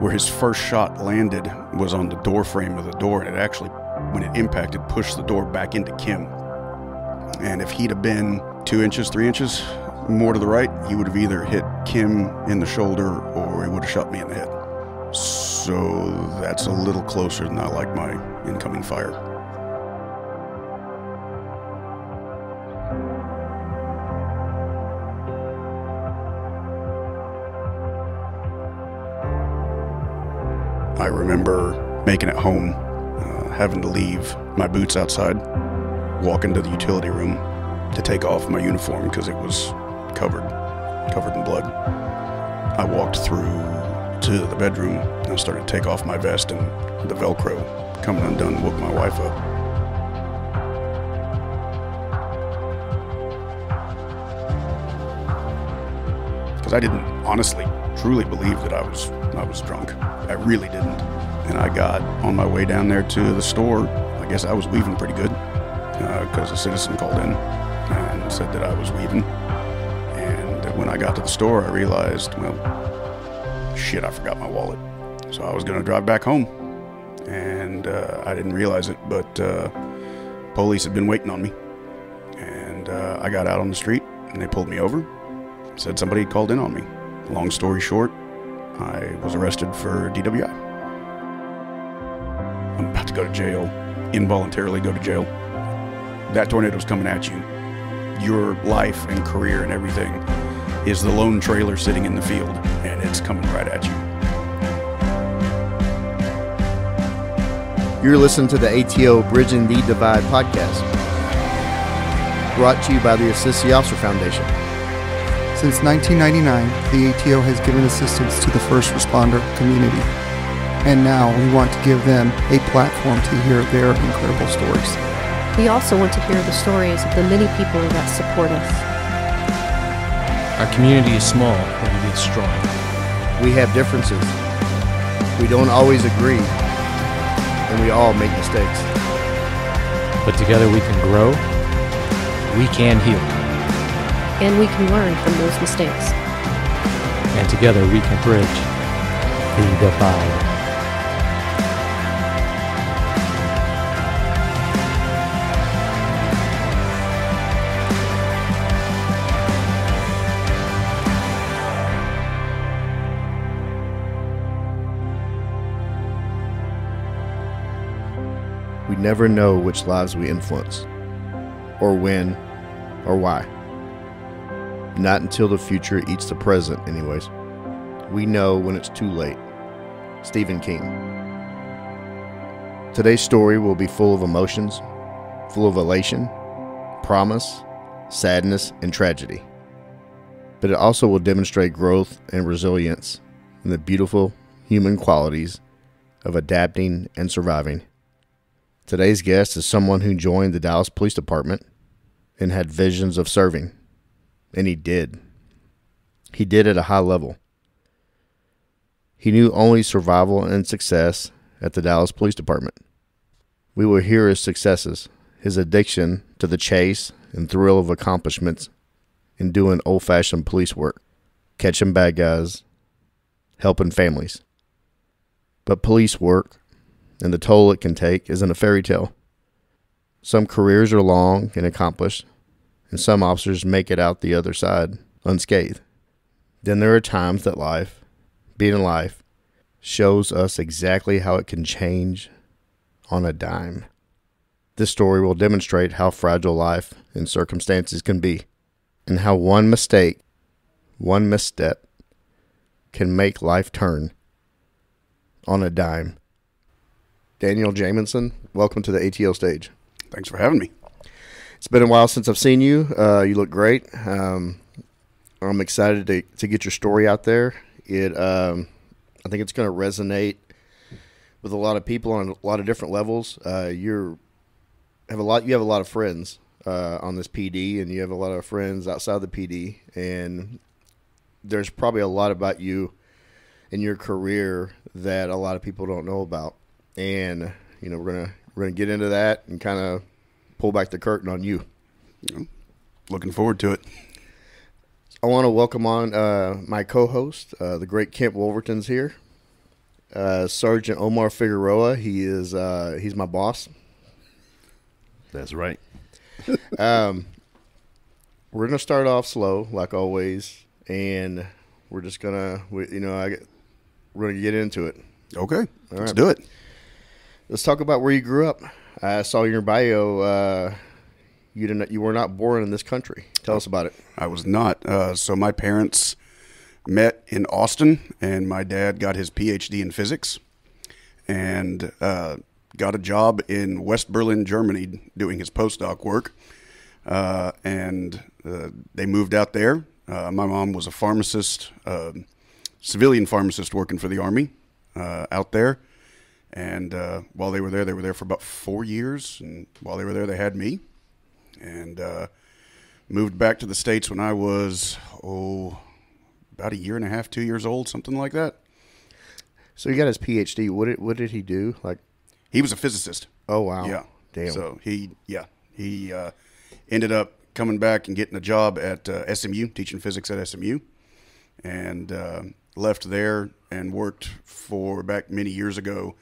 where his first shot landed was on the door frame of the door, and it actually, when it impacted, pushed the door back into Kim. And if he'd have been two inches, three inches more to the right, he would have either hit Kim in the shoulder or he would have shot me in the head. So that's a little closer than I like my incoming fire. Making it home, uh, having to leave my boots outside, walk into the utility room to take off my uniform because it was covered, covered in blood. I walked through to the bedroom and I started to take off my vest and the Velcro coming undone woke my wife up. Because I didn't honestly, truly believe that I was I was drunk. I really didn't. And I got on my way down there to the store. I guess I was weaving pretty good because uh, a citizen called in and said that I was weaving. And when I got to the store, I realized, well, shit, I forgot my wallet. So I was going to drive back home. And uh, I didn't realize it, but uh, police had been waiting on me. And uh, I got out on the street and they pulled me over. Said somebody had called in on me. Long story short, I was arrested for DWI. I'm about to go to jail, involuntarily go to jail. That tornado's coming at you. Your life and career and everything is the lone trailer sitting in the field, and it's coming right at you. You're listening to the ATO Bridging the Divide podcast, brought to you by the Assist the Officer Foundation. Since 1999, the ATO has given assistance to the first responder community. And now we want to give them a platform to hear their incredible stories. We also want to hear the stories of the many people that support us. Our community is small, but it is strong. We have differences. We don't always agree, and we all make mistakes. But together we can grow, we can heal, And we can learn from those mistakes. and together we can bridge the divide. Never know which lives we influence, or when, or why. Not until the future eats the present, anyways. We know when it's too late. Stephen King. Today's story will be full of emotions, full of elation, promise, sadness, and tragedy. But it also will demonstrate growth and resilience and the beautiful human qualities of adapting and surviving. Today's guest is someone who joined the Dallas Police Department and had visions of serving. And he did. He did at a high level. He knew only survival and success at the Dallas Police Department. We will hear his successes, his addiction to the chase and thrill of accomplishments in doing old fashioned police work, catching bad guys, helping families. But police work and the toll it can take isn't a fairy tale. Some careers are long and accomplished, and some officers make it out the other side unscathed. Then there are times that life, being life, shows us exactly how it can change on a dime. This story will demonstrate how fragile life and circumstances can be, and how one mistake, one misstep, can make life turn on a dime. Daniel Jamieson, welcome to the ATL stage. Thanks for having me. It's been a while since I've seen you. Uh, you look great. Um, I'm excited to, to get your story out there. It, um, I think it's going to resonate with a lot of people on a lot of different levels. Uh, you're have a lot. You have a lot of friends uh, on this PD, and you have a lot of friends outside the PD. And there's probably a lot about you in your career that a lot of people don't know about. And you know, we're gonna we're gonna get into that and kind of pull back the curtain on you. Looking forward to it. I want to welcome on uh, my co-host, uh, the great Kent Wolverton's here, uh, Sergeant Omar Figueroa. He is uh, he's my boss. That's right. Um, we're gonna start off slow, like always, and we're just gonna, we, you know, I, we're gonna get into it. Okay, let's right. do it. Let's talk about where you grew up. I saw your bio. Uh, you didn't. You were not born in this country. Tell us about it. I was not. Uh, so my parents met in Austin, and my dad got his PhD in physics, and uh, got a job in West Berlin, Germany, doing his postdoc work. Uh, and uh, they moved out there. Uh, my mom was a pharmacist, civilian pharmacist working for the army out there. And uh, while they were there, they were there for about four years. And while they were there, they had me. And uh, moved back to the States when I was, oh, about a year and a half, two years old, something like that. So he got his PhD. What did what did he do? Like, He was a physicist. oh wow, Yeah. damn. So he, yeah, he uh, ended up coming back and getting a job at uh, SMU, teaching physics at SMU, and uh, left there and worked for back many years ago.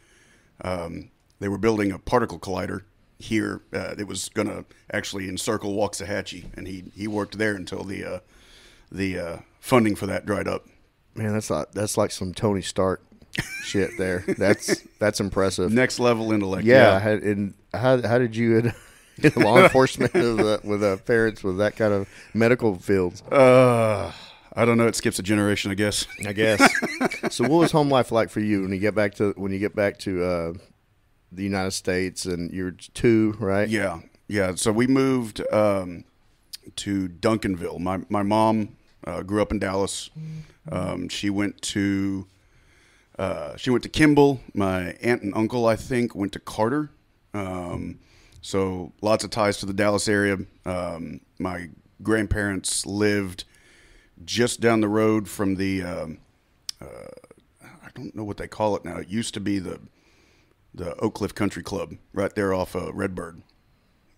Um, they were building a particle collider here. Uh, it was going to actually encircle Waxahachie, and he he worked there until the uh, the uh, funding for that dried up. Man, that's like that's like some Tony Stark shit there. That's that's impressive. Next level intellect. yeah, how- and how how did you in, in law enforcement with, uh, with uh, parents with that kind of medical fields? Uh, I don't know. It skips a generation, I guess. I guess. so, what was home life like for you when you get back to when you get back to uh, the United States and you're two, right? Yeah, yeah. So we moved um, to Duncanville. My my mom uh, grew up in Dallas. Um, she went to uh, she went to Kimball. My aunt and uncle, I think, went to Carter. Um, so lots of ties to the Dallas area. Um, my grandparents lived just down the road from the. Uh, I don't know what they call it now. It used to be the the Oak Cliff Country Club right there off uh, Redbird,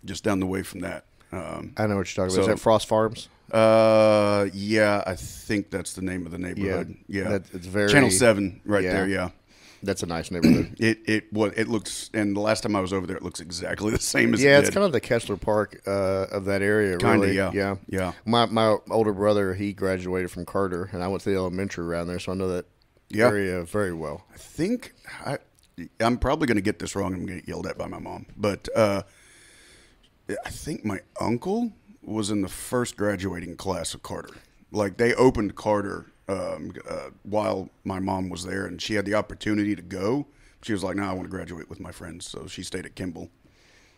just down the way from that. Um, I know what you're talking about. Is that Frost Farms? uh, yeah, I think that's the name of the neighborhood. Yeah, Yeah, that- it's very- Channel Seven right Yeah. there. Yeah, That's a nice neighborhood. it it was it looks and the last time I was over there, it looks exactly the same as yeah, it it's kind of the Kessler Park uh, of that area. Kinda, really. yeah. yeah, Yeah. My my older brother, he graduated from Carter, and I went to the elementary around there, so I know that Yeah. area very well. I think I, I'm probably going to get this wrong. I'm going to get yelled at by my mom, but uh, I think my uncle was in the first graduating class of Carter. Like they opened Carter um, uh, while my mom was there, and she had the opportunity to go. She was like, "No, I want to graduate with my friends," so she stayed at Kimball.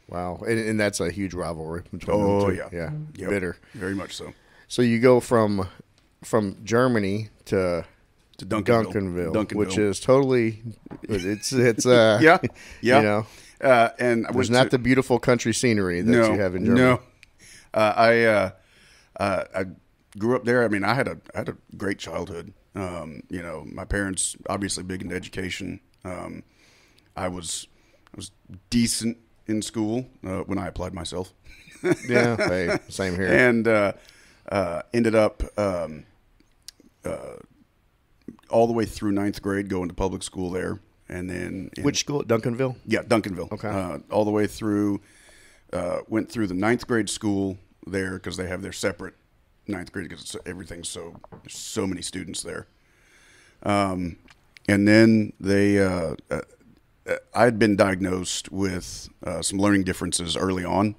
Wow, and, and that's a huge rivalry between Oh yeah, yeah, Yep. bitter. very much so. So you go from from Germany to To Duncanville, Duncanville, Duncanville. which is totally it's it's uh yeah, yeah. you know uh, and I there's went not to- the beautiful country scenery that no, you have in Germany. No, uh, I uh, uh, I grew up there. I mean, I had a I had a great childhood. Um, you know, my parents obviously big into education. Um, I was I was decent in school uh, when I applied myself, Yeah, hey, same here. and uh, uh, ended up um, uh, all the way through ninth grade going to public school there, and then in- Which school? Duncanville. yeah, Duncanville. Okay. Uh, all the way through, uh, went through the ninth grade school there because they have their separate ninth grade because everything's so so many students there. Um, and then they, uh, uh, I had been diagnosed with uh, some learning differences early on,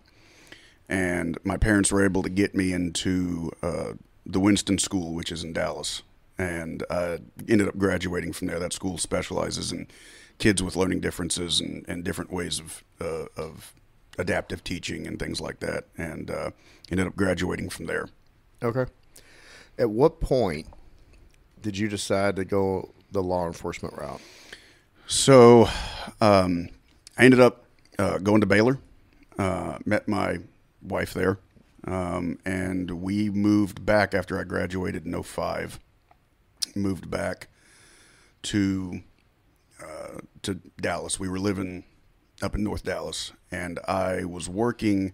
and my parents were able to get me into uh, the Winston School, which is in Dallas, and I ended up graduating from there. That school specializes in kids with learning differences and, and different ways of uh, of adaptive teaching and things like that, and uh, ended up graduating from there. Okay. At what point did you decide to go the law enforcement route? So um, I ended up uh, going to Baylor, uh, met my wife there, um, and we moved back after I graduated in 05. Moved back to uh, to Dallas. We were living up in North Dallas, and I was working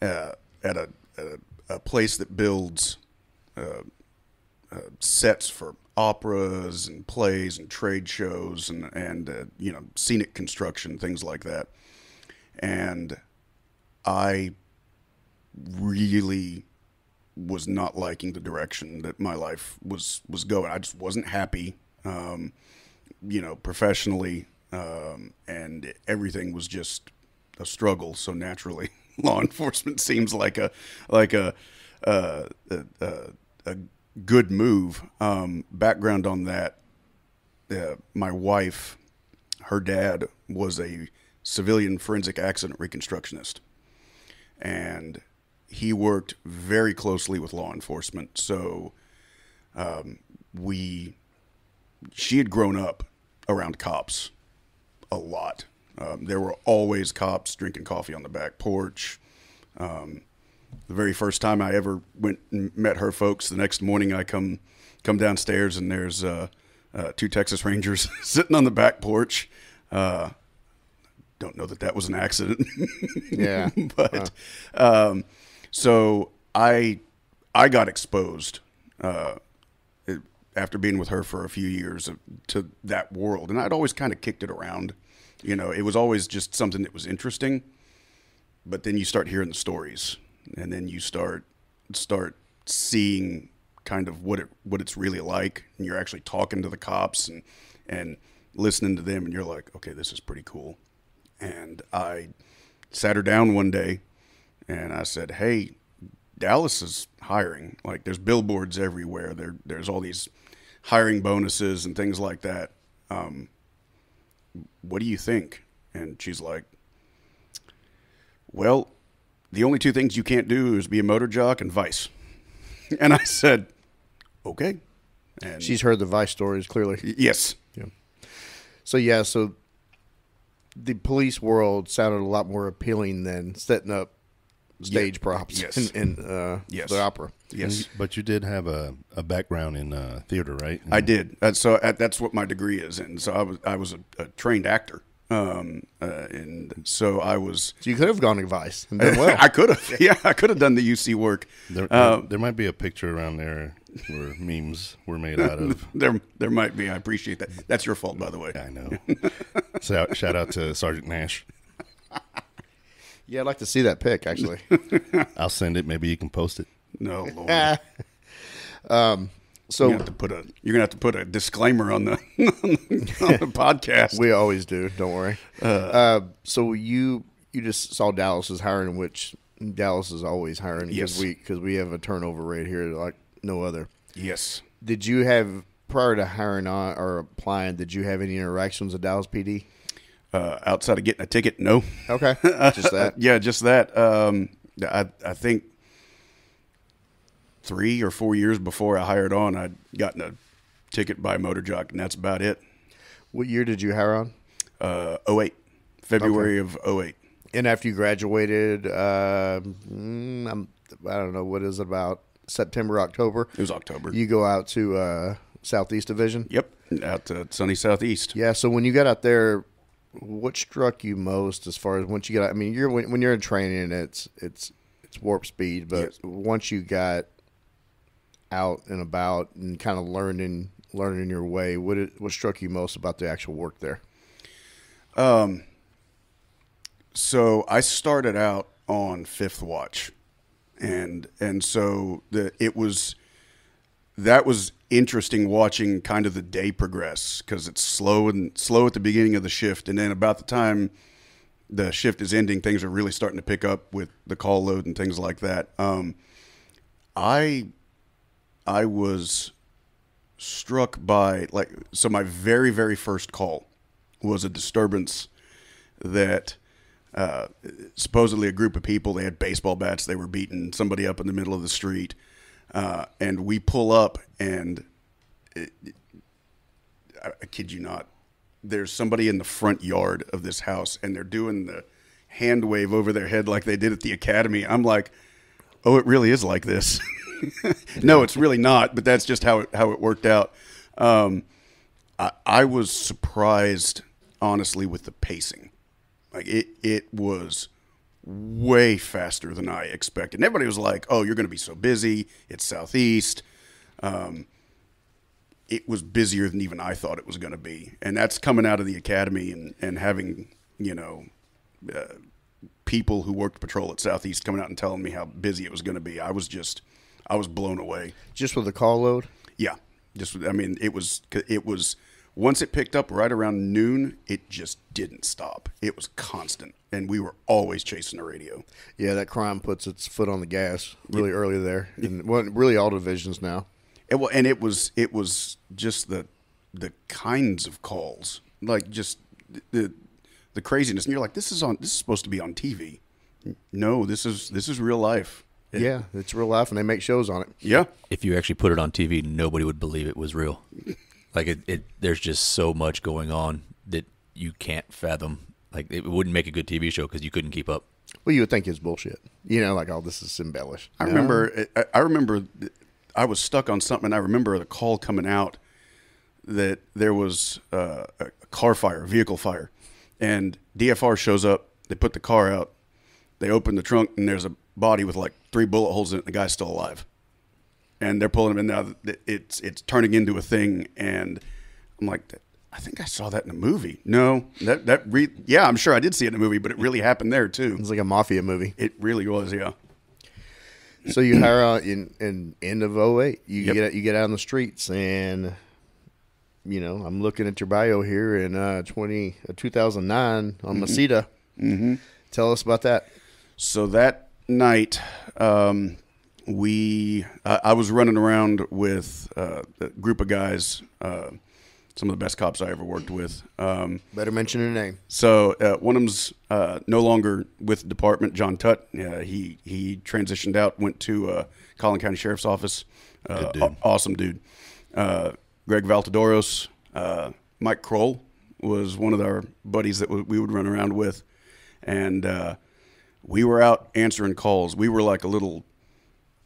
uh, at a, a a place that builds uh, uh, sets for operas and plays and trade shows and and uh, you know scenic construction things like that. And I really was not liking the direction that my life was was going. I just wasn't happy, um, you know, professionally, um, and everything was just a struggle. So naturally, law enforcement seems like a like a uh, a, a, a good move. Um, background on that: uh, my wife, her dad was a civilian forensic accident reconstructionist, and he worked very closely with law enforcement. So um, we, she had grown up around cops a lot. Um, there were always cops drinking coffee on the back porch. Um, the very first time I ever went and met her folks, the next morning I come come downstairs and there's uh, uh, two Texas Rangers sitting on the back porch. Uh, don't know that that was an accident. Yeah. but um, so I I got exposed uh, after being with her for a few years to that world, and I'd always kind of kicked it around. You know, it was always just something that was interesting. But then you start hearing the stories, and then you start start seeing kind of what it what it's really like, and you're actually talking to the cops and and listening to them, and you're like, okay, this is pretty cool. And I sat her down one day and I said, "Hey, Dallas is hiring. Like, there's billboards everywhere. There, there's all these hiring bonuses and things like that. Um, what do you think?" And she's like, "Well, the only two things you can't do is be a motor jock and vice." And I said, "Okay." And She's heard the Vice stories clearly. yes, Yeah. So yeah, so the police world sounded a lot more appealing than setting up stage Yeah. props Yes. in, in uh, Yes. the opera. yes. But you did have a, a background in uh, theater, right? I did. Uh, so uh, that's what my degree is in. So I was I was a, a trained actor, um, uh, and so I was. So you could have gone to Vice and done well. I could have, yeah, I could have done the UC work. There, Uh, there, there might be a picture around there where memes were made out of. There, there might be. I appreciate that. That's your fault, by the way. I know. shout, shout out to Sergeant Nash. Yeah, I'd like to see that pic actually. I'll send it. Maybe you can post it. No, Lord. so you're gonna have to put a you're gonna have to put a disclaimer on the on the podcast. we always do. Don't worry. Uh, so you you just saw Dallas is hiring, which Dallas is always hiring Yes. because we because we have a turnover rate here like no other. yes. Did you have prior to hiring on or applying? Did you have any interactions with Dallas PD? Uh, outside of getting a ticket, no. Okay, just that. Yeah, just that. Um, I I think three or four years before I hired on, I'd gotten a ticket by Motor Jock, and that's about it. What year did you hire on? Uh, 08. February of 08. And after you graduated, uh, I'm, I don't know what is it about September, October. It was October. You go out to uh, Southeast Division. Yep, out to sunny southeast. Yeah. So when you got out there, what struck you most as far as once you got? I mean, you're when, when you're in training, it's it's it's warp speed, but Yes. once you got out and about and kind of learning learning your way, what it, what struck you most about the actual work there? Um, So I started out on Fifth Watch, and and so the it was that was interesting watching kind of the day progress because it's slow and slow at the beginning of the shift, and then about the time the shift is ending, things are really starting to pick up with the call load and things like that. Um, I I was struck by like so my very very first call was a disturbance that uh, supposedly a group of people they had baseball bats they were beating somebody up in the middle of the street uh, and we pull up and it, I, I kid you not there's somebody in the front yard of this house and they're doing the hand wave over their head like they did at the academy. I'm like oh it really is like this. No it's really not but that's just how it how it worked out. Um, I, I was surprised honestly with the pacing. Like it, it was way faster than I expected. And everybody was like, "Oh, you're going to be so busy. It's southeast." Um, it was busier than even I thought it was going to be, and that's coming out of the academy and and having you know. Uh, people who worked patrol at Southeast coming out and telling me how busy it was going to be. I was just, I was blown away. Just with the call load? Yeah, just I mean, it was it was once it picked up right around noon, it just didn't stop. It was constant, and we were always chasing the radio. Yeah, that crime puts its foot on the gas really early there, and well, really all divisions now. It, well, and it was it was just the the kinds of calls, like just the the craziness, and you're like, this is on this is supposed to be on TV. No, this is this is real life. It- yeah, it's real life, and they make shows on it. yeah. if you actually put it on TV, nobody would believe it was real. Like it, it there's just so much going on that you can't fathom. Like it wouldn't make a good TV show because you couldn't keep up. Well, you would think it's bullshit. You know, like, oh, this is embellished. I No. remember. I, I remember. I was stuck on something. I remember the call coming out that there was uh, a car fire, a vehicle fire, and DFR shows up. They put the car out. They open the trunk, and there's a body with like three bullet holes in it. And the guy's still alive, and they're pulling them in. Now it's it's turning into a thing, and I'm like. I think I saw that in a movie. No, that that re- yeah, I'm sure I did see it in a movie, but it really happened there too. It's like a mafia movie. It really was, yeah. So you hire out in, in end of 08. You Yep. get out, you get out on the streets, and you know I'm looking at your bio here in uh, 20 uh, 2009 on Masita. Mm-hmm. Tell us about that. So that night, um, we I, I was running around with uh, a group of guys, uh, some of the best cops I ever worked with. Um, Better mention a name. so uh, one of them's uh, no longer with the department. John Tutt. Uh, he he transitioned out, went to uh, Collin County Sheriff's Office. Uh, Good dude. aw- awesome dude. Uh, Greg Valtadoros, uh, Mike Kroll was one of our buddies that w- we would run around with, and uh, we were out answering calls. We were like a little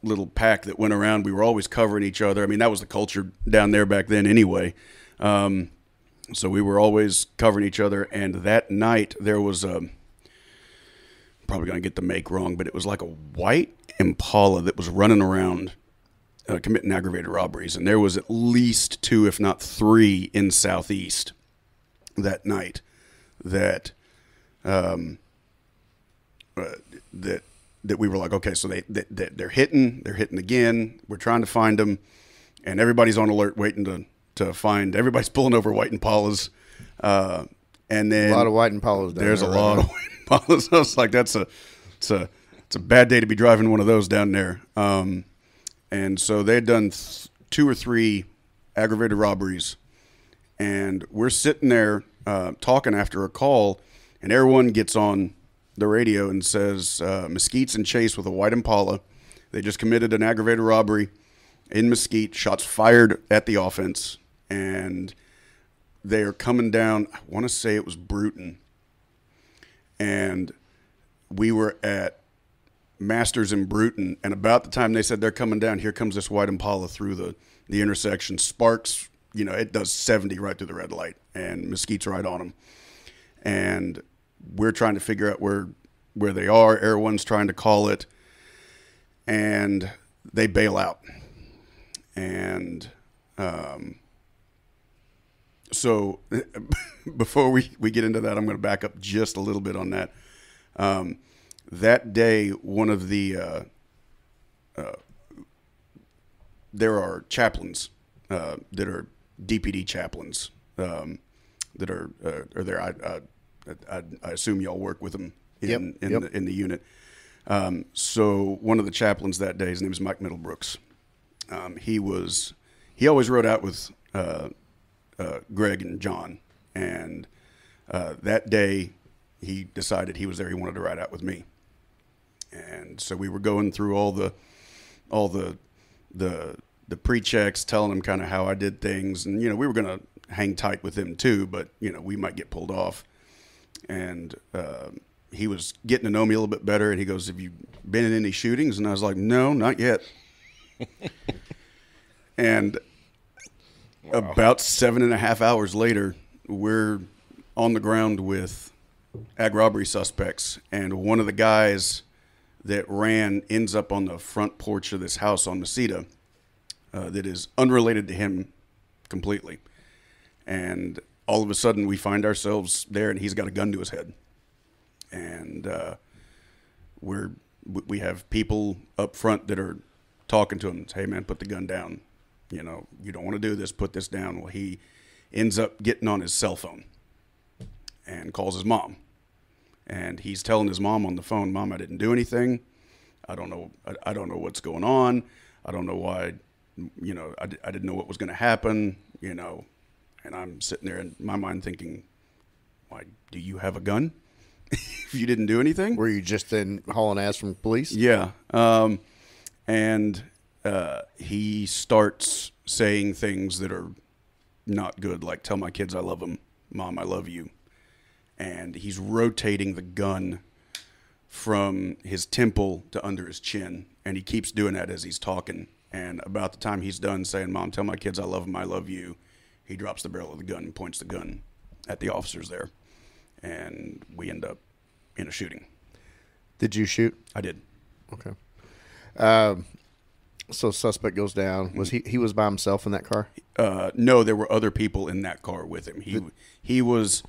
little pack that went around. We were always covering each other. I mean, that was the culture down there back then, anyway. Um, so we were always covering each other. And that night there was a probably going to get the make wrong, but it was like a white Impala that was running around uh, committing aggravated robberies, and there was at least two, if not three, in Southeast that night that um, uh, that that we were like, okay, so they, they they- they're hitting, they're hitting again. We're trying to find them, and everybody's on alert, waiting to to find. Everybody's pulling over white Impalas, uh, and then A lot of white down there's a right lot now. of white Impalas. I was like, that's a it's a it's a bad day to be driving one of those down there. Um, and so they had done th- two or three aggravated robberies, and we're sitting there uh, talking after a call, and everyone gets on the radio and says uh, Mesquite's in chase with a white Impala. They just committed an aggravated robbery in Mesquite. Shots fired at the offense, and they are coming down. I want to say it was Bruton, and we were at Masters and Bruton, and about the time they said they're coming down, here comes this white Impala through the the intersection. Sparks, you know, it does seventy right through the red light, and Mesquite's right on them. And we're trying to figure out where where they are. Air One's trying to call it, and they bail out. And um, so before we, we get into that, I'm going to back up just a little bit on that. Um, that day, one of the uh, uh, there are chaplains uh, that are DPD chaplains um, that are uh, are there. I, I, I, I assume y'all work with them in Yep, in, yep. The, in the unit. Um, so one of the chaplains that day, his name is Mike Middlebrooks. Um, he was he always rode out with uh, uh, Greg and John, and uh, that day he decided he was there. He wanted to ride out with me, and so we were going through all the all the the the pre-checks, telling him kind of how I did things, and you know we were gonna hang tight with him too, but you know we might get pulled off, and. um he was getting to know me a little bit better, and he goes, "Have you been in any shootings?" And I was like, "No, not yet." and about seven and a half hours later, we're on the ground with ag robbery suspects, and one of the guys that ran ends up on the front porch of this house on Mesita uh, that is unrelated to him completely. And all of a sudden, we find ourselves there, and he's got a gun to his head, and uh, we're we- have people up front that are talking to him. Hey, man, put the gun down. You know, you don't want to do this. Put this down. Well, he ends up getting on his cell phone and calls his mom, and he's telling his mom on the phone, "Mom, I didn't do anything. I don't know. I, I don't know what's going on. I don't know why. You know, I, I didn't know what was going to happen. You know." And I'm sitting there in my mind thinking, "Why do you have a gun? if you didn't do anything?" Were you just then hauling ass from police? Yeah. Um, and uh, he starts saying things that are not good, like "Tell my kids I love them, Mom, I love you," and he's rotating the gun from his temple to under his chin, and he keeps doing that as he's talking. And about the time he's done saying, "Mom, tell my kids I love them, I love you," he drops the barrel of the gun and points the gun at the officers there, and we end up in a shooting. Did you shoot? I did. Okay. Um, so suspect goes down. Was he he was by himself in that car? Uh, no, there were other people in that car with him. He he was,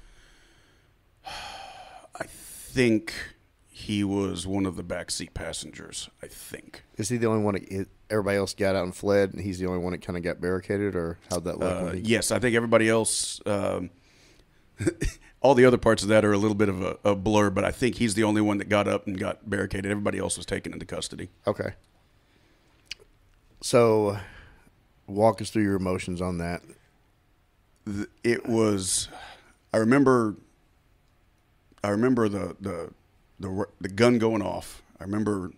I think, he was one of the backseat passengers. I think. Is he the only one? Everybody else got out and fled, and he's the only one that kind of got barricaded, or how'd that look? Uh, he- yes, I think everybody else. Um, all the other parts of that are a little bit of a, a blur, but I think he's the only one that got up and got barricaded. Everybody else was taken into custody. Okay. So, walk us through your emotions on that. it was I remember I remember the the the the gun going off. I remember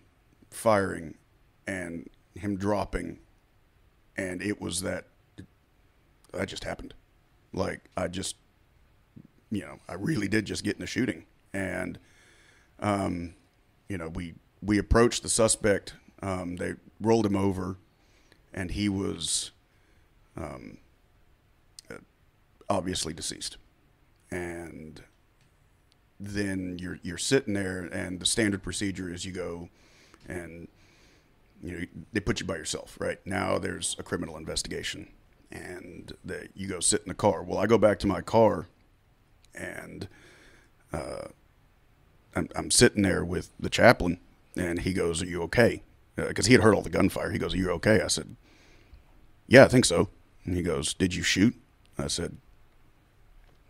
firing and him dropping and it was that that just happened. Like I just you know, I really did just get in the shooting and um you know, we we approached the suspect. Um, they rolled him over and he was um, obviously deceased. And then you're you're sitting there, and the standard procedure is you go and you know they put you by yourself. Right now, there's a criminal investigation, and that you go sit in the car. Well, I go back to my car, and uh, I'm, I'm sitting there with the chaplain, and he goes, "Are you okay?" Because he had heard all the gunfire. He goes, "Are you okay?" I said, "Yeah, I think so." And he goes, "Did you shoot?" I said,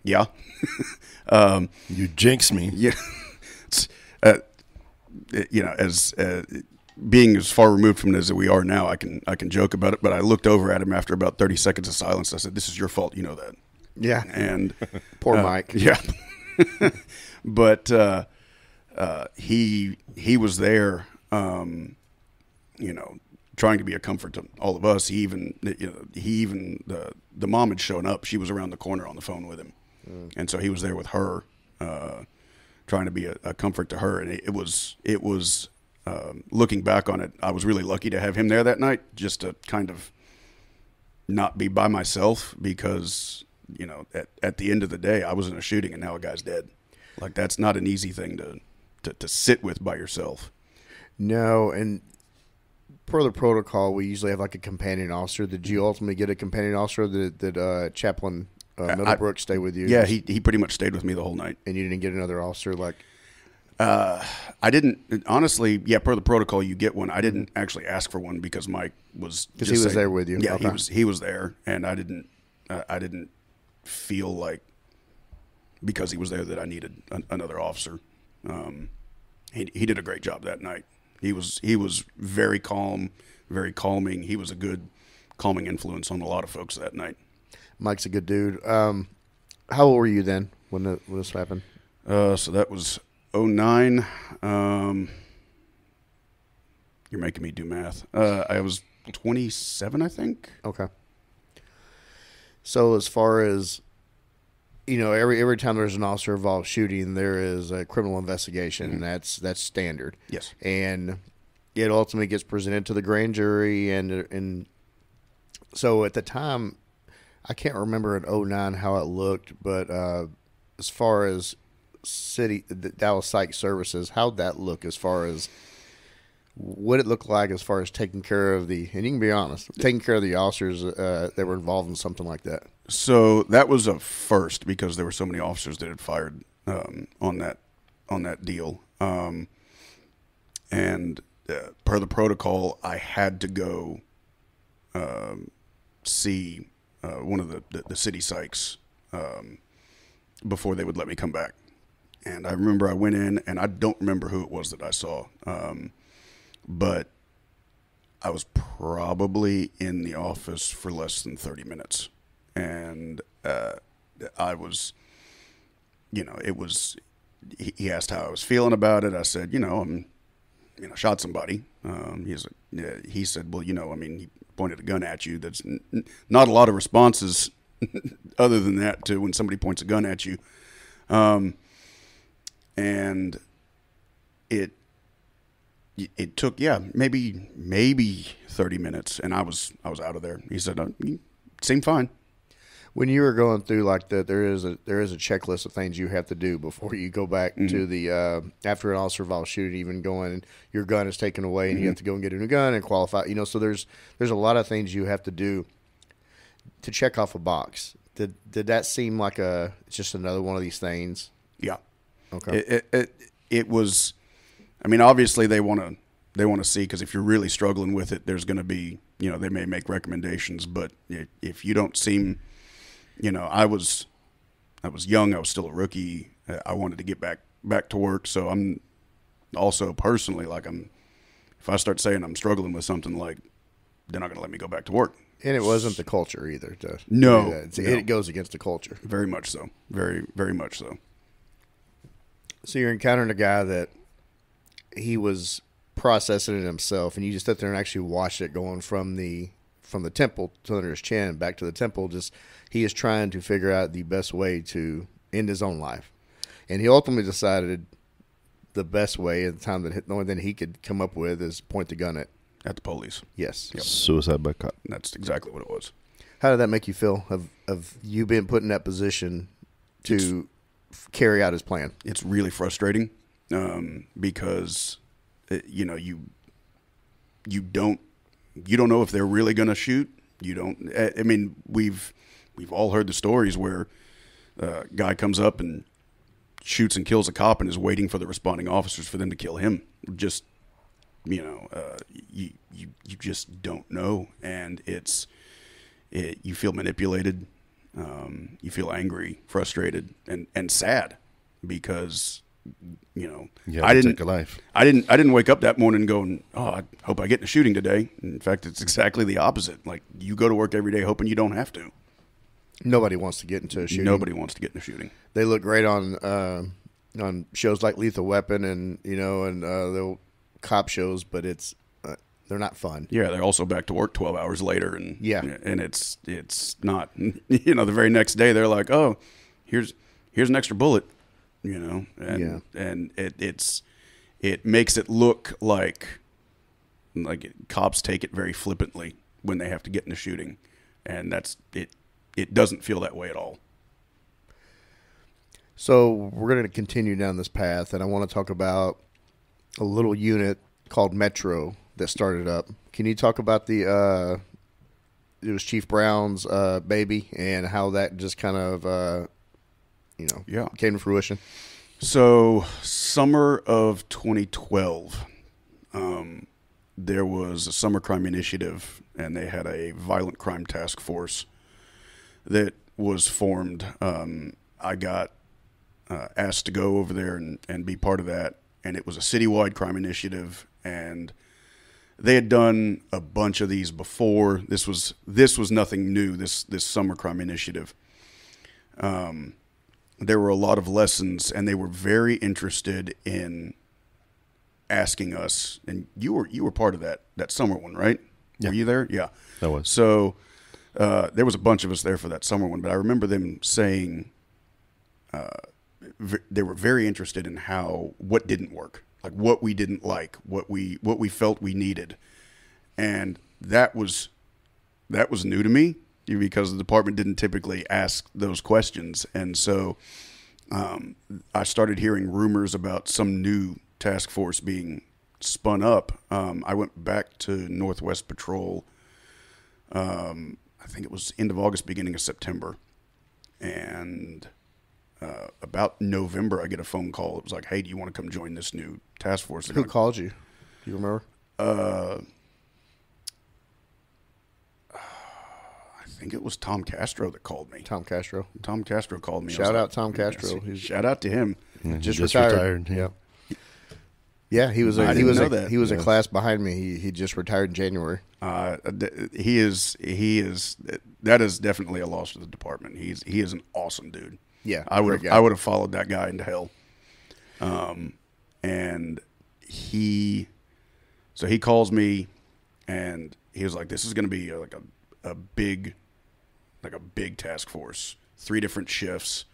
"Yeah." You jinx me. Yeah, uh, you know, as uh, being as far removed from it as we are now, I can I can joke about it. But I looked over at him after about thirty seconds of silence. I said, "This is your fault. You know that." Yeah. And Poor uh, Mike. Yeah, but uh, uh, he he was there. Um, you know, trying to be a comfort to all of us. He even you know he even the the mom had shown up. She was around the corner on the phone with him, and so he was there with her, uh, trying to be a, a comfort to her. And it, it was it was um, looking back on it, I was really lucky to have him there that night, just to kind of not be by myself because you know at at the end of the day, I was in a shooting and now a guy's dead. Like that's not an easy thing to to, to sit with by yourself. No, and per the protocol, we usually have like a companion officer. Did you ultimately get a companion officer? That that uh, Chaplain uh, Middlebrook stay with you? Yeah, he he pretty much stayed with me the whole night. and you didn't get another officer like I didn't honestly. Yeah, per the protocol, you get one. I didn't actually ask for one because Mike was 'Cause just he was saying- there with you. Yeah, he was he was there, and I didn't uh, I didn't feel like because he was there that I needed an, another officer. Um, he he did a great job that night. He was he was very calm, very calming. He was a good calming influence on a lot of folks that night. Mike's a good dude. Um, how old were you then when, the, when this happened? Uh, so that was 09. Um, you're making me do math. Uh, I was 27, I think. Okay. So as far as you know, every every time there's an officer involved shooting, there is a criminal investigation. and That's that's standard. Yes. and it ultimately gets presented to the grand jury and and so at the time I can't remember in 09 how it looked but uh, as far as city the Dallas Psych Services how'd that look as far as what it looked like as far as taking care of the, and you can be honest, taking care of the officers uh, that were involved in something like that. So that was a first because there were so many officers that had fired um, on that on that deal. Um, and uh, per the protocol, I had to go um, see uh, one of the, the, the city psychs um, before they would let me come back. And I remember I went in, and I don't remember who it was that I saw, um, but I was probably in the office for less than 30 minutes. And uh, I was, you know, it was, he asked how I was feeling about it. I said, you know, I'm, you know, shot somebody. Um, he's, yeah, he said, well, you know, I mean, he pointed a gun at you. That's n- not a lot of responses other than that to when somebody points a gun at you. Um, and it, it took, yeah, maybe, maybe 30 minutes and I was, I was out of there. He said, uh, seemed fine. When you were going through like that, there is a there is a checklist of things you have to do before you go back to the uh, after an officer involved shooting, even going your gun is taken away and you have to go and get a new gun and qualify. You know, so there's there's a lot of things you have to do to check off a box. Did did that seem like a just another one of these things? Yeah. Okay. It, it, it, it was, I mean, obviously they want to, they want to see, cause if you're really struggling with it, there's going to be, you know, they may make recommendations, but if you don't seem, you know, I was, I was young. I was still a rookie. I wanted to get back, back to work. So I'm also personally like, I'm, if I start saying I'm struggling with something like, they're not going to let me go back to work. And it wasn't the culture either. To No, do no. it goes against the culture. Very much so. Very, very much so. So you're encountering a guy that he was processing it himself, and you just sit there and actually watch it going from the from the temple to under his chin back to the temple. Just he is trying to figure out the best way to end his own life, and he ultimately decided the best way at the time that the only thing he could come up with is point the gun at At the police. yes. Suicide by cop. That's exactly what it was. How did that make you feel of of you being put in that position to f- carry out his plan? it's really frustrating um, because uh, you know you you don't you don't know if they're really going to shoot. You don't. I mean, we've we've all heard the stories where a guy comes up and shoots and kills a cop and is waiting for the responding officers for them to kill him. Just you know, uh, you you you just don't know, and it's it, you feel manipulated. Um, you feel angry, frustrated, and, and sad because you know You I didn't take a life. I didn't I didn't wake up that morning going oh I hope I get in a shooting today. In fact, it's exactly the opposite. Like you go to work every day hoping you don't have to. Nobody wants to get into a shooting. Nobody wants to get in a shooting. they look great on uh, on shows like Lethal Weapon and you know and uh, the cop shows, but it's they're not fun. Yeah, they're also back to work 12 hours later and Yeah. and it's it's not you know the very next day they're like, "Oh, here's here's an extra bullet." You know, and Yeah. and it it's it makes it look like like it, cops take it very flippantly when they have to get in a shooting. And that's it it doesn't feel that way at all. So we're going to continue down this path, and I want to talk about a little unit called Metro that started up. Can you talk about the? Uh, it was Chief Brown's uh, baby, and how that just kind of, uh, you know, Yeah. came to fruition. So, summer of 2012, um, there was a summer crime initiative, and they had a violent crime task force that was formed. Um, I got uh, asked to go over there and, and be part of that, and it was a citywide crime initiative, and they had done a bunch of these before. This was this was nothing new. This this summer crime initiative there were a lot of lessons and they were very interested in asking us and you were you were part of that that summer one right Yeah. were you there yeah that was. so uh, there was a bunch of us there for that summer one but i remember them saying uh, v- they were very interested in how what didn't work like what we didn't like what we what we felt we needed. And that was that was new to me because the department didn't typically ask those questions. And so um, i started hearing rumors about some new task force being spun up, um, I went back to Northwest Patrol. Um, I think it was end of August, beginning of September, and uh, about November, I get a phone call. It was like, "Hey, do you want to come join this new task force?" They're Who gonna- called you? Do you remember? uh, I think it was Tom Castro that called me. Tom Castro. Tom Castro called me. I Shout was out Tom Castro. He's Shout out to him. Yeah, just, just retired. retired, yeah. Yeah. Yeah, he was a I he didn't was know a, that. he was a class behind me. He he just retired in January. Uh, th- he is he is that is definitely a loss to the department. He's he is an awesome dude. Yeah, I would have. I would have followed that guy into hell. Um, and he, so he calls me, and he was like, "This is going to be uh, like a a big, like a big task force, three different shifts."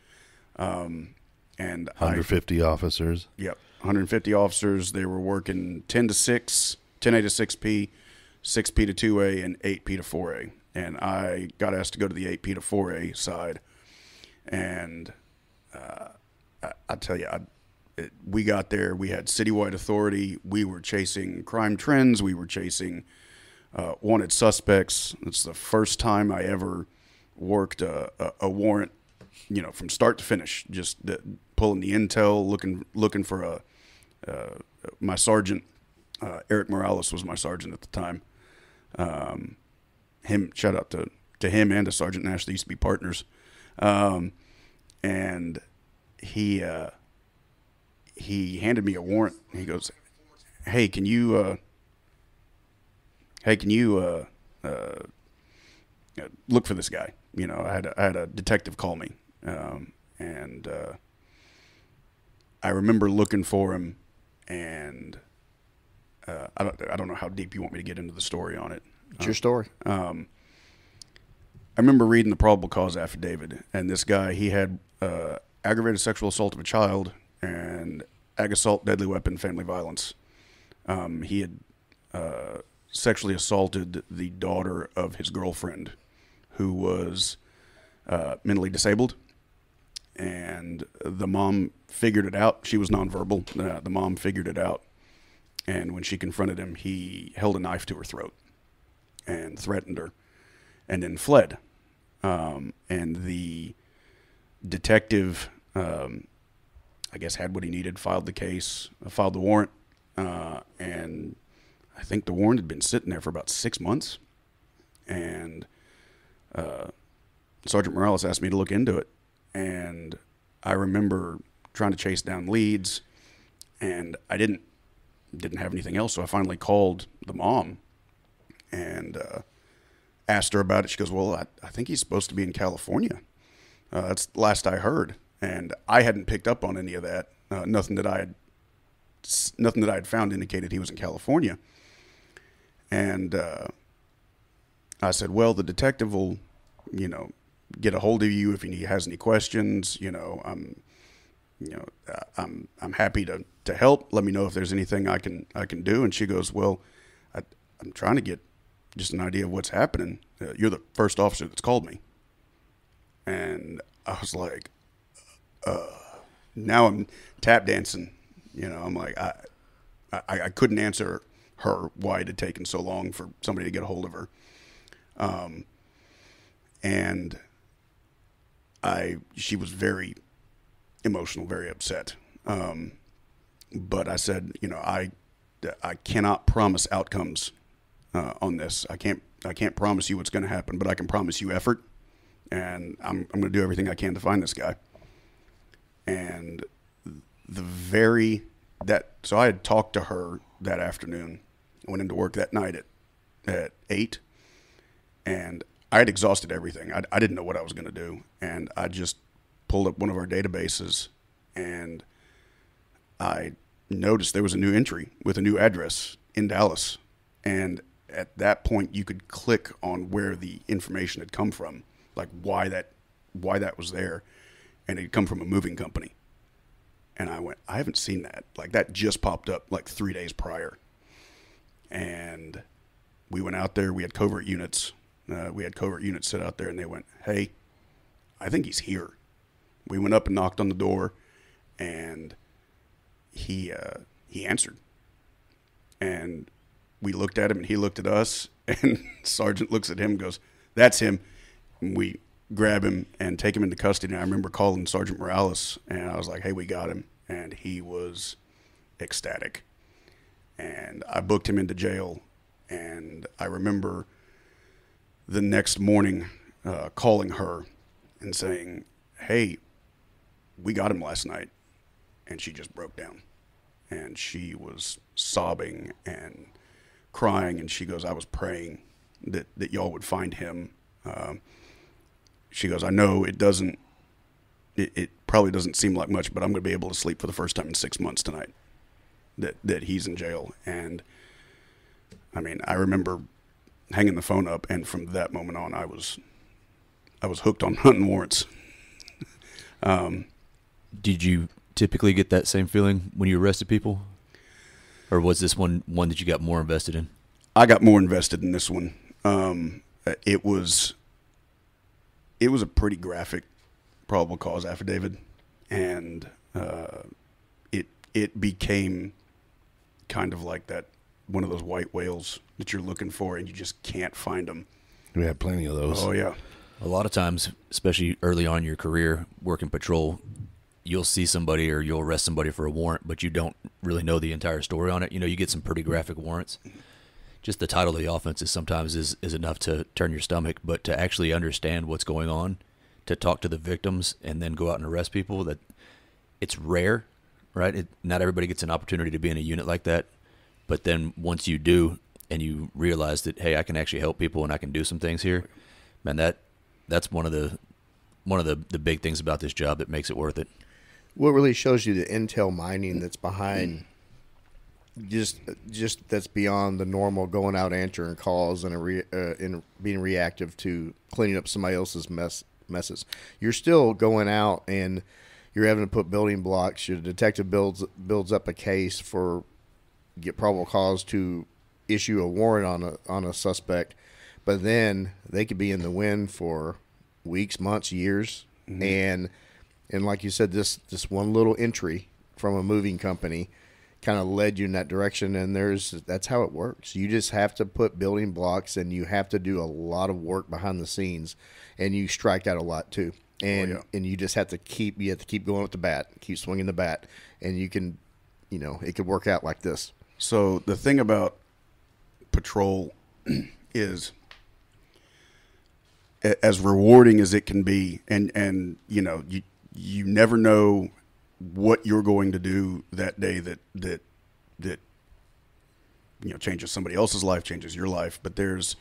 Um, and I 150 officers. Yep. 150 officers. They were working 10 to 6, 10A to 6P, 6P to 2A, and 8P to 4A. And I got asked to go to the 8P to 4A side. And uh, I, I tell you, I, it, we got there. We had citywide authority. We were chasing crime trends. We were chasing uh, wanted suspects. It's the first time I ever worked a, a, a warrant, you know, from start to finish. Just the, pulling the intel, looking looking for a uh, my sergeant. Uh, Eric Morales was my sergeant at the time. Um, him shout out to to him and to Sergeant Nash. They used to be partners, um, and he uh, he handed me a warrant. He goes, "Hey, can you?" Uh, hey, can you uh, uh, look for this guy? You know, I had a, I had a detective call me, um, and uh, I remember looking for him, and uh, I don't I don't know how deep you want me to get into the story on it. It's your story. Um, I remember reading the probable cause affidavit, and this guy he had uh, aggravated sexual assault of a child and ag assault, deadly weapon, family violence. Um, he had uh, sexually assaulted the daughter of his girlfriend, who was uh, mentally disabled, and the mom figured it out. She was nonverbal. Uh, the mom figured it out, and when she confronted him, he held a knife to her throat and threatened her, and then fled. Um, and the detective, um, I guess, had what he needed, filed the case, uh, filed the warrant, uh, and I think the warrant had been sitting there for about six months. And uh, Sergeant Morales asked me to look into it, and I remember trying to chase down leads, and I didn't didn't have anything else, so I finally called the mom and uh, asked her about it. She goes, "Well, I, I think he's supposed to be in California. Uh, that's the last I heard." And I hadn't picked up on any of that. Uh, nothing that I had, nothing that I had found indicated he was in California. And uh, I said, "Well, the detective will, you know, get a hold of you if he has any questions. You know, I'm, you know, uh, I'm I'm happy to to help. Let me know if there's anything I can I can do." And she goes, "Well, I, I'm trying to get just an idea of what's happening. Uh, you're the first officer that's called me." And I was like, uh, now I'm tap dancing. You know, I'm like, I, I, I couldn't answer her why it had taken so long for somebody to get a hold of her. Um, and I, she was very emotional, very upset. Um, but I said, you know, I, I cannot promise outcomes uh, on this. I can't, I can't promise you what's going to happen, but I can promise you effort, and I'm, I'm going to do everything I can to find this guy. And the very that so I had talked to her that afternoon. I went into work that night at at eight, and I had exhausted everything. I, I didn't know what I was going to do, and I just pulled up one of our databases, and I noticed there was a new entry with a new address in Dallas, and at that point you could click on where the information had come from, like why that why that was there, and it had come from a moving company. And I went, I haven't seen that. Like that just popped up like three days prior. And we went out there. We had covert units. Uh, we had covert units sit out there, and they went, "Hey, I think he's here." We went up and knocked on the door, and he uh, he answered. and we looked at him, and he looked at us, and Sergeant looks at him, and goes, "That's him." And we grab him and take him into custody. And I remember calling Sergeant Morales, and I was like, "Hey, we got him," and he was ecstatic. And I booked him into jail, and I remember the next morning uh, calling her and saying, "Hey, we got him last night," and she just broke down, and she was sobbing and crying, and she goes, "I was praying that that y'all would find him." Um, she goes, "I know it doesn't, it, it probably doesn't seem like much, but I'm going to be able to sleep for the first time in six months tonight. That that he's in jail, and I mean, I remember hanging the phone up, and from that moment on, I was I was hooked on hunting warrants. um, Did you typically get that same feeling when you arrested people, or was this one one that you got more invested in? I got more invested in this one. Um, it was it was a pretty graphic probable cause affidavit, and uh, it it became kind of like that one of those white whales that you're looking for, and you just can't find them. We had plenty of those. Oh yeah, A lot of times, especially early on in your career working patrol, you'll see somebody or you'll arrest somebody for a warrant, but you don't really know the entire story on it. You know, you get some pretty graphic warrants. Just the title of the offense is sometimes is, is enough to turn your stomach, but to actually understand what's going on, to talk to the victims and then go out and arrest people, that it's rare, right? It, not everybody gets an opportunity to be in a unit like that. But then once you do and you realize that, hey, I can actually help people and I can do some things here, man, that that's one of the one of the, the big things about this job that makes it worth it. What really shows you the intel mining that's behind just just that's beyond the normal going out answering calls and a re, uh, and being reactive to cleaning up somebody else's mess messes. You're still going out and you're having to put building blocks. Your detective builds builds up a case for get probable cause to issue a warrant on a on a suspect, but then they could be in the wind for weeks, months, years, and and like you said, this this one little entry from a moving company kind of led you in that direction. And there's that's how it works. You just have to put building blocks, and you have to do a lot of work behind the scenes, and you strike out a lot too. Oh, and yeah. and you just have to keep you have to keep going with the bat, keep swinging the bat, and you can, you know, it could work out like this. So the thing about patrol is as rewarding as it can be and and you know you you never know what you're going to do that day that that that you know changes somebody else's life changes your life. But there's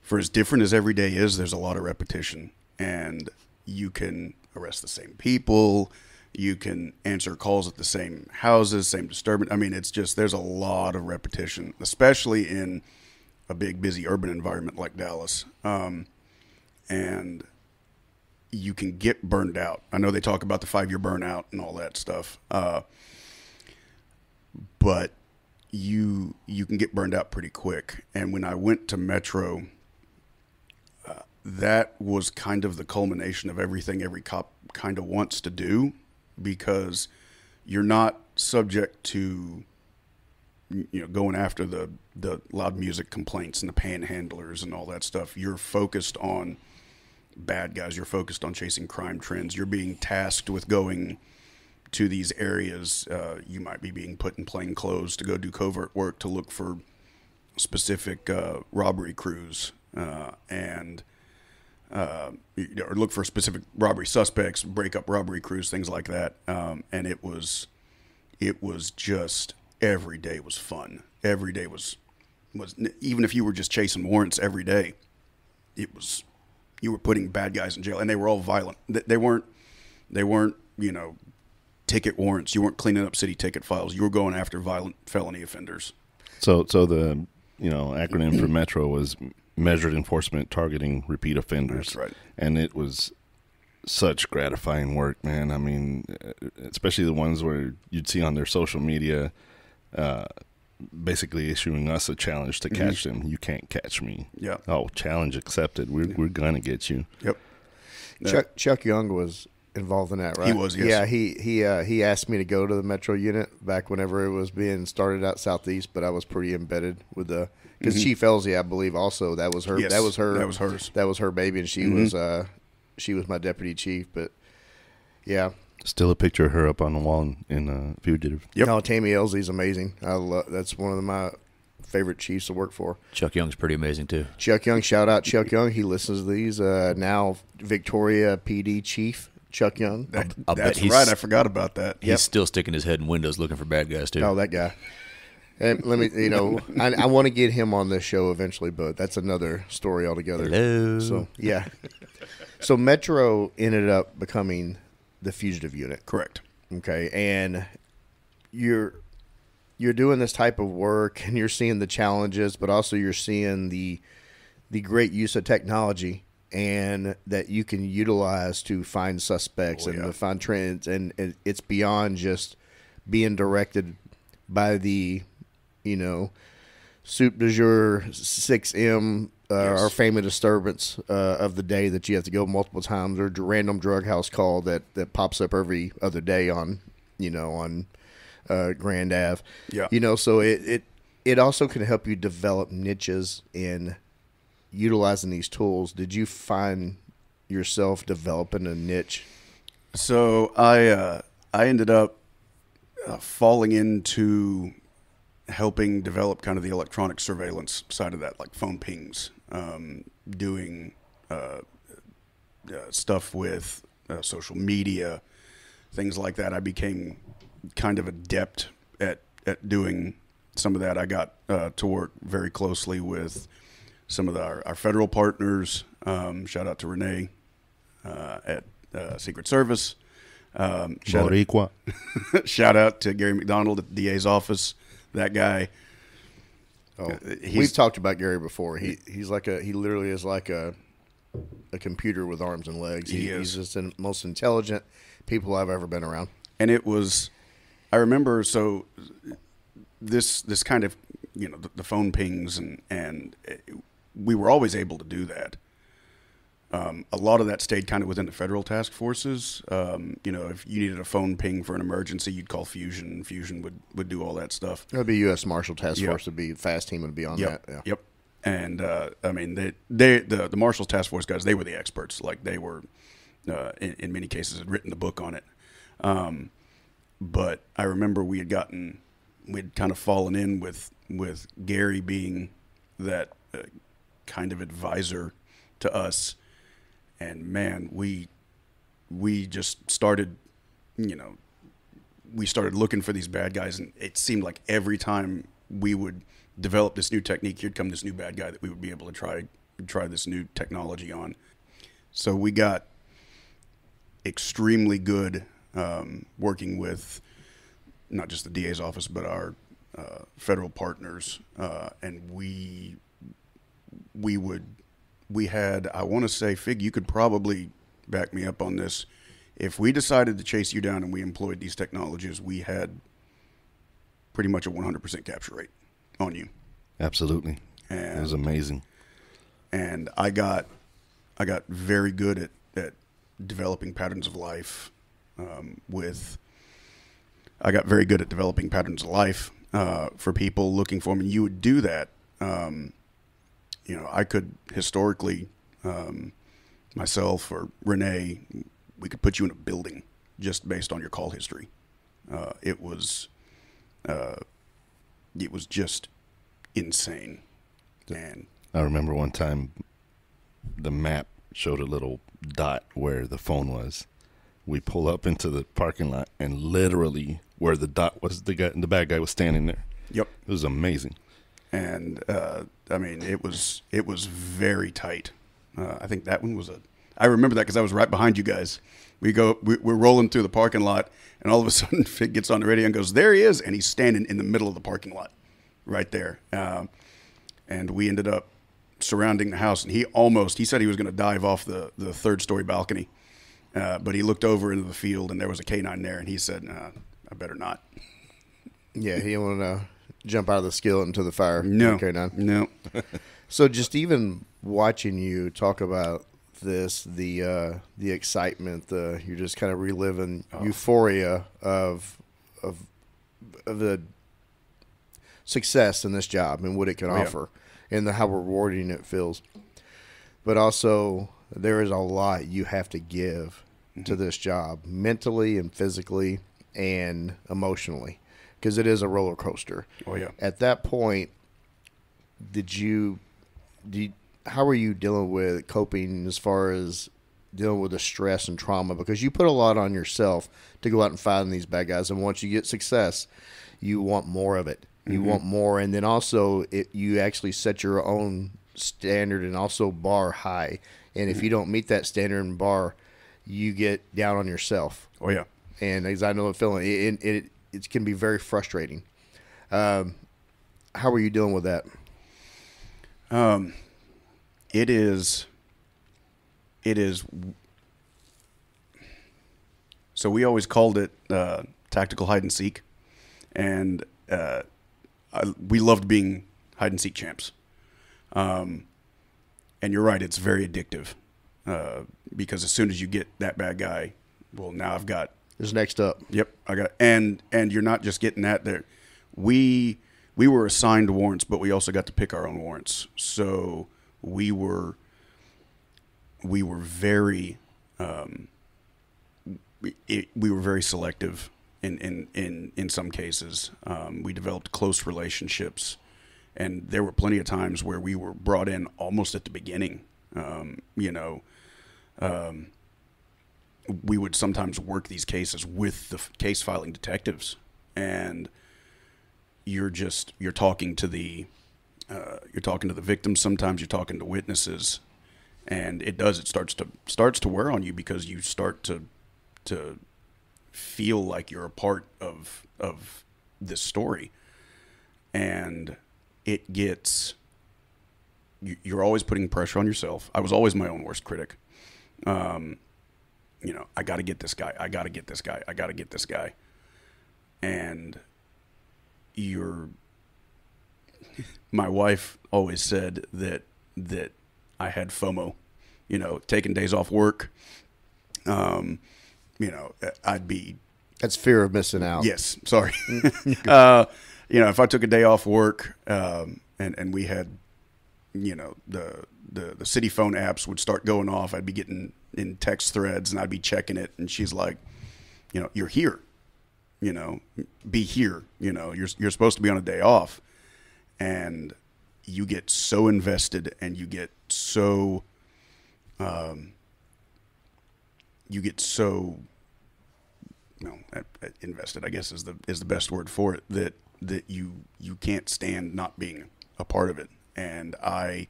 for as different as every day is there's a lot of repetition. And you can arrest the same people. You can answer calls at the same houses same disturbance. I mean it's just there's a lot of repetition especially in a big busy urban environment like dallas. Um, and you can get burned out. I know they talk about the five year burnout and all that stuff uh, but you you can get burned out pretty quick. And when i went to metro that was kind of the culmination of everything every cop kind of wants to do because you're not subject to you know going after the the loud music complaints and the panhandlers and all that stuff. You're focused on bad guys you're focused on chasing crime trends you're being tasked with going to these areas uh, you might be being put in plain clothes to go do covert work to look for specific uh, robbery crews uh, and uh, or look for specific robbery suspects, break up robbery crews, things like that. Um, and it was, it was just every day was fun. Every day was, was even if you were just chasing warrants every day, it was, you were putting bad guys in jail, and they were all violent. They, weren't, they weren't, you know, ticket warrants. You weren't cleaning up city ticket files. You were going after violent felony offenders. So, so the you know acronym for Metro was Measured Enforcement Targeting Repeat Offenders. That's right. And it was such gratifying work, man. I mean, especially the ones where you'd see on their social media, uh, basically issuing us a challenge to catch them. You can't catch me. Mm-hmm. Yeah. Oh, challenge accepted. We're we're gonna get you. Yep. Chuck Chuck Young was involved in that, right? He was, yes. Yeah, he he uh, he asked me to go to the Metro unit back whenever it was being started out southeast, but I was pretty embedded with the because Chief Elsie, I believe, also that was her. Mm-hmm. Yes, that was her. that was hers. That was her baby, and she Mhm. was uh, she was my deputy chief. But yeah, Still a picture of her up on the wall in, in uh, Fugitive. Yep. no, Tammy Elsie's amazing. I love that's one of my favorite chiefs to work for. Chuck Young's pretty amazing too. Chuck Young, shout out Chuck Young. He listens to these uh, now. Victoria PD chief Chuck Young. That- I'll bet that's right. I forgot about that. He's still sticking his head in windows looking for bad guys too. Oh, that guy. And let me, you know, I, I want to get him on this show eventually, but that's another story altogether. Hello. So yeah. So Metro ended up becoming the fugitive unit. Correct. Okay, and you're you're doing this type of work, and you're seeing the challenges, but also you're seeing the the great use of technology and that you can utilize to find suspects Oh, and yeah. to find trends, and it, it's beyond just being directed by the you know soup du jour 6m uh, Yes. our famous disturbance uh, of the day that you have to go multiple times or a random drug house call that, that pops up every other day on you know on uh, Grand Ave Yeah. you know so it, it it also can help you develop niches in utilizing these tools did you find yourself developing a niche So I uh, I ended up uh, falling into helping develop kind of the electronic surveillance side of that, like phone pings, um, doing uh, uh, stuff with uh, social media, things like that. I became kind of adept at at doing some of that. I got uh, to work very closely with some of the, our, our federal partners. Um, shout out to Renee uh, at uh, Secret Service. Um, shout, Boricua. shout out to Gary McDonald at the DA's office. That guy. Oh Uh, we've talked about Gary before. He he's like a he literally is like a a computer with arms and legs. He he's is. just the most intelligent people I've ever been around. And it was i remember so this this kind of you know the, the phone pings and and it, we were always able to do that um, a lot of that stayed kind of within the federal task forces um, you know if you needed a phone ping for an emergency you'd call fusion fusion would would do all that stuff That'd be U.S. Marshal Task Yeah. Force. Would be fast team would be on Yep. that. Yeah. Yep. And uh, I mean, they, they the the Marshals Task Force guys, they were the experts. Like they were, uh, in, in many cases, had written the book on it. Um, but I remember we had gotten, we'd kind of fallen in with with Gary being that uh, kind of advisor to us, and man, we we just started, you know, we started looking for these bad guys, and it seemed like every time we would develop this new technique, here'd come this new bad guy that we would be able to try try this new technology on. So we got extremely good um, working with not just the DA's office, but our uh, federal partners, uh, and we we would we had I want to say Fig, you could probably back me up on this. If we decided to chase you down and we employed these technologies, we had pretty much a 100% capture rate on you. Absolutely. And It was amazing. and I got I got very good at, at developing patterns of life um, with I got very good at developing patterns of life uh, for people looking for them. And you would do that. Um, you know, I could historically um, myself or Renee, we could put you in a building just based on your call history. Uh, it was uh, it was just insane. And I remember one time the map showed a little dot where the phone was. We pull up into the parking lot and literally where the dot was the guy the bad guy was standing there. Yep. It was amazing. And uh, I mean it was it was very tight. Uh, I think that one was a. I remember that because I was right behind you guys. We go, we, we're rolling through the parking lot, and all of a sudden, Fig gets on the radio and goes, "There he is!" And he's standing in the middle of the parking lot, right there. Um, and we ended up surrounding the house, and he almost he said he was going to dive off the the third story balcony, uh, but he looked over into the field, and there was a canine there, and he said, uh, "I better not." Yeah, he didn't want to jump out of the skillet into the fire. No, Okay, now. no. So just even watching you talk about this, the uh, the excitement, the you're just kind of reliving euphoria of of of the success in this job and what it can Oh, yeah. offer, and the, how rewarding it feels. But also, there is a lot you have to give to this job, mentally and physically and emotionally, because it is a roller coaster. Oh yeah. at that point did you did how are you dealing with coping as far as dealing with the stress and trauma? Because you put a lot on yourself to go out and find these bad guys and once you get success you want more of it. You mm-hmm. want more and then also it, you actually set your own standard and also bar high and if mm-hmm. you don't meet that standard and bar you get down on yourself. Oh yeah. and as I know the feeling, it, it, it it can be very frustrating. Um, how are you dealing with that? Um, it is. It is. So we always called it uh, tactical hide and seek, and uh, I, we loved being hide and seek champs. Um, and you're right; it's very addictive uh, because as soon as you get that bad guy, well, now I've got Is next up. Yep, I got and and you're not just getting that there. We we were assigned warrants, but we also got to pick our own warrants. So we were we were very um, we, it, we were very selective in in in in some cases. Um, we developed close relationships, and there were plenty of times where we were brought in almost at the beginning. Um, you know, we would sometimes work these cases with the f- case filing detectives. And you're just you're talking to the uh, you're talking to the victims. Sometimes you're talking to witnesses. And it does it starts to starts to wear on you because you start to to feel like you're a part of of this story. And it gets you- you're always putting pressure on yourself. I was always my own worst critic you know, I got to get this guy. I got to get this guy. I got to get this guy. And you're my wife always said that that I had FOMO, you know, taking days off work. Um, you know, I'd be That's fear of missing out. Yes, sorry. uh, you know, if I took a day off work um, and and we had, you know, the the the city phone apps would start going off, I'd be getting in text threads and I'd be checking it, and she's like, you know, you're here, you know, be here, you know, you're you're supposed to be on a day off, and you get so invested and you get so, um, you get so uh, uh, invested. I guess is the is the best word for it. That that you you can't stand not being a part of it. And I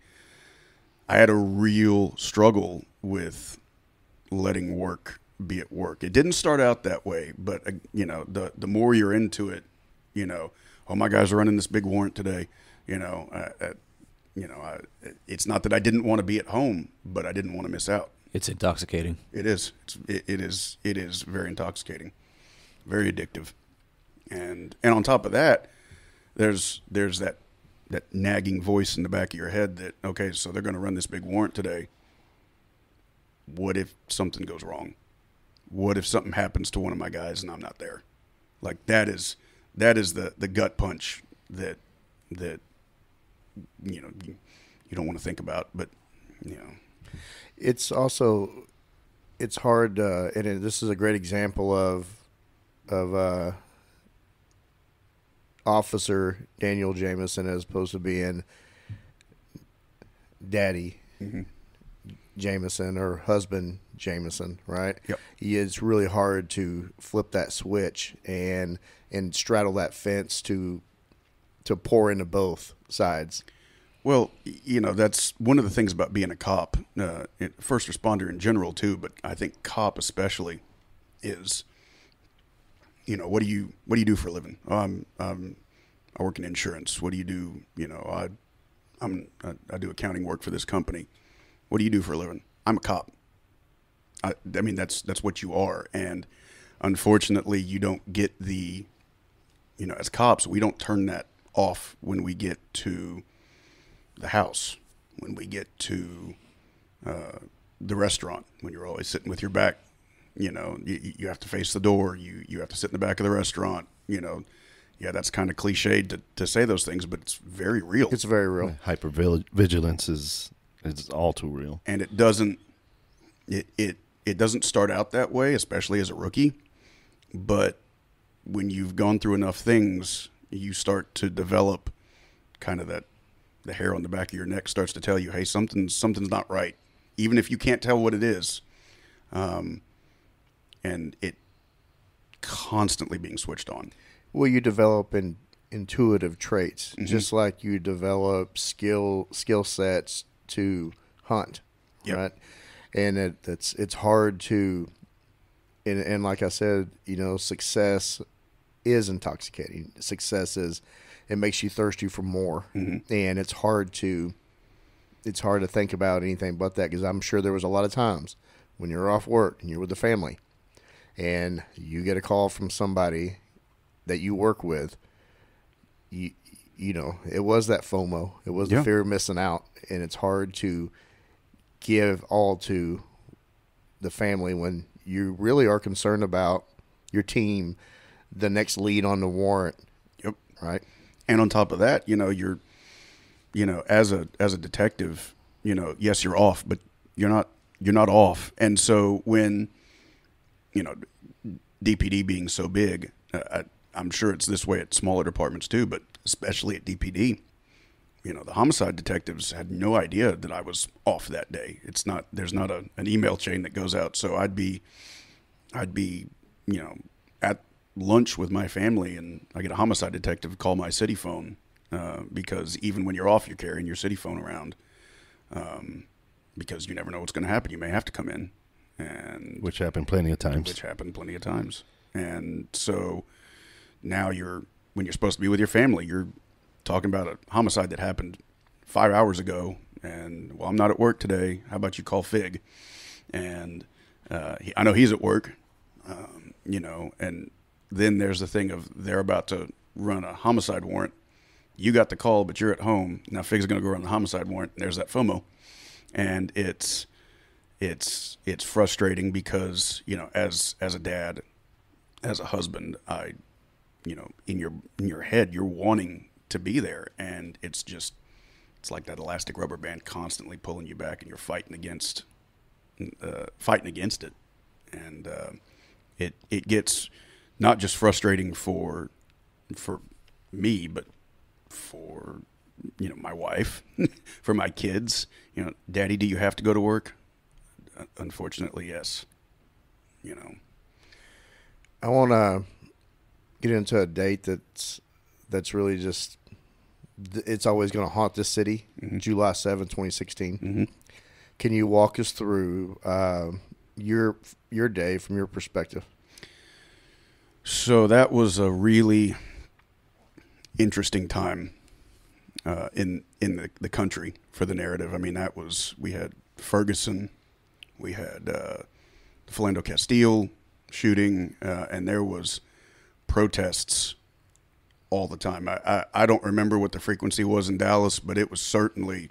I had a real struggle with letting work be at work. It didn't start out that way, but uh, you know, the the more you're into it, you know, oh my guys are running this big warrant today. You know, uh, uh, you know, I, it's not that I didn't want to be at home, but I didn't want to miss out. It's intoxicating. It is. It's, it, it is. It is very intoxicating, very addictive, and and on top of that, there's there's that that nagging voice in the back of your head that okay, so they're going to run this big warrant today. What if something goes wrong? What if something happens to one of my guys and I'm not there? Like that is that is the the gut punch that that you know you, don't want to think about, but you know It's also it's hard, uh, and it, this is a great example of of uh, Officer Daniel Jamieson as opposed to being Daddy Jamieson or husband Jamieson, right? Yep. It's really hard to flip that switch and and straddle that fence to to pour into both sides. Well, you know, that's one of the things about being a cop, uh, first responder in general too, but I think cop especially is, you know, what do you what do you do for a living? Um, I work in insurance. What do you do? You know, I I'm I, I do accounting work for this company. What do you do for a living? I'm a cop. I, I mean, that's that's what you are, and unfortunately, you don't get the, you know, as cops, we don't turn that off when we get to the house when we get to uh, the restaurant when you're always sitting with your back. You know, you, you have to face the door. You you have to sit in the back of the restaurant. You know, yeah, that's kind of cliched to, to say those things, but it's very real. It's very real. Hyper vigilance is is all too real. and it doesn't it it it doesn't start out that way, especially as a rookie. But when you've gone through enough things, you start to develop kind of that the hair on the back of your neck starts to tell you, hey, something's something's not right, even if you can't tell what it is. Um, and it constantly being switched on. Well, you develop in intuitive traits, Mm-hmm. just like you develop skill skill sets to hunt, Yep. right? And it, it's it's hard to, and, and like I said, you know, success is intoxicating. Success is it makes you thirsty for more, Mm-hmm. and it's hard to it's hard to think about anything but that because I'm sure there was a lot of times when you're off work and you're with the family, and you get a call from somebody that you work with, you you know, it was that FOMO. It was Yeah. the fear of missing out, and it's hard to give all to the family when you really are concerned about your team, the next lead on the warrant, Yep. right? And on top of that, you know, you're, you know, as a as a detective, you know, yes, you're off, but you're not you're not off. And so when, you know, DPD being so big, uh, I, I'm sure it's this way at smaller departments too, but especially at DPD, you know, the homicide detectives had no idea that I was off that day. It's not there's not a, an email chain that goes out, so I'd be, I'd be, you know, at lunch with my family, and I get a homicide detective call my city phone uh, because even when you're off, you're carrying your city phone around um, because you never know what's going to happen. You may have to come in, and Which happened plenty of times. which happened plenty of times. And so now you're when you're supposed to be with your family, you're talking about a homicide that happened five hours ago, and well, I'm not at work today. How about you call Fig? And uh, he, I know he's at work, um, you know. And then there's the thing of they're about to run a homicide warrant. You got the call, but you're at home now. Fig's going to go run the homicide warrant. And there's that FOMO, and it's it's it's frustrating because you know as as a dad as a husband i you know in your in your head you're wanting to be there. And it's just it's like that elastic rubber band constantly pulling you back and you're fighting against uh, fighting against it. And uh, it it gets not just frustrating for for me but for you know my wife for my kids. You know daddy do you have to go to work unfortunately yes you know I want to get into a date that's that's really just it's always going to haunt this city. July 7, 2016. Can you walk us through uh, your your day from your perspective? So that was a really interesting time uh, in in the, the country for the narrative. I mean, that was we had Ferguson, we had uh, the Philando Castile shooting, uh, and there was protests all the time. I, I I don't remember what the frequency was in Dallas, but it was certainly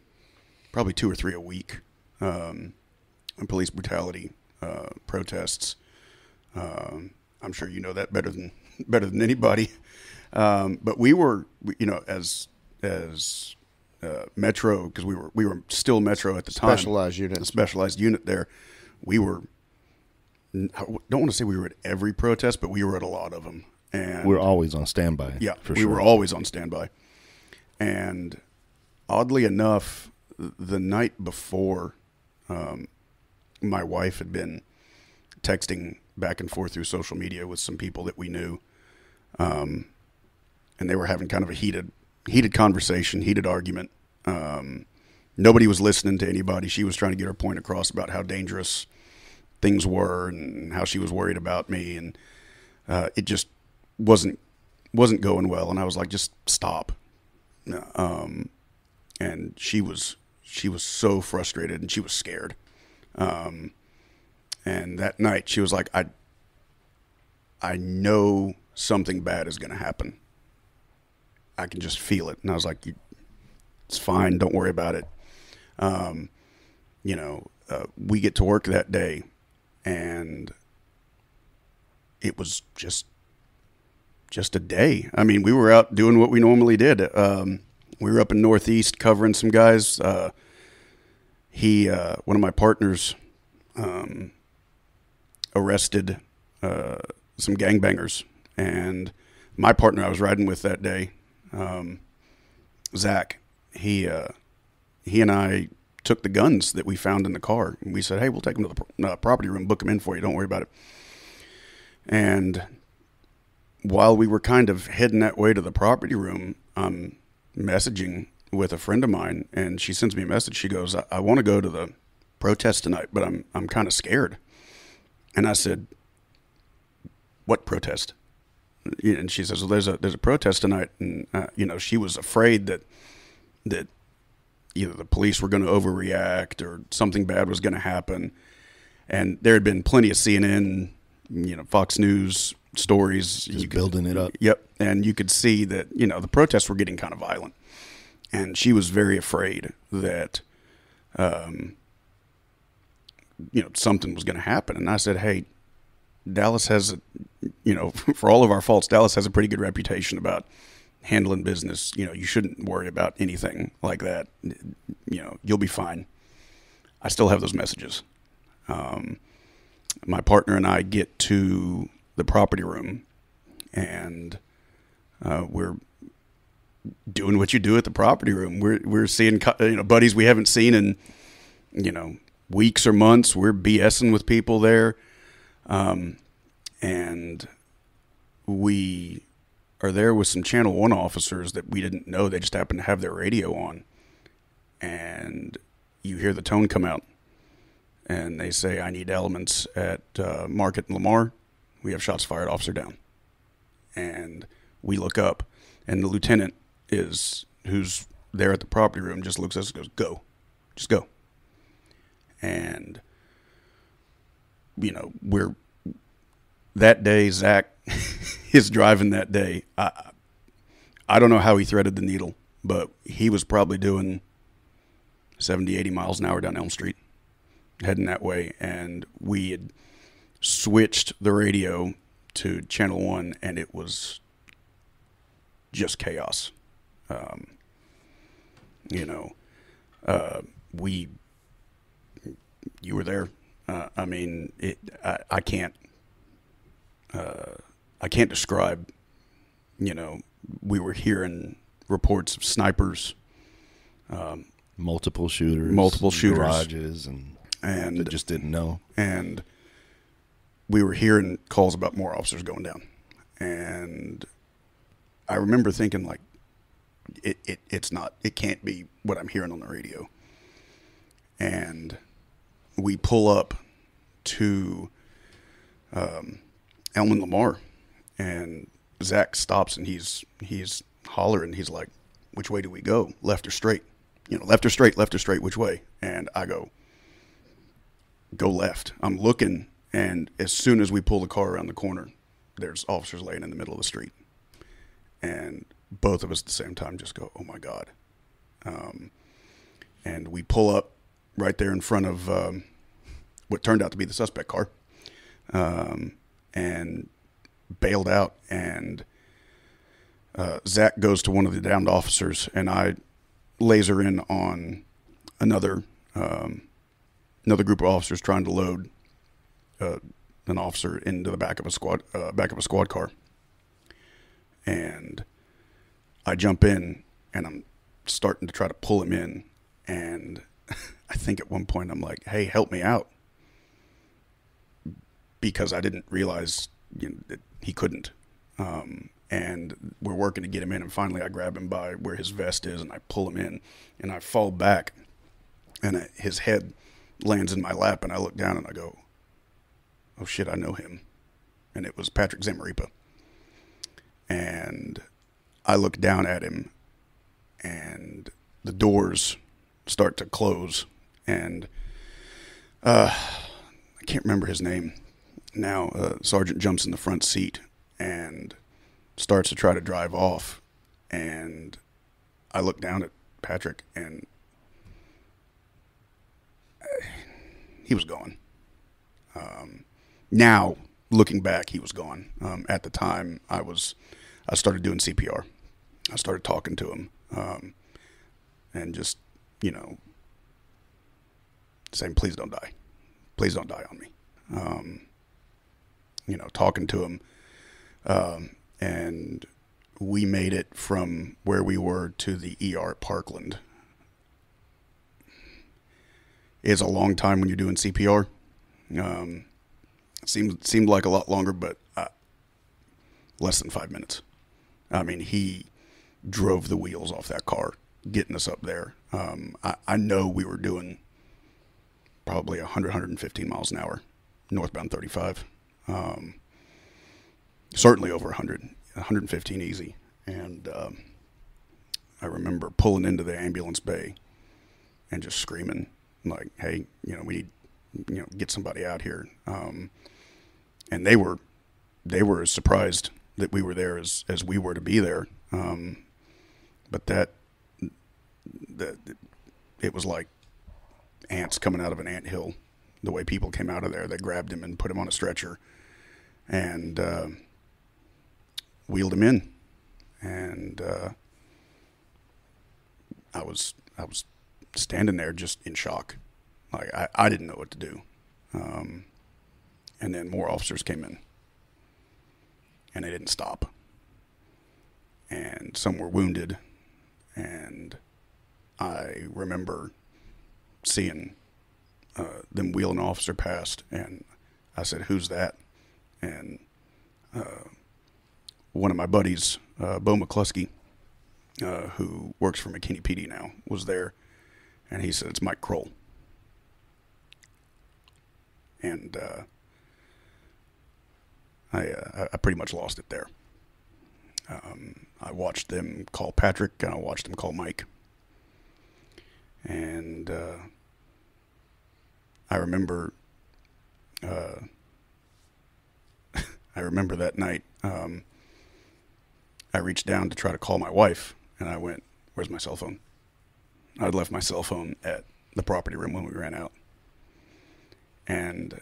probably two or three a week. Um, and police brutality uh, protests. Um, I'm sure you know that better than better than anybody. Um, but we were, you know, as as uh, Metro because we were we were still Metro at the time. Specialized unit. a specialized unit there. We were. I don't want to say we were at every protest, but we were at a lot of them. And We're always on standby. yeah, for we sure. were always on standby. And oddly enough, the night before, um, my wife had been texting back and forth through social media with some people that we knew, um, and they were having kind of a heated, heated conversation, heated argument. Um, nobody was listening to anybody. She was trying to get her point across about how dangerous things were and how she was worried about me, and uh, it just wasn't wasn't going well. And I was like, just stop. Um, and she was she was so frustrated and she was scared. Um, and that night she was like, I I know something bad is going to happen. I can just feel it. And I was like, it's fine. Don't worry about it. Um, you know, uh, we get to work that day, and it was just just a day. I mean, we were out doing what we normally did. Um, we were up in Northeast covering some guys. Uh, he, uh, one of my partners, um, arrested uh, some gangbangers, and my partner I was riding with that day, um, Zach, he uh, he and I took the guns that we found in the car, and we said, "Hey, we'll take them to the uh, property room, book them in for you. Don't worry about it." And while we were kind of heading that way to the property room, I'm messaging with a friend of mine, and she sends me a message. She goes, "I, I want to go to the protest tonight, but I'm I'm kind of scared." And I said, "What protest?" And she says, "Well, there's a there's a protest tonight," and uh, you know, she was afraid that that either the police were going to overreact or something bad was going to happen. And there had been plenty of CNN, you know, Fox News stories. Just You could- building it up. Yep. And you could see that, you know, the protests were getting kind of violent. And she was very afraid that, um, you know, something was going to happen. And I said, hey, Dallas has, you know, for all of our faults, Dallas has a pretty good reputation about handling business. You know, you shouldn't worry about anything like that. You know, you'll be fine. I still have those messages. Um, my partner and I get to the property room, and uh, we're doing what you do at the property room. We're we're seeing you know buddies we haven't seen in you know weeks or months. We're BSing with people there, um, and we are there with some Channel One officers that we didn't know. They just happened to have their radio on, and you hear the tone come out, and they say, "I need elements at uh, Market and Lamar. We have shots fired. Officer down." And we look up, and the lieutenant is who's there at the property room just looks at us goes, "Go, just go." And you know we're that day. Zach is driving that day. I I don't know how he threaded the needle, but he was probably doing 70, 80 miles an hour down Elm Street, heading that way. And we had switched the radio to Channel 1, and it was just chaos. Um, you know, uh, we, you were there. Uh, I mean, it, I, I can't, uh, I can't describe, you know, we were hearing reports of snipers, multiple shooters, Multiple shooters. garages, and and just didn't know. and we were hearing calls about more officers going down and i remember thinking like it, it it's not it can't be what i'm hearing on the radio and we pull up to um, elman lamar and zach stops and he's he's hollering he's like which way do we go left or straight you know left or straight left or straight which way and i go go left. I'm looking, and as soon as we pull the car around the corner, there's officers laying in the middle of the street. And both of us at the same time just go, oh my God. Um, and we pull up right there in front of um, what turned out to be the suspect car um, and bailed out. And uh, Zach goes to one of the downed officers, and I laser in on another um, another group of officers trying to load uh, an officer into the back of a squad uh, back of a squad car, and I jump in and I'm starting to try to pull him in, and I think at one point I'm like, "Hey, help me out," because I didn't realize you know, that he couldn't. Um, and we're working to get him in, and finally I grab him by where his vest is, and I pull him in, and I fall back, and I, his head lands in my lap, and I look down and I go, "Oh shit, I know him," and it was Patrick Zamarripa. And I look down at him, and the doors start to close, and uh, I can't remember his name now. Uh, Sergeant jumps in the front seat and starts to try to drive off, and I look down at Patrick and he was gone. Um, now looking back, he was gone. Um, at the time, I was I started doing CPR. I started talking to him, um, and just you know saying, "Please don't die, please don't die on me." You know, talking to him, um, and we made it from where we were to the ER at Parkland. It's a long time when you're doing CPR. Um, seemed seemed like a lot longer, but uh, less than five minutes. I mean, he drove the wheels off that car, getting us up there. Um, I, I know we were doing probably 100, 115 miles an hour, northbound 35. Um, certainly over 100, 115 easy. And um, I remember pulling into the ambulance bay and just screaming, like, hey, you know, we need, you know, get somebody out here. Um, and they were, they were as surprised that we were there as, as we were to be there. Um, but that, that, it was like ants coming out of an ant hill. The way people came out of there, they grabbed him and put him on a stretcher, and uh, wheeled him in. And uh, I was I was standing there just in shock, like I, I didn't know what to do. Um, and then more officers came in, and they didn't stop. And some were wounded, and I remember seeing uh, them wheel an officer past, and I said, "Who's that?" And uh, one of my buddies, uh, Bo McCluskey, uh, who works for McKinney PD now, was there, and he said, "It's Mike Krol." And uh, I, uh, I pretty much lost it there. Um, I watched them call Patrick, and I watched them call Mike and uh, I remember, I remember that night. Um, I reached down to try to call my wife, and I went, "Where's my cell phone?" I'd left my cell phone at the property room when we ran out, and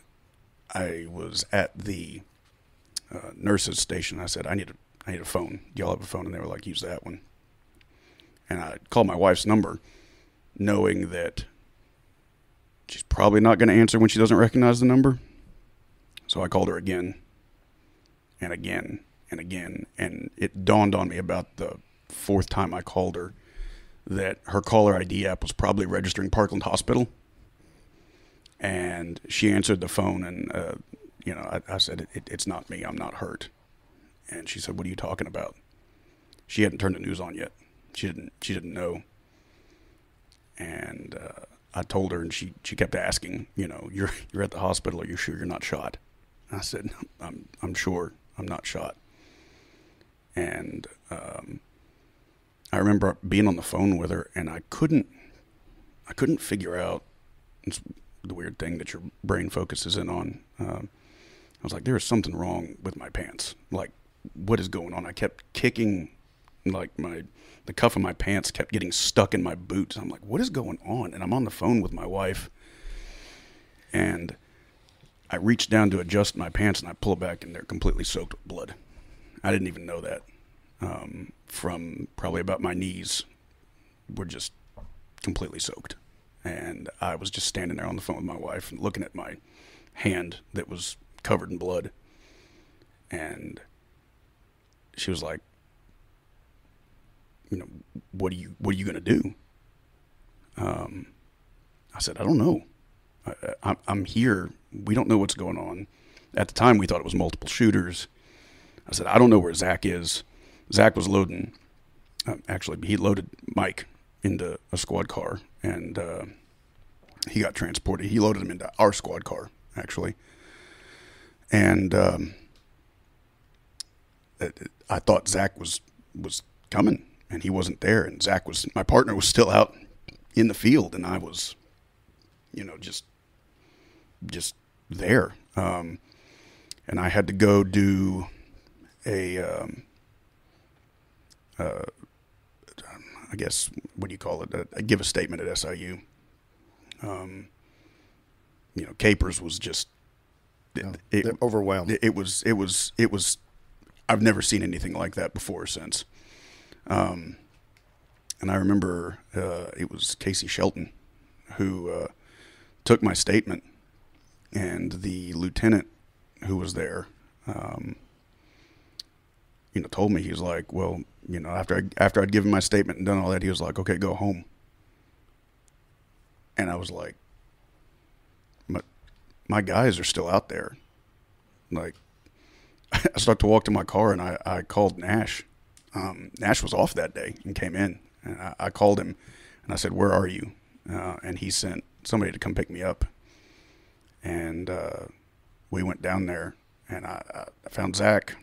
I was at the uh, nurses station. I said, "I need a, I need a phone. Do y'all have a phone?" And they were like, "Use that one." And I called my wife's number knowing that she's probably not going to answer when she doesn't recognize the number. So I called her again and again and again. And it dawned on me about the fourth time I called her that her caller ID app was probably registering Parkland Hospital. And she answered the phone, and, uh, you know, I, I said, it, It's not me. I'm not hurt. And she said, What are you talking about? She hadn't turned the news on yet. She didn't. She didn't know and uh, I told her, and she she kept asking, you know, you're you're at the hospital. Are you sure you're not shot? I said, I'm I'm sure I'm not shot. And um, I remember being on the phone with her, and I couldn't I couldn't figure out. It's the weird thing that your brain focuses in on. Um, I was like, there is something wrong with my pants. Like, what is going on? I kept kicking, like my the cuff of my pants kept getting stuck in my boots. I'm like, what is going on? And I'm on the phone with my wife, and I reach down to adjust my pants, and I pull back, and they're completely soaked with blood. I didn't even know that. Um, from probably about my knees, were just completely soaked, and I was just standing there on the phone with my wife and looking at my hand that was covered in blood, and she was like, you know, what are you what are you going to do? Um, I said, I don't know. I, am here. We don't know what's going on. At the time, we thought it was multiple shooters. I said, I don't know where Zach is. Zach was loading. Um, actually, he loaded Mike into a squad car, and uh, he got transported. He loaded him into our squad car, actually. And um, I thought Zach was was coming and he wasn't there. And Zach was my partner was still out in the field, and I was, you know, just just there. Um, and I had to go do a, um, uh, I guess what do you call it? A, a give a statement at SIU. Um, you know, Capers was just it, No, it- they're overwhelmed. it, it was it was it was I've never seen anything like that before since. Um, and I remember uh, it was Casey Shelton who uh, took my statement, and the lieutenant who was there, um, you know, told me he was like, well, you know, after I, after I'd given my statement and done all that, he was like, okay, go home. And I was like, my my guys are still out there. Like, I started to walk to my car and I, I called Nash. Um, Nash was off that day and came in. And I, I called him and I said, Where are you? Uh, and he sent somebody to come pick me up. And uh, we went down there and I, I found Zach.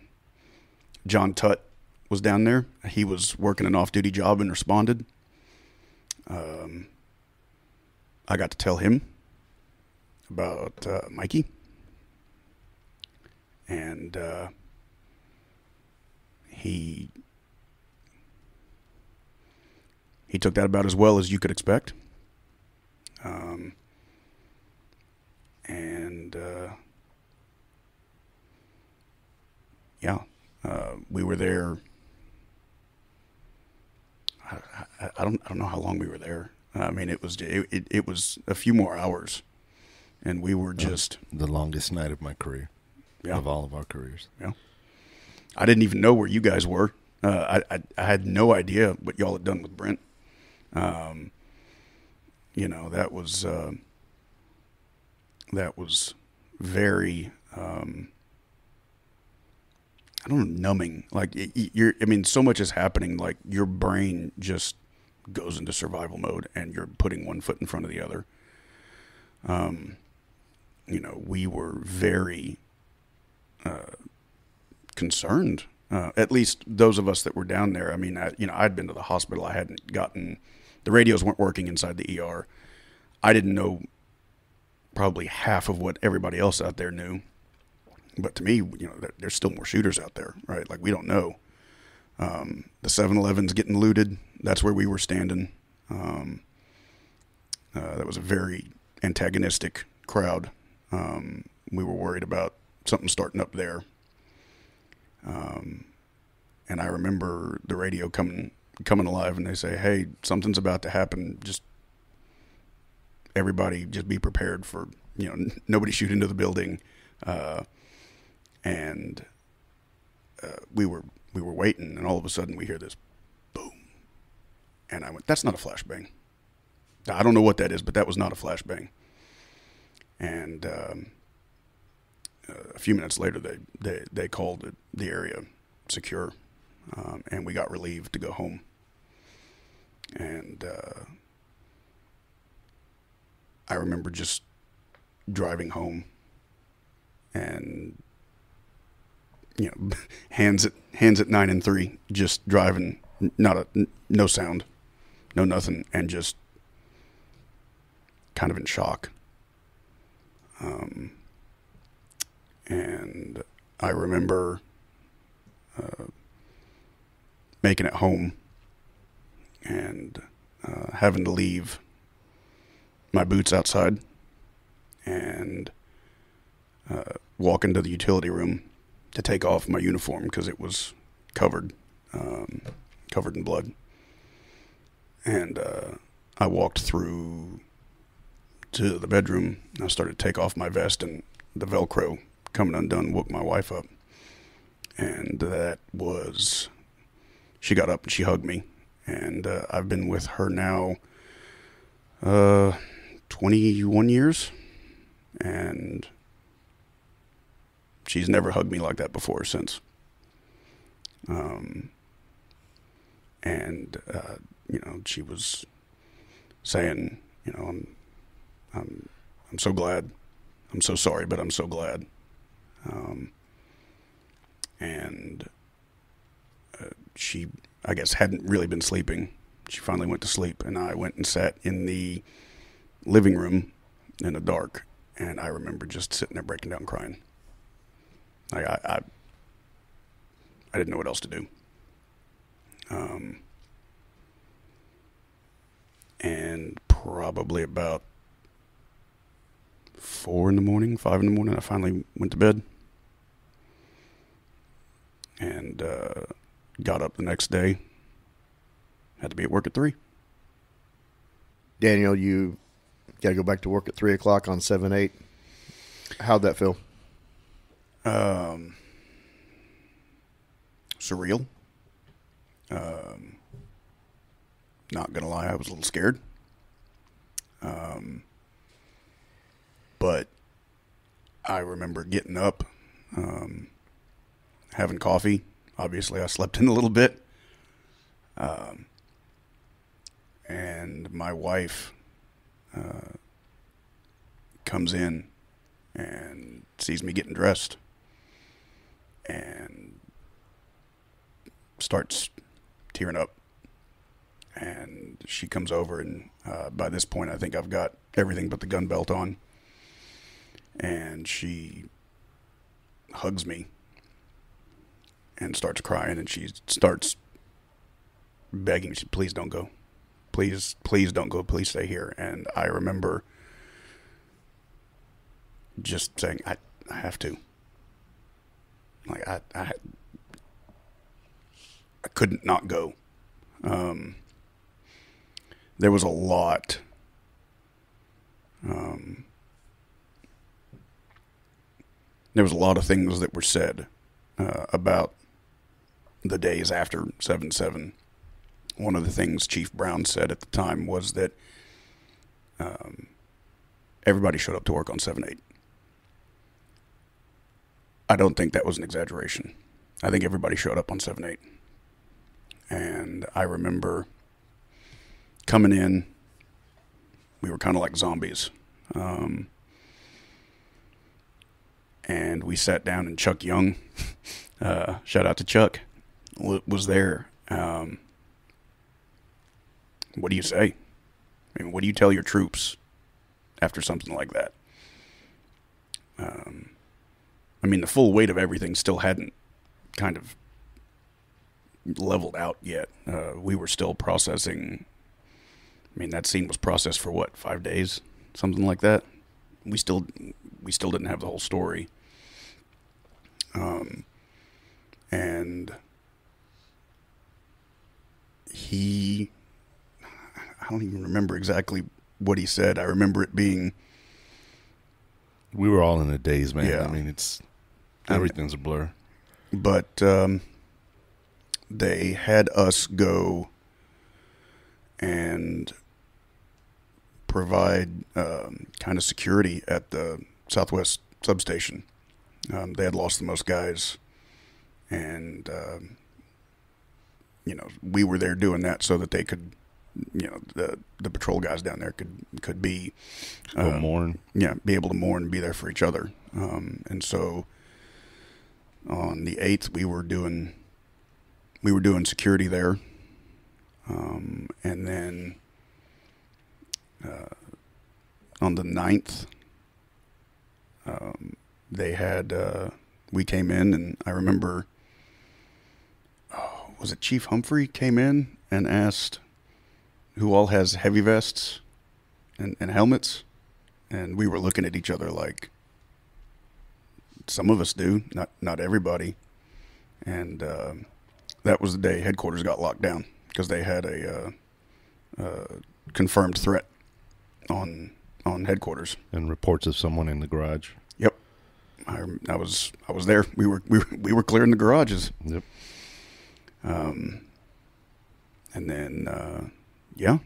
John Tutt was down there. He was working an off duty job and responded. Um, I got to tell him about uh, Mikey. And uh, he he took that about as well as you could expect. Um, and uh, yeah, uh, we were there. I, I, I don't I don't know how long we were there. I mean, it was it, it, it was a few more hours, and we were just The longest night of my career, yeah. of all of our careers. Yeah. I didn't even know where you guys were. Uh, I, I I had no idea what y'all had done with Brent. Um, you know that was uh, that was very um, I don't know numbing. Like you're, I mean, so much is happening. Like your brain just goes into survival mode, and you're putting one foot in front of the other. Um, you know, we were very concerned. Uh, at least those of us that were down there. I mean, I, you know, I'd been to the hospital. I hadn't gotten the radios weren't working inside the ER. I didn't know probably half of what everybody else out there knew. But to me, you know, there, there's still more shooters out there, right? Like we don't know. Um, the 7-Eleven's getting looted. That's where we were standing. Um, uh, that was a very antagonistic crowd. Um, we were worried about something starting up there. Um, and I remember the radio coming coming alive, and they say, "Hey, something's about to happen. Just everybody, just be prepared for you know nobody shoot into the building." Uh, and uh, we were we were waiting, and all of a sudden we hear this boom, and I went, "That's not a flashbang." I don't know what that is, but that was not a flashbang. And um, a few minutes later, they they, they called the area secure, um, and we got relieved to go home. And uh, I remember just driving home, and you know, hands at hands at nine and three, just driving, not a no sound, no nothing, and just kind of in shock. Um, and I remember uh, making it home and uh, having to leave my boots outside and uh, walk into the utility room to take off my uniform because it was covered, um, covered in blood. And uh, I walked through to the bedroom. I started to take off my vest, and the Velcro coming undone woke my wife up. And that was, she got up and she hugged me. And uh, I've been with her now uh, 21 years. And she's never hugged me like that before since. Um, and, uh, you know, she was saying, you know, I'm, I'm, I'm so glad. I'm so sorry, but I'm so glad. Um, and uh, she, I guess, hadn't really been sleeping. She finally went to sleep, and I went and sat in the living room in the dark. And I remember just sitting there breaking down crying. Like I, I, I didn't know what else to do. Um, and probably about four in the morning, five in the morning. I finally went to bed and uh, got up the next day. Had to be at work at three. Daniel, you got to go back to work at three o'clock on seven eight. How'd that feel? Um, surreal. Um, not gonna lie, I was a little scared. Um, but I remember getting up, um, having coffee. Obviously, I slept in a little bit. Um, and my wife uh, comes in and sees me getting dressed and starts tearing up. And she comes over, and uh, by this point, I think I've got everything but the gun belt on. And she hugs me and starts crying, and she starts begging, she, please don't go. Please, please don't go. Please stay here. And I remember just saying, I, I have to. Like I, I, I couldn't not go. Um, there was a lot. Um, there was a lot of things that were said uh, about the days after seven seven. One of the things Chief Brown said at the time was that um, everybody showed up to work on seven eight. I don't think that was an exaggeration. I think everybody showed up on 7 8. And I remember coming in, we were kind of like zombies. Um, and we sat down, and Chuck Young, uh, shout out to Chuck, was there. Um, what do you say? I mean, what do you tell your troops after something like that? Um, I mean, the full weight of everything still hadn't kind of leveled out yet. Uh, we were still processing. I mean, that scene was processed for what five days, something like that. We still we still didn't have the whole story. Um, and he, I don't even remember exactly what he said. I remember it being. We were all in a daze, man. Yeah. I mean, it's everything's a blur. but um, they had us go and provide um, kind of security at the Southwest substation. Um, they had lost the most guys, and um, you know we were there doing that so that they could, you know, the the patrol guys down there could could be uh, mourn. yeah, be able to mourn and be there for each other. Um, and so on the eighth, we were doing we were doing security there, um, and then uh, on the ninth, um, they had uh, we came in, and I remember. Oh, was it Chief Humphrey came in and asked who all has heavy vests and, and helmets? and we were looking at each other like some of us do not not everybody and um that was the day headquarters got locked down because they had a uh, uh, confirmed threat on on headquarters And reports of someone in the garage. yep I, I was I was there we were we were, we were clearing the garages Yep. um and then uh yeah.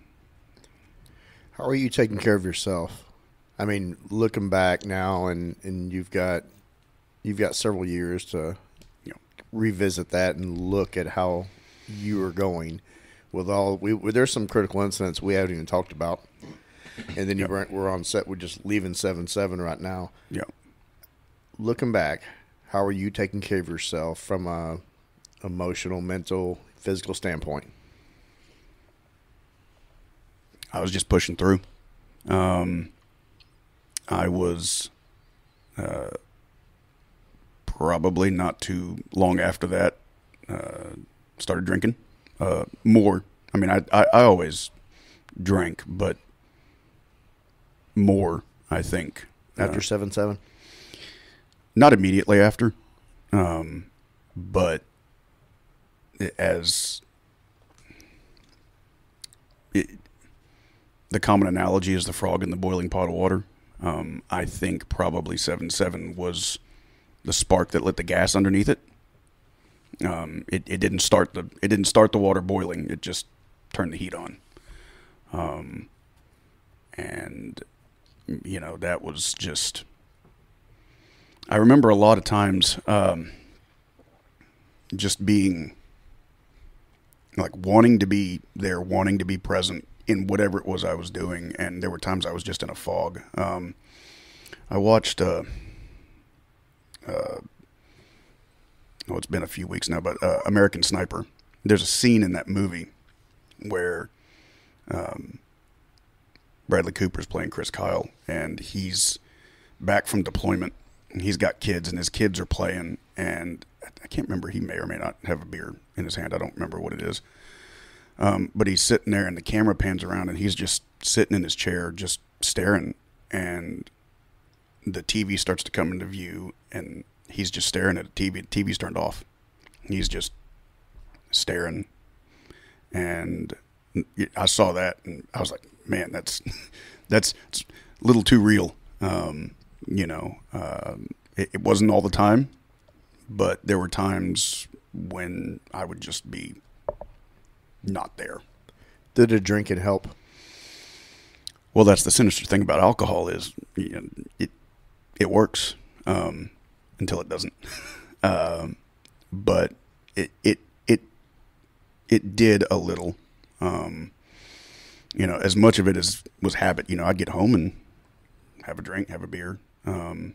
How are you taking care of yourself? I mean, looking back now, and and you've got you've got several years to you know revisit that and look at how you were going with all we there's some critical incidents we haven't even talked about. And then you were, we're on set we're just leaving 7-7 right now. Yeah. Looking back how are you taking care of yourself from a emotional mental physical standpoint I was just pushing through. Um, I was uh, probably not too long after that uh, started drinking uh, more. I mean, I, I I always drank, but more. I think After seven seven. not immediately after, um, but as it, the common analogy is the frog in the boiling pot of water. Um, I think probably seven seven was the spark that lit the gas underneath it. Um, it, it didn't start the it didn't start the water boiling. It just turned the heat on. Um, and you know that was just I remember a lot of times um, just being like wanting to be there, wanting to be present in whatever it was I was doing, and there were times I was just in a fog. Um, I watched. Uh, uh, oh, it's been a few weeks now, but uh, American Sniper. There's a scene in that movie where um, Bradley Cooper's playing Chris Kyle, and he's back from deployment. And he's got kids, and his kids are playing, and I can't remember. He may or may not have a beer in his hand. I don't remember what it is. Um, but he's sitting there, and the camera pans around, and he's just sitting in his chair, just staring. And the TV starts to come into view, and he's just staring at the TV. The TV's turned off. He's just staring, and I saw that, and I was like, "Man, that's that's a little too real." Um, you know, um, it, it wasn't all the time, but there were times when I would just be not there. Did the drinking help? Well, that's the sinister thing about alcohol is you know, it it works um, until it doesn't. um, but it it it it did a little. Um, you know, as much of it as was habit. You know, I'd get home and have a drink, have a beer. Um,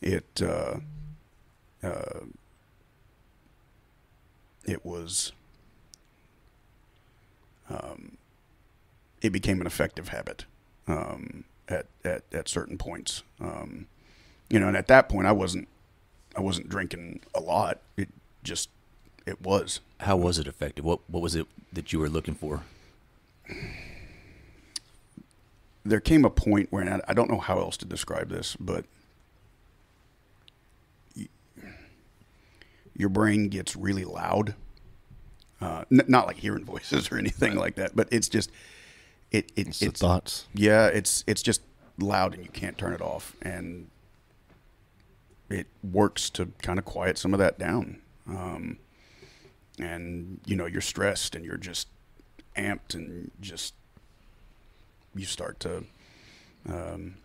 it uh, uh, it was um, it became an effective habit um, at, at at certain points. Um, you know, and at that point, I wasn't I wasn't drinking a lot. It just it was. How was it effective? What what was it that you were looking for? There came a point where, and I, I don't know how else to describe this, but your brain gets really loud. Uh, n- not like hearing voices or anything like that, but it's just it, it It's, it's the thoughts. yeah, it's it's just loud and you can't turn it off, and it works to kind of quiet some of that down. Um, and you know, you're stressed and you're just amped and just you start to. Um,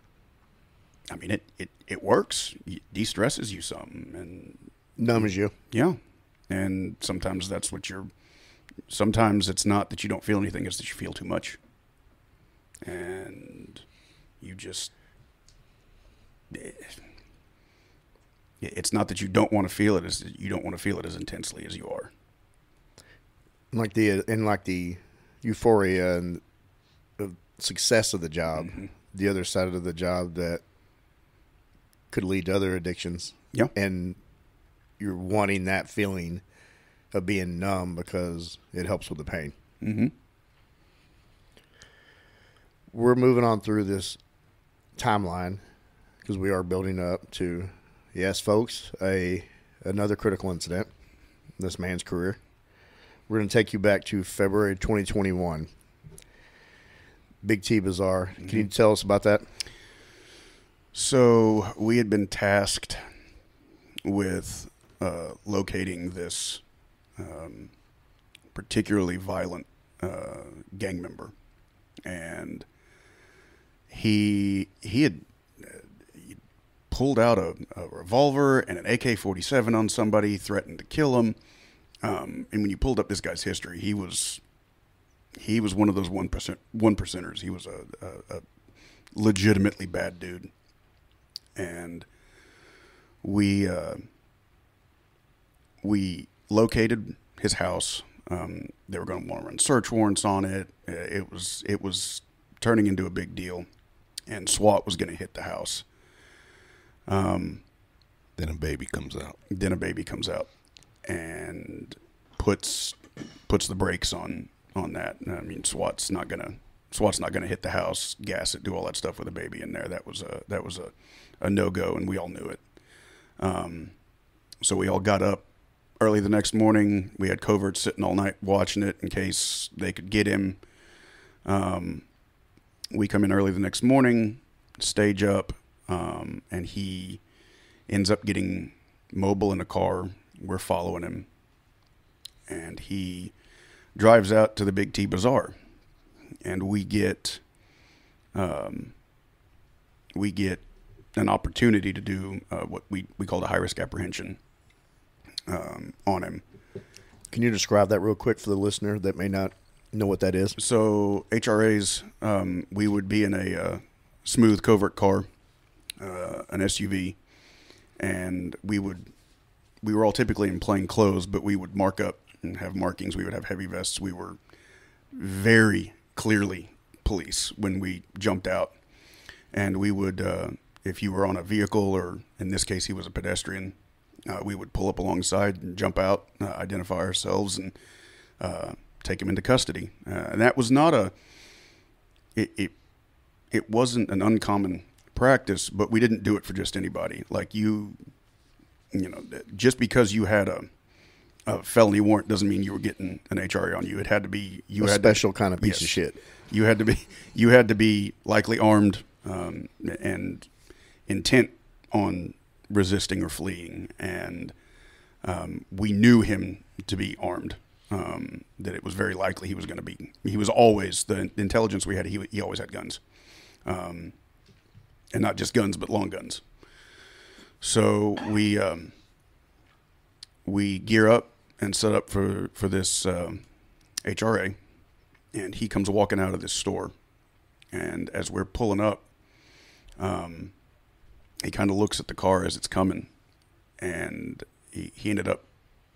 I mean, it it it works. It de-stresses you some, and Numbs you. yeah, and sometimes that's what you're. Sometimes it's not that you don't feel anything; it's that you feel too much, and you just. It's not that you don't want to feel it; it's that you don't want to feel it as intensely as you are. like the and like the euphoria and the success of the job, Mm-hmm. the other side of the job that could lead to other addictions. Yeah. and you're wanting that feeling of being numb because it helps with the pain. Mm-hmm. We're moving on through this timeline because we are building up to, yes, folks, a another critical incident in this man's career. We're going to take you back to February 2021. Big T Bazaar. Can you tell us about that? So we had been tasked with uh, locating this um, particularly violent uh, gang member, and he he had uh, he pulled out a, a revolver and an AK forty seven on somebody, threatened to kill him. Um, and when you pulled up this guy's history, he was he was one of those one percent one percenters. He was a, a, a legitimately bad dude, and we uh, we located his house. Um, they were going to want to run search warrants on it. Uh, It was it was turning into a big deal, and SWAT was going to hit the house. Um, Then a baby comes out. Then a baby comes out and puts puts the brakes on on that. I mean, SWAT's not gonna SWAT's not going to hit the house, gas it, do all that stuff with a baby in there. That was a that was a, a no go, and we all knew it. Um, so we all got up early the next morning. We had covert sitting all night watching it in case they could get him. Um, we come in early the next morning, stage up, um, and he ends up getting mobile in a car. We're following him, and he drives out to the Big T Bazaar, and we get, um, we get an opportunity to do uh, what we we called a high risk apprehension um, on him. Can you describe that real quick for the listener that may not know what that is? So HRAs, um, we would be in a uh, smooth covert car, uh, an SUV, and we would we were all typically in plain clothes, but we would mark up and have markings. We would have heavy vests. We were very clearly police when we jumped out, and we would, uh, if you were on a vehicle or in this case he was a pedestrian, uh, we would pull up alongside and jump out, uh, identify ourselves, and uh, take him into custody. Uh, and that was not a it, it it wasn't an uncommon practice, but we didn't do it for just anybody. Like you, you know, just because you had a, a felony warrant doesn't mean you were getting an HRA on you. It had to be you a had special to, kind of piece of shit. You had to be you had to be likely armed um, and intent on resisting or fleeing, and um, we knew him to be armed. Um, that it was very likely he was going to be. He was always the intelligence we had. He he always had guns, um, and not just guns, but long guns. So we um, we gear up and set up for for this um, HRA, and he comes walking out of this store, and as we're pulling up, um, he kind of looks at the car as it's coming, and he, he ended up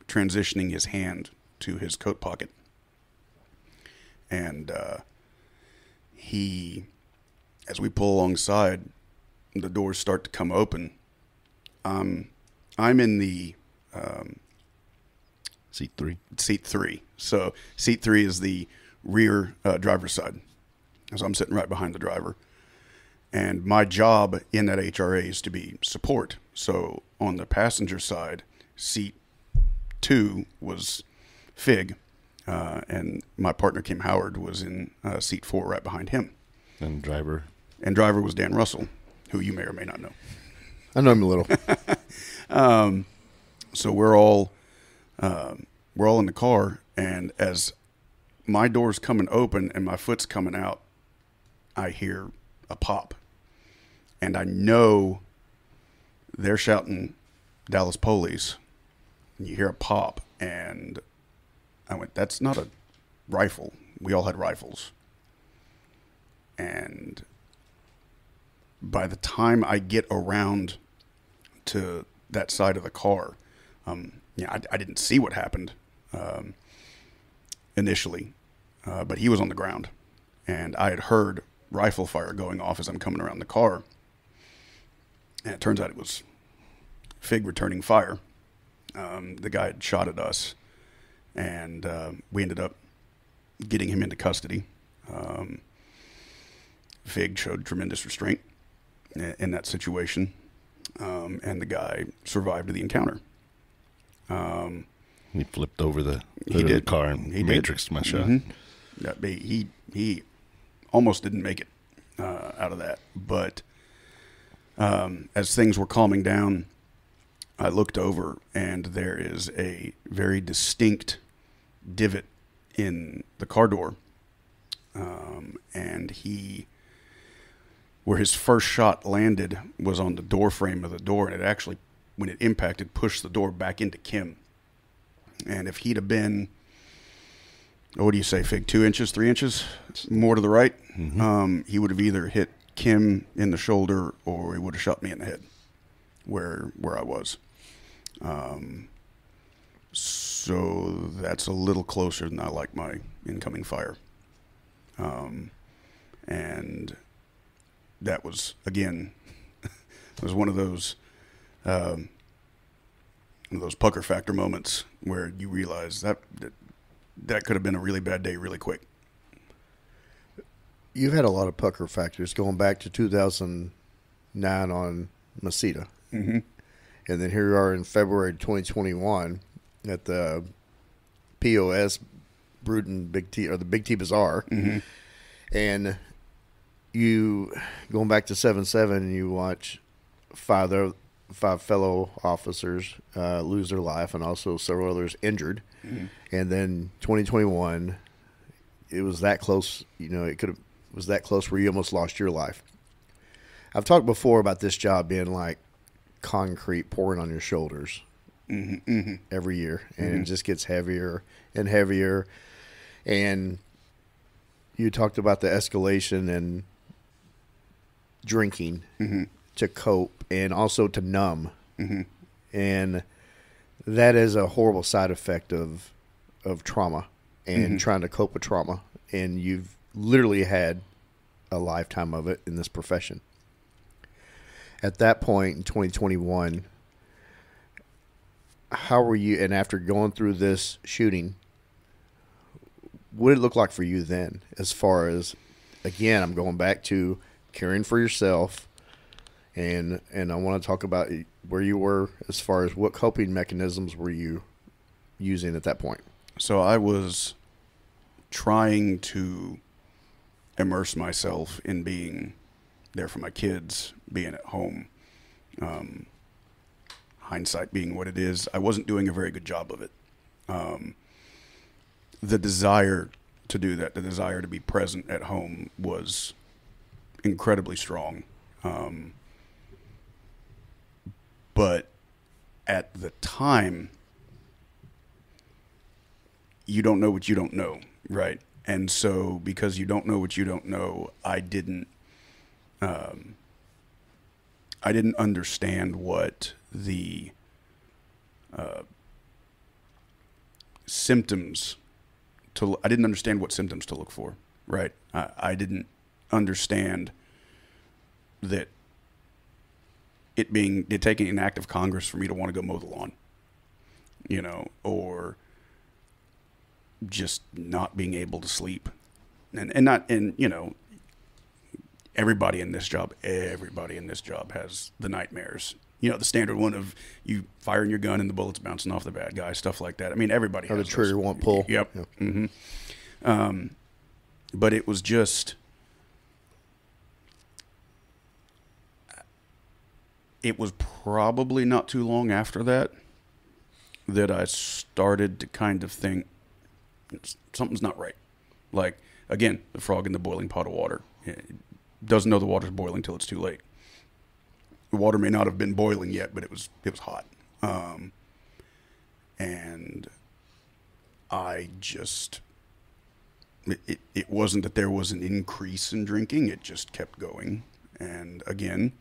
transitioning his hand to his coat pocket, and uh, he, as we pull alongside, the doors start to come open. Um, I'm in the um, Seat three. seat three. So seat three is the rear uh, driver's side. So I'm sitting right behind the driver. And my job in that HRA is to be support. So on the passenger side, seat two was Fig, uh, and my partner Kim Howard was in uh, seat four right behind him. And driver. And driver was Dan Russell, who you may or may not know. I know him a little. Um, so we're all um, we're all in the car, and as my door's coming open and my foot's coming out, I hear a pop, and I know they're shouting Dallas police. And you hear a pop, and I went, "That's not a rifle. We all had rifles." And by the time I get around to that side of the car. Um, yeah, I, I didn't see what happened um, initially, uh, but he was on the ground, and I had heard rifle fire going off as I'm coming around the car. And it turns out it was Fig returning fire. Um, the guy had shot at us, and uh, we ended up getting him into custody. Um, Fig showed tremendous restraint in, in that situation um, and the guy survived the encounter. Um, He flipped over the He of the did. car and He did. matrixed my shot. mhm. He he almost didn't make it uh, out of that, but um, as things were calming down, I looked over and there is a very distinct divot in the car door, um, and he where his first shot landed was on the door frame of the door, and it actually, when it impacted, pushed the door back into Kim. And if he'd have been, what do you say, Fig? Two inches, three inches more to the right, um, he would have either hit Kim in the shoulder or he would have shot me in the head, where where I was. Um, so that's a little closer than I like my incoming fire. Um, and that was again it was one of those um, those pucker factor moments where you realize that that, that could have been a really bad day really quick. You've had a lot of pucker factors going back to 2009 on Masita. Mm-hmm. And then here we are in February 2021 at the POS Bruton Big T or the Big T Bazaar. And you going back to 7 7 and you watch five other, five fellow officers uh, lose their life and also several others injured. And then 2021, it was that close. You know, it could have was that close where you almost lost your life. I've talked before about this job being like concrete pouring on your shoulders mm-hmm, mm-hmm. every year, and it mm-hmm. just gets heavier and heavier. And you talked about the escalation and drinking to cope and also to numb, and that is a horrible side effect of of trauma and trying to cope with trauma. And you've literally had a lifetime of it in this profession. At that point in 2021, how were you? And after going through this shooting, what did it look like for you then? As far as, again, I'm going back to caring for yourself, and and I want to talk about where you were as far as what coping mechanisms were you using at that point. So I was trying to immerse myself in being there for my kids, being at home. Um, hindsight being what it is, I wasn't doing a very good job of it. Um, the desire to do that, the desire to be present at home, was incredibly strong. Um, but at the time, you don't know what you don't know, right? And so, because you don't know what you don't know, I didn't, um, I didn't understand what the uh, symptoms to. I didn't understand what symptoms to look for, right? I, I didn't understand that it being it taking an act of Congress for me to want to go mow the lawn, you know, or just not being able to sleep and and not and you know everybody in this job everybody in this job has the nightmares you know the standard one of you firing your gun and the bullets bouncing off the bad guy stuff like that i mean everybody Or the trigger those. won't pull. yep Yeah. hmm um but it was just it was probably not too long after that that I started to kind of think something's not right. Like again, the frog in the boiling pot of water it doesn't know the water's boiling till it's too late. The water may not have been boiling yet, but it was it was hot, um, and I just it, it, it wasn't that there was an increase in drinking; it just kept going. And again,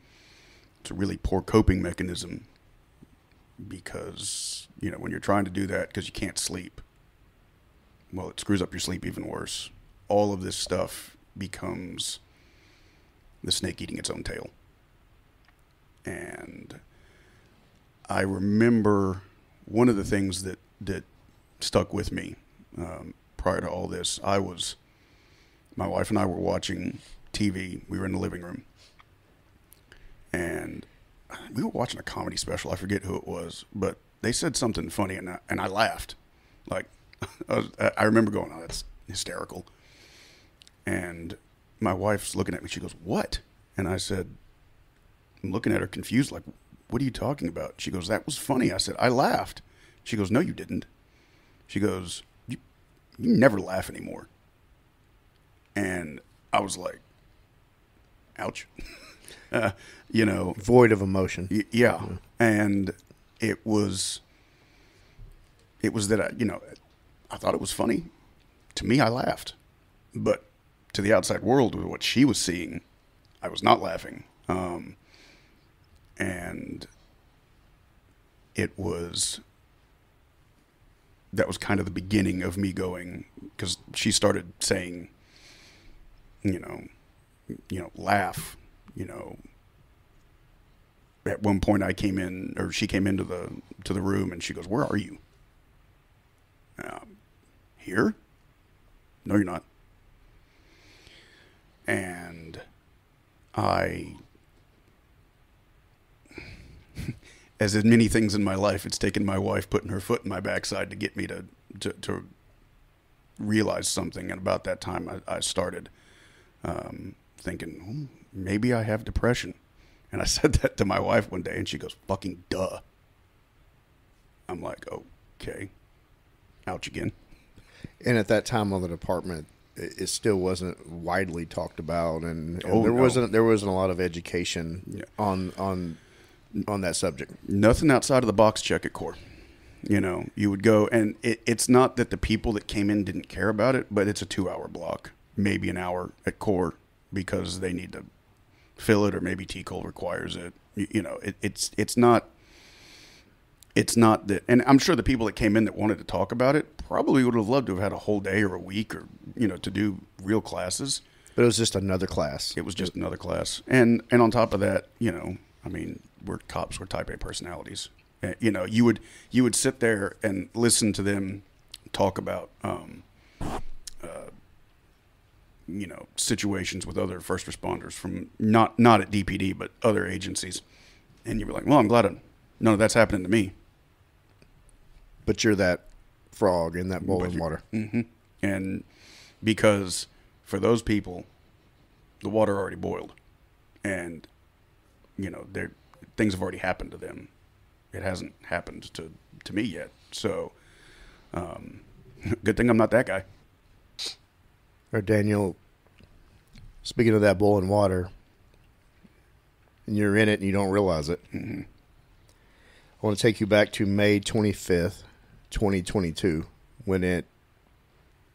it's a really poor coping mechanism because you know when you're trying to do that because you can't sleep well it screws up your sleep even worse all of this stuff becomes the snake eating its own tail and i remember one of the things that that stuck with me um, prior to all this i was my wife and i were watching tv we were in the living room and we were watching a comedy special. I forget who it was, but they said something funny, and I, and I laughed. Like I, was, I remember going, "Oh, that's hysterical." And my wife's looking at me. She goes, "What?" And I said, "I'm looking at her confused, like, what are you talking about?" She goes, "That was funny." I said, "I laughed." She goes, "No, you didn't." She goes, "You, you never laugh anymore." And I was like, "Ouch." uh, you know, Void of emotion. Y- yeah, and it was it was that I, you know, I thought it was funny. To me, I laughed, but to the outside world, with what she was seeing, I was not laughing. Um, and it was that was kind of the beginning of me going because she started saying, you know, you know, laugh, you know, at one point I came in or she came into the to the room and she goes, "Where are you?" Um, here? No, you're not. and I, as in many things in my life, it's taken my wife putting her foot in my backside to get me to to, to realize something. And about that time, I, I started um, thinking "Hmm, maybe I have depression. And I said that to my wife one day, and she goes, "Fucking duh." I'm like, okay, ouch again. And at that time on the department, it, it still wasn't widely talked about, and, and Oh, there no. wasn't there wasn't a lot of education Yeah. on on on that subject. nothing outside of the box check at core. You know, you would go, and it, it's not that the people that came in didn't care about it, but it's a two hour block, maybe an hour at core because they need to fill it, or maybe TCOLE requires it. You, you know, it, it's it's not. It's not that, and I'm sure the people that came in that wanted to talk about it probably would have loved to have had a whole day or a week or you know to do real classes. But it was just another class. It was just another class, and and on top of that, you know, I mean, we're cops, we're Type A personalities. Uh, You know, you would you would sit there and listen to them talk about, um, uh, you know, situations with other first responders from not not at DPD but other agencies, and you were like, well, I'm glad none of that's happening to me. But you're that frog in that bowl of water. hmm And because for those people, the water already boiled, and you know, there things have already happened to them. It hasn't happened to to me yet. So, um, good thing I'm not that guy. Or Daniel, speaking of that bowl boiling water, and you're in it and you don't realize it. Mm-hmm. I want to take you back to May 25th, 2022, when it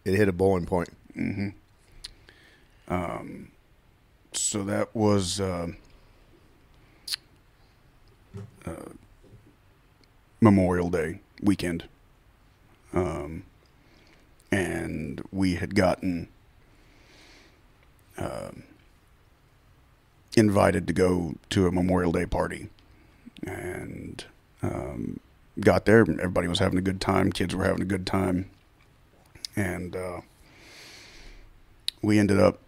it hit a boiling point. So that was uh, uh, Memorial Day weekend, um, and we had gotten um invited to go to a Memorial Day party, and um, got there. Everybody was having a good time. Kids were having a good time, and uh, we ended up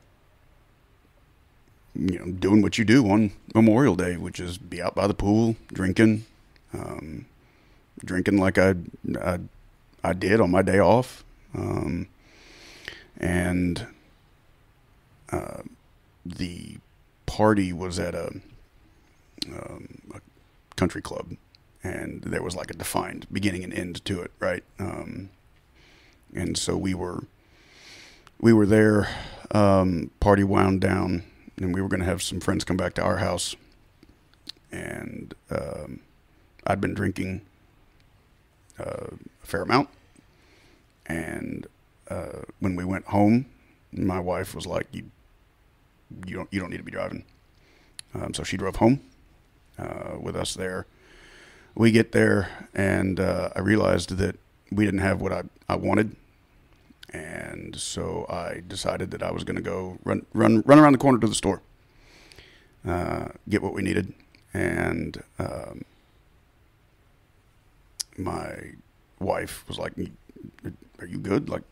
you know, doing what you do on Memorial Day, which is be out by the pool, drinking, um, drinking like I, I, I did on my day off, um, and uh, the party was at a, um, a country club, and there was like a defined beginning and end to it, right? Um, and so we were we were there. Um, party wound down, and we were going to have some friends come back to our house. And um, I'd been drinking uh, a fair amount. And uh, when we went home, my wife was like, "You, you don't, you don't need to be driving." Um, so she drove home uh, with us there. We get there, and uh, I realized that we didn't have what I, I wanted and so I decided that I was going to go run run run around the corner to the store, uh, get what we needed, and um, my wife was like, "Are you good? Like,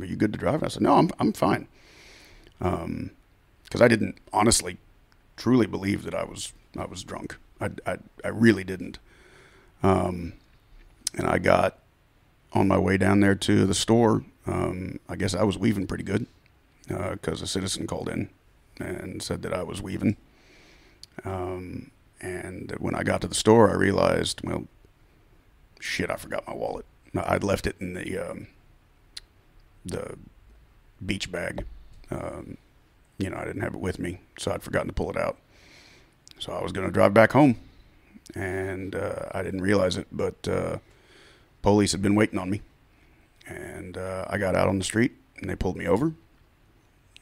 are you good to drive?" I said, "No, I'm I'm fine," because I didn't honestly, truly believe that I was I was drunk. I I, I really didn't, um, and I got on my way down there to the store, um, I guess I was weaving pretty good because a citizen called in and said that I was weaving. Um, and when I got to the store, I realized, well, shit, I forgot my wallet. I'd left it in the um, the beach bag. Um, you know, I didn't have it with me, so I'd forgotten to pull it out. So I was going to drive back home, and uh, I didn't realize it, but. Uh, police had been waiting on me. And uh, I got out on the street and they pulled me over.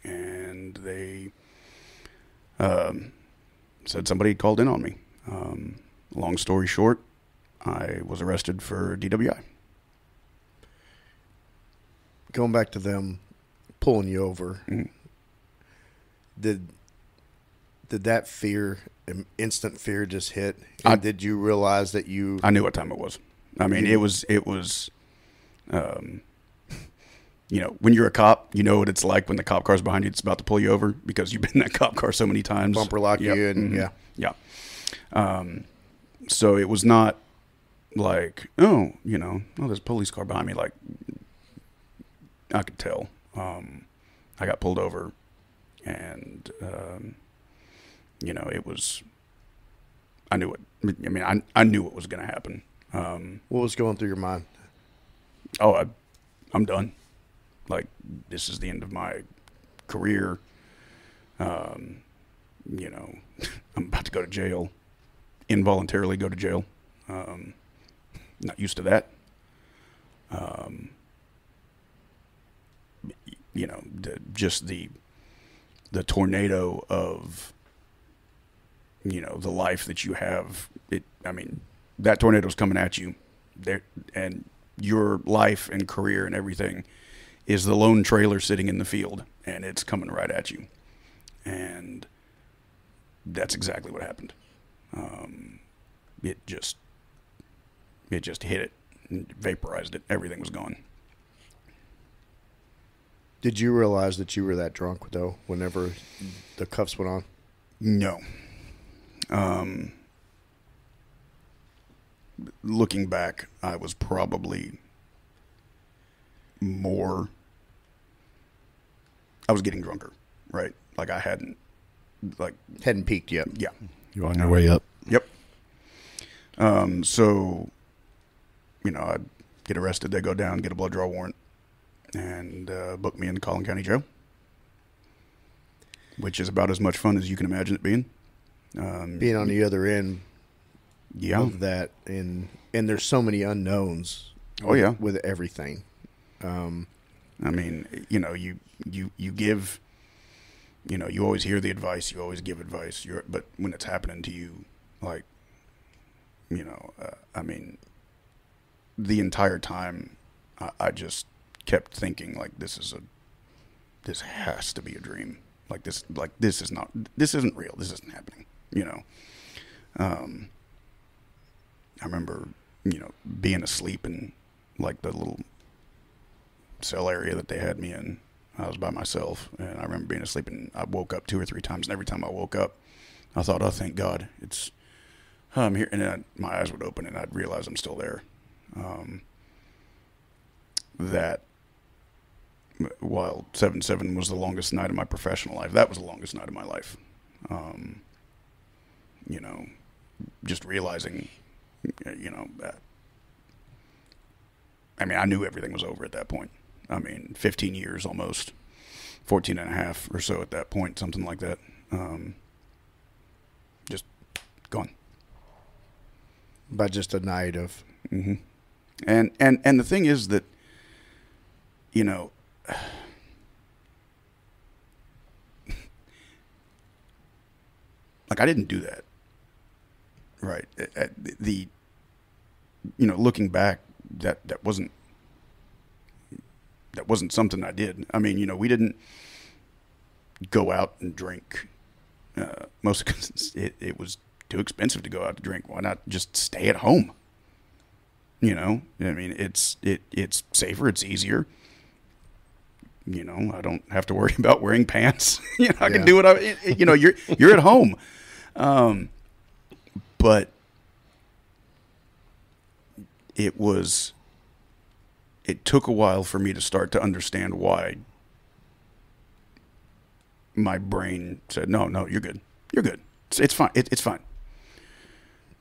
And they um, said somebody had called in on me. Um, long story short, I was arrested for DWI. Going back to them pulling you over, Mhm. did did that fear, instant fear, just hit? I- did you realize that you? I knew what time it was. I mean, it was, it was, um, you know, when you're a cop, you know what it's like when the cop car's behind you, it's about to pull you over because you've been in that cop car so many times. Bumper lock Yep. you and Mhm. yeah. yeah. Um, so it was not like, oh, you know, oh, there's a police car behind me. Like, I could tell. Um, I got pulled over, and um, you know, it was. I knew it. I mean, I I knew what was going to happen. Um, What was going through your mind? oh, I, I'm done. Like, this is the end of my career. Um, you know, I'm about to go to jail, involuntarily go to jail. Um, not used to that. Um, you know, the, just the the tornado of you know the life that you have. It. I mean, that tornado's coming at you, there, and your life and career and everything is the lone trailer sitting in the field, and it's coming right at you, and that's exactly what happened. Um, it just it just hit it, and vaporized it. Everything was gone. Did you realize that you were that drunk though? Whenever the cuffs went on, No. Um, looking back, I was probably more. I was getting drunker, right? Like I hadn't, like hadn't peaked yet. yeah, You're on your way up. Yep. Um, so, you know, I'd get arrested, they go down, get a blood draw warrant, and uh, book me in Collin County Jail, which is about as much fun as you can imagine it being. Um, Being on the other end yeah, of that, and and there's so many unknowns. Oh, yeah. with everything. Um, I mean, you know, you you you give, you know, you always hear the advice, you always give advice. You're, but when it's happening to you, like, you know, uh, I mean, the entire time, I, I just kept thinking like, this is a, this has to be a dream. Like this, like this is not, this isn't real. This isn't happening. You know. Um. I remember, you know, being asleep in like the little cell area that they had me in. I was by myself, and I remember being asleep, and I woke up two or three times. And every time I woke up, I thought, "Oh, thank God, it's oh, I'm here." And then my eyes would open, and I'd realize I'm still there. Um, that while seven seven was the longest night of my professional life, that was the longest night of my life. Um, you know, just realizing, you know, that I mean, I knew everything was over at that point. I mean, 15 years almost, 14 and a half or so at that point, something like that. Um, just gone. by just a night of hmm And and and the thing is that, you know, like I didn't do that. Right. The, you know, looking back, that that wasn't that wasn't something I did. I mean, you know, we didn't go out and drink. Uh, most because it, it was too expensive to go out to drink. Why not just stay at home? You know, I mean, it's it it's safer, it's easier. You know, I don't have to worry about wearing pants. you know, I can do what I. You know, you're you're at home, um, but it was. It took a while for me to start to understand why. My brain said, "No, no, you're good. You're good. It's, it's fine. It, it's fine."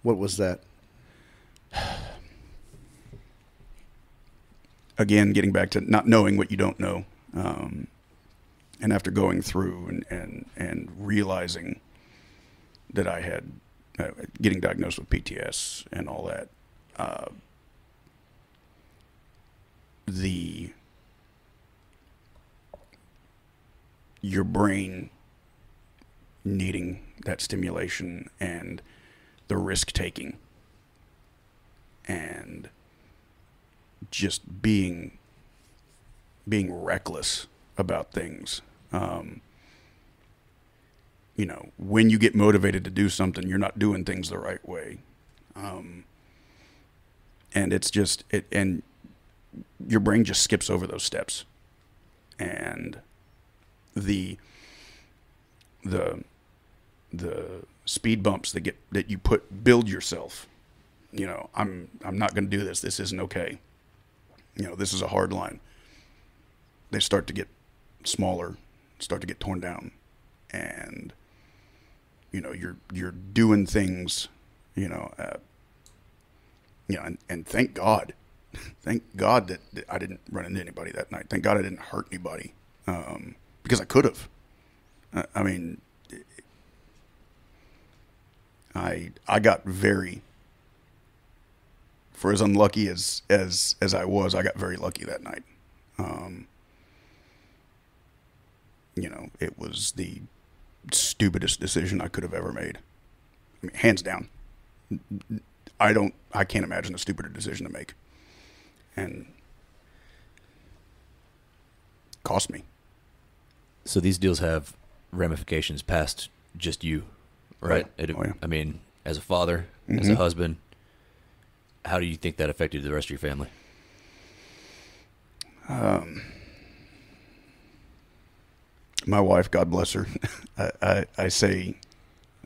what was that? again, getting back to not knowing what you don't know, um, and after going through and and and realizing that I had uh, getting diagnosed with PTS and all that, uh, the your brain needing that stimulation and the risk taking and just being being reckless about things. Um, you know, when you get motivated to do something, you're not doing things the right way, um, and it's just it and your brain just skips over those steps. and the the the speed bumps that get that you put build yourself. You know, I'm I'm not going to do this. This isn't okay. You know, this is a hard line. They start to get smaller, start to get torn down, and you know you're you're doing things. You know, uh, you know, and, and thank God, thank God that, that I didn't run into anybody that night. Thank God I didn't hurt anybody um, because I could have. I, I mean, I I got very for as unlucky as as as I was, I got very lucky that night. Um, you know, it was the stupidest decision I could have ever made. I mean, hands down. I don't. I can't imagine a stupider decision to make. And cost me. So these deals have ramifications past just you, right? Right. It- Oh, yeah. I mean, as a father, as a Mhm. husband, how do you think that affected the rest of your family? My wife, God bless her, I, I, I say,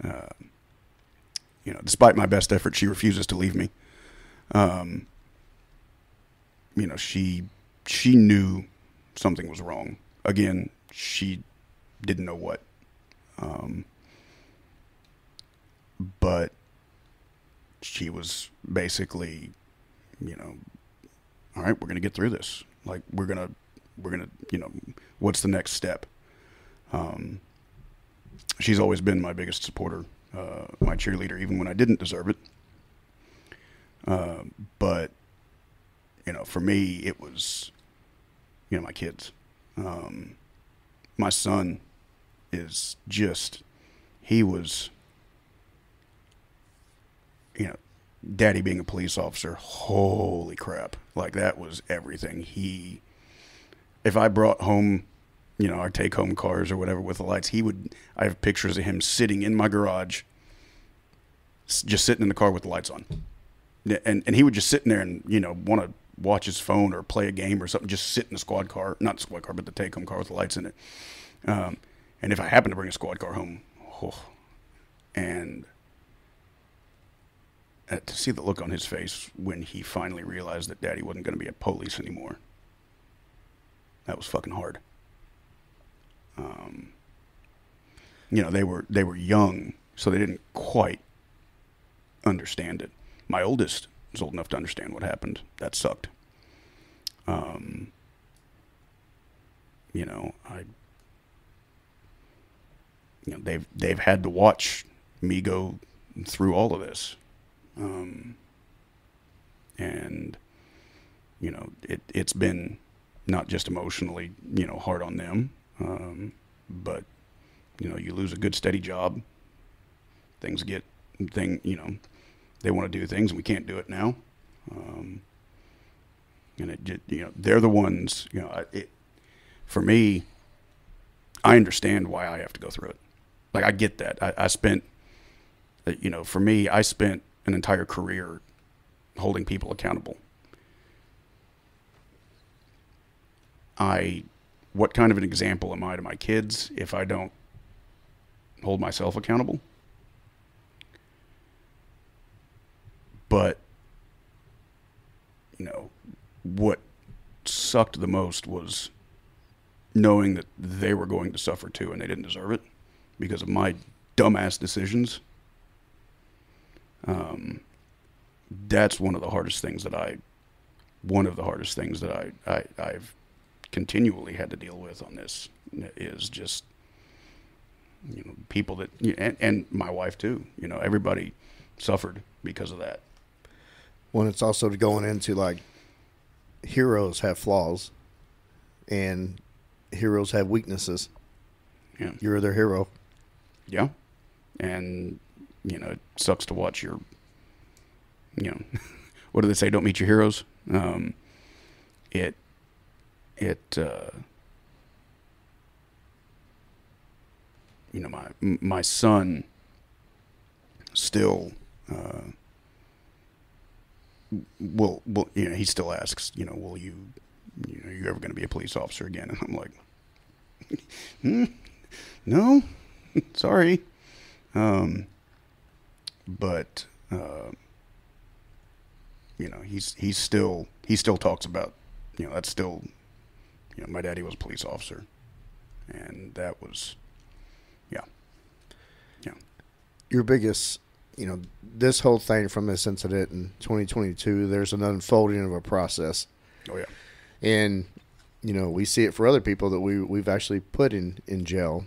uh, you know, despite my best effort, she refuses to leave me. Um, you know, she she knew something was wrong. Again, she didn't know what. Um, but she was basically, you know, all right, we're gonna get through this. Like we're gonna we're gonna you know, what's the next step? Um, she's always been my biggest supporter, uh, my cheerleader, even when I didn't deserve it. Uh, but you know, for me, it was you know my kids. Um, my son is just he was you know daddy being a police officer holy crap like that was everything he if i brought home you know our take home cars or whatever with the lights he would i have pictures of him sitting in my garage just sitting in the car with the lights on. And and he would just sit in there and you know want to watch his phone or play a game or something just sit in the squad car not the squad car but the take home car with the lights in it. Um, and if i happen to bring a squad car home oh, and to see the look on his face when he finally realized that daddy wasn't going to be a police anymore that was fucking hard um, you know they were they were young so they didn't quite understand it. My oldest was old enough to understand what happened. That sucked. Um, you know i you know they've they've had to watch me go through all of this. Um, and you know it it's been not just emotionally you know hard on them um, but you know you lose a good steady job things get thing you know they want to do things and we can't do it now. Um, and it just you know they're the ones you know it for me I understand why I have to go through it. Like I get that. I, I spent uh, you know for me I spent an entire career holding people accountable. I what kind of an example am I to my kids if I don't hold myself accountable? But you know, what sucked the most was knowing that they were going to suffer too and they didn't deserve it because of my dumbass decisions. Um, that's one of the hardest things that I, one of the hardest things that I, I I've continually had to deal with on this is just you know people that and, and my wife too you know everybody suffered because of that. When it's also going into like heroes have flaws and heroes have weaknesses. yeah. You're their hero. yeah. And you know it sucks to watch your you know what do they say? Don't meet your heroes? Um it it uh you know my my son still uh will will you know he still asks you know will you you know you ever going to be a police officer again and I'm like hmm, no, sorry. Um, but uh, you know, he's he's still he still talks about you know that's still you know my daddy was a police officer, and that was yeah. Yeah. Your biggest, you know, this whole thing from this incident in 2022, there's an unfolding of a process. oh yeah. And you know we see it for other people that we we've actually put in in jail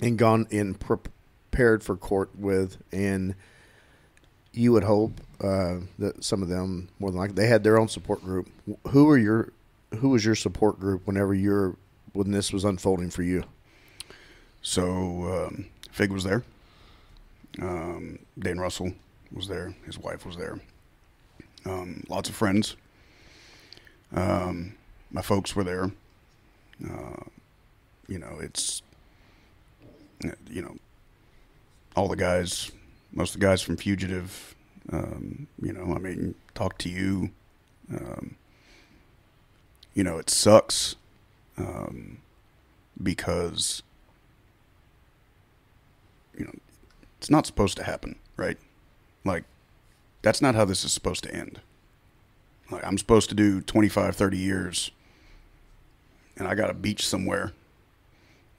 and gone in prepared for court with and you would hope uh, that some of them more than likely they had their own support group. Who were your who was your support group whenever you're when this was unfolding for you So um, Fig was there. Um, Dane Russell was there. His wife was there. Um, lots of friends. Um, my folks were there. Uh, you know, it's you know all the guys, most of the guys from Fugitive. Um, you know, I mean, talk to you. Um, you know, it sucks um, because you know, it's not supposed to happen, right? Like, that's not how this is supposed to end. Like, I'm supposed to do 25, 30 years, and I got a beach somewhere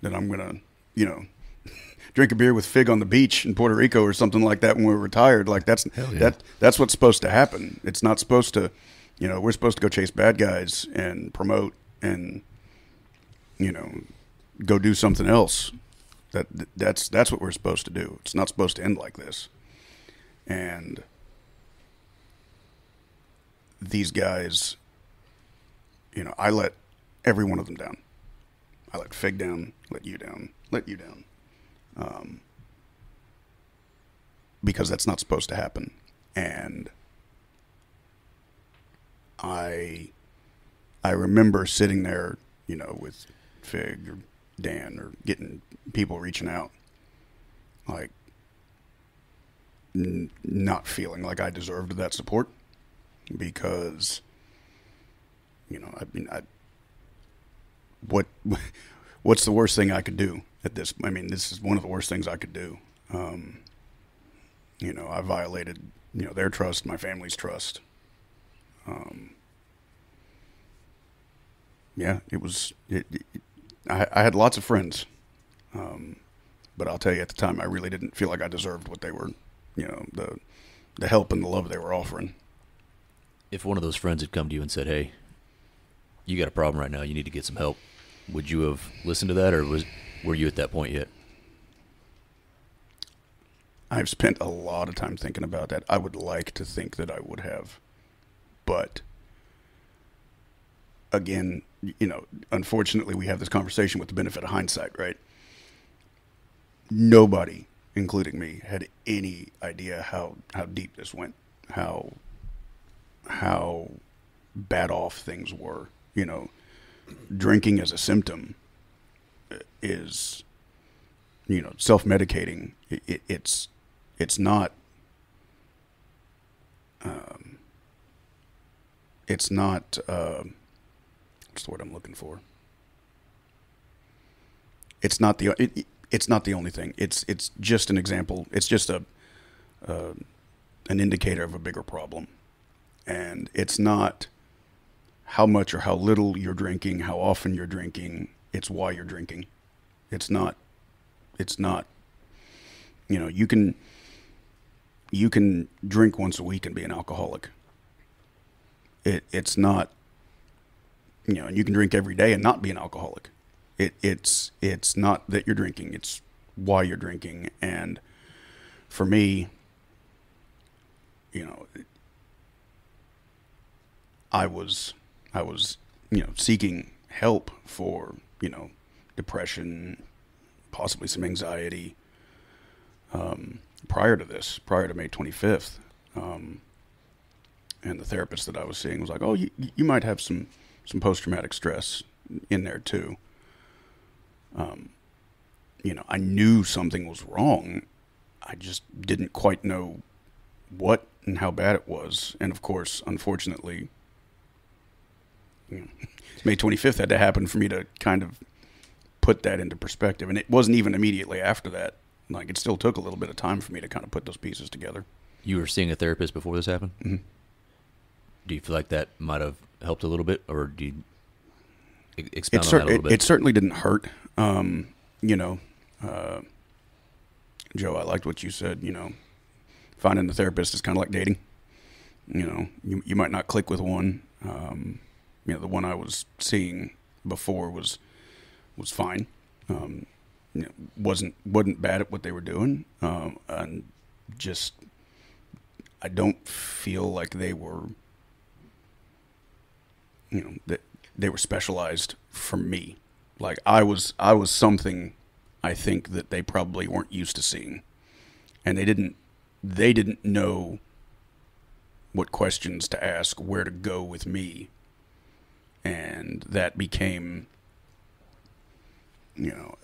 that I'm going to, you know, drink a beer with Fig on the beach in Puerto Rico or something like that when we're retired. Like, that's, yeah. that, that's what's supposed to happen. It's not supposed to, you know, we're supposed to go chase bad guys and promote and, you know, go do something else. That that's that's what we're supposed to do. It's not supposed to end like this. And these guys, you know, I let every one of them down. I let Fig down, let you down, let you down. Um, because that's not supposed to happen. And I I remember sitting there, you know, with Fig or Dan or getting people reaching out, like n- not feeling like I deserved that support because, you know, I mean, I what what's the worst thing I could do at this? I mean, this is one of the worst things I could do. Um, you know, I violated you know their trust, my family's trust. Um, yeah, it was. It, it, I, I had lots of friends, um, but I'll tell you, at the time, I really didn't feel like I deserved what they were, you know, the the help and the love they were offering. If one of those friends had come to you and said, "Hey, you got a problem right now. You need to get some help," would you have listened to that, or was were you at that point yet? I've spent a lot of time thinking about that. I would like to think that I would have, but again, you know, unfortunately, we have this conversation with the benefit of hindsight, right? Nobody, including me, had any idea how how deep this went, how how bad off things were. You know, drinking as a symptom is, you know, self medicating. It, it, it's it's not. Um, it's not. Uh, what's the word I'm looking for? It's not the. It, it's not the only thing. It's it's just an example. It's just a. Uh, an indicator of a bigger problem, and it's not how much or how little you're drinking, how often you're drinking. It's why you're drinking. It's not. It's not. You know, you can. You can drink once a week and be an alcoholic. It it's not. You know, and you can drink every day and not be an alcoholic. It it's it's not that you're drinking. It's why you're drinking. And for me, you know, I was I was you know seeking help for you know depression, possibly some anxiety. Um, prior to this, prior to May 25th, um, and the therapist that I was seeing was like, "Oh, you you might have some some post traumatic stress in there too." Um, you know, I knew something was wrong. I just didn't quite know what and how bad it was. And of course, unfortunately, you know, May 25th had to happen for me to kind of put that into perspective. And it wasn't even immediately after that. Like it still took a little bit of time for me to kind of put those pieces together. You were seeing a therapist before this happened. Mhm. Do you feel like that might have helped a little bit, or do you e- It, on that a little bit? it certainly didn't hurt. Um, you know, uh, Joe, I liked what you said. You know, finding a therapist is kind of like dating. You know, you, you might not click with one. Um, you know, the one I was seeing before was was fine. Um, you know, wasn't wasn't bad at what they were doing, um, and just I don't feel like they were you know that they were specialized for me. Like i was i was something i think that they probably weren't used to seeing. And they didn't they didn't know what questions to ask where to go with me. And that became you know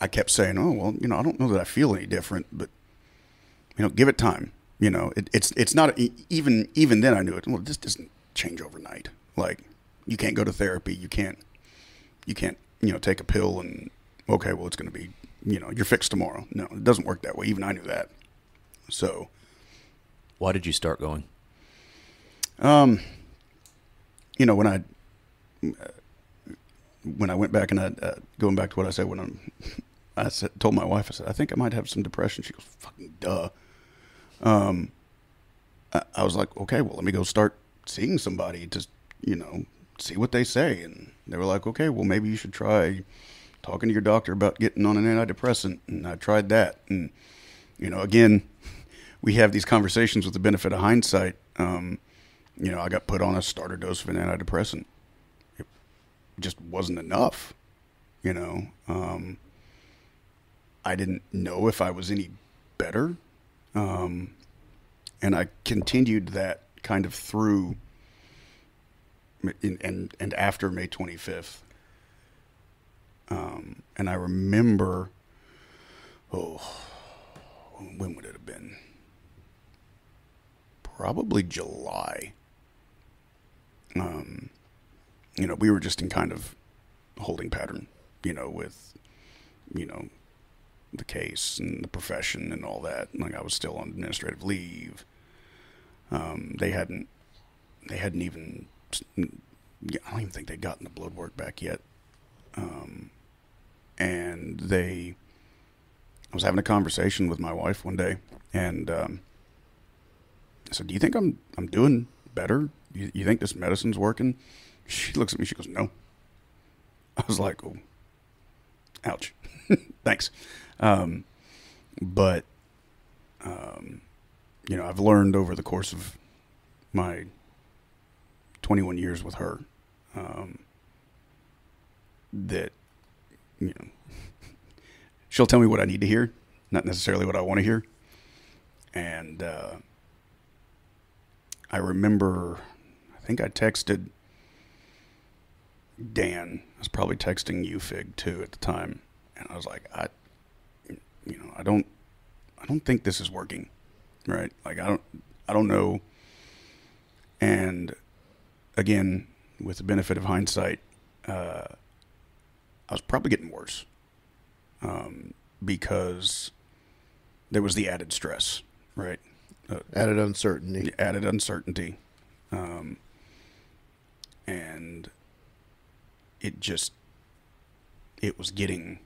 I, kept saying oh well you know i don't know that i feel any different but you know give it time. You know it, it's it's not even even then i knew it well this doesn't change overnight. Like you can't go to therapy you can't you can't you know take a pill and okay well it's going to be you know you're fixed tomorrow. No it doesn't work that way. Even i knew that. So Why did you start going? um you know when i when i went back and i uh, going back to what i said when i'm i said, told my wife i said i think i might have some depression. She goes fucking duh. Um I, I was like okay well let me go start seeing somebody to you know see what they say. And they were like okay well maybe you should try talking to your doctor about getting on an antidepressant. And i tried that. And you know again we have these conversations with the benefit of hindsight. Um, you know i got put on a starter dose of an antidepressant. It just wasn't enough you know? Um, i didn't know if i was any better. Um, and i continued that kind of through in, and and after May 25th. Um, and I remember, oh, when would it have been? Probably July. Um, you know, we were just in kind of holding pattern, you know, with, you know, the case and the profession and all that. Like I was still on administrative leave. Um, they hadn't, they hadn't even I don't even think they'd gotten the blood work back yet. Um, and they, I was having a conversation with my wife one day, and um, I said, "Do you think I'm I'm doing better? You, you think this medicine's working?" She looks at me. She goes, "No." I was like, "Oh, ouch, thanks." Um, but um, you know, I've learned over the course of my 21 years with her um, that you know she'll tell me what I need to hear, not necessarily what I want to hear. And uh, I remember, I think I texted Dan. I was probably texting you, Fig, too, at the time, and I was like, I, you know, I don't, I don't think this is working, right? Like I don't, I don't know. And again, with the benefit of hindsight, uh, I was probably getting worse um, because there was the added stress, right? Uh, Added uncertainty. added uncertainty, um, and it just it was getting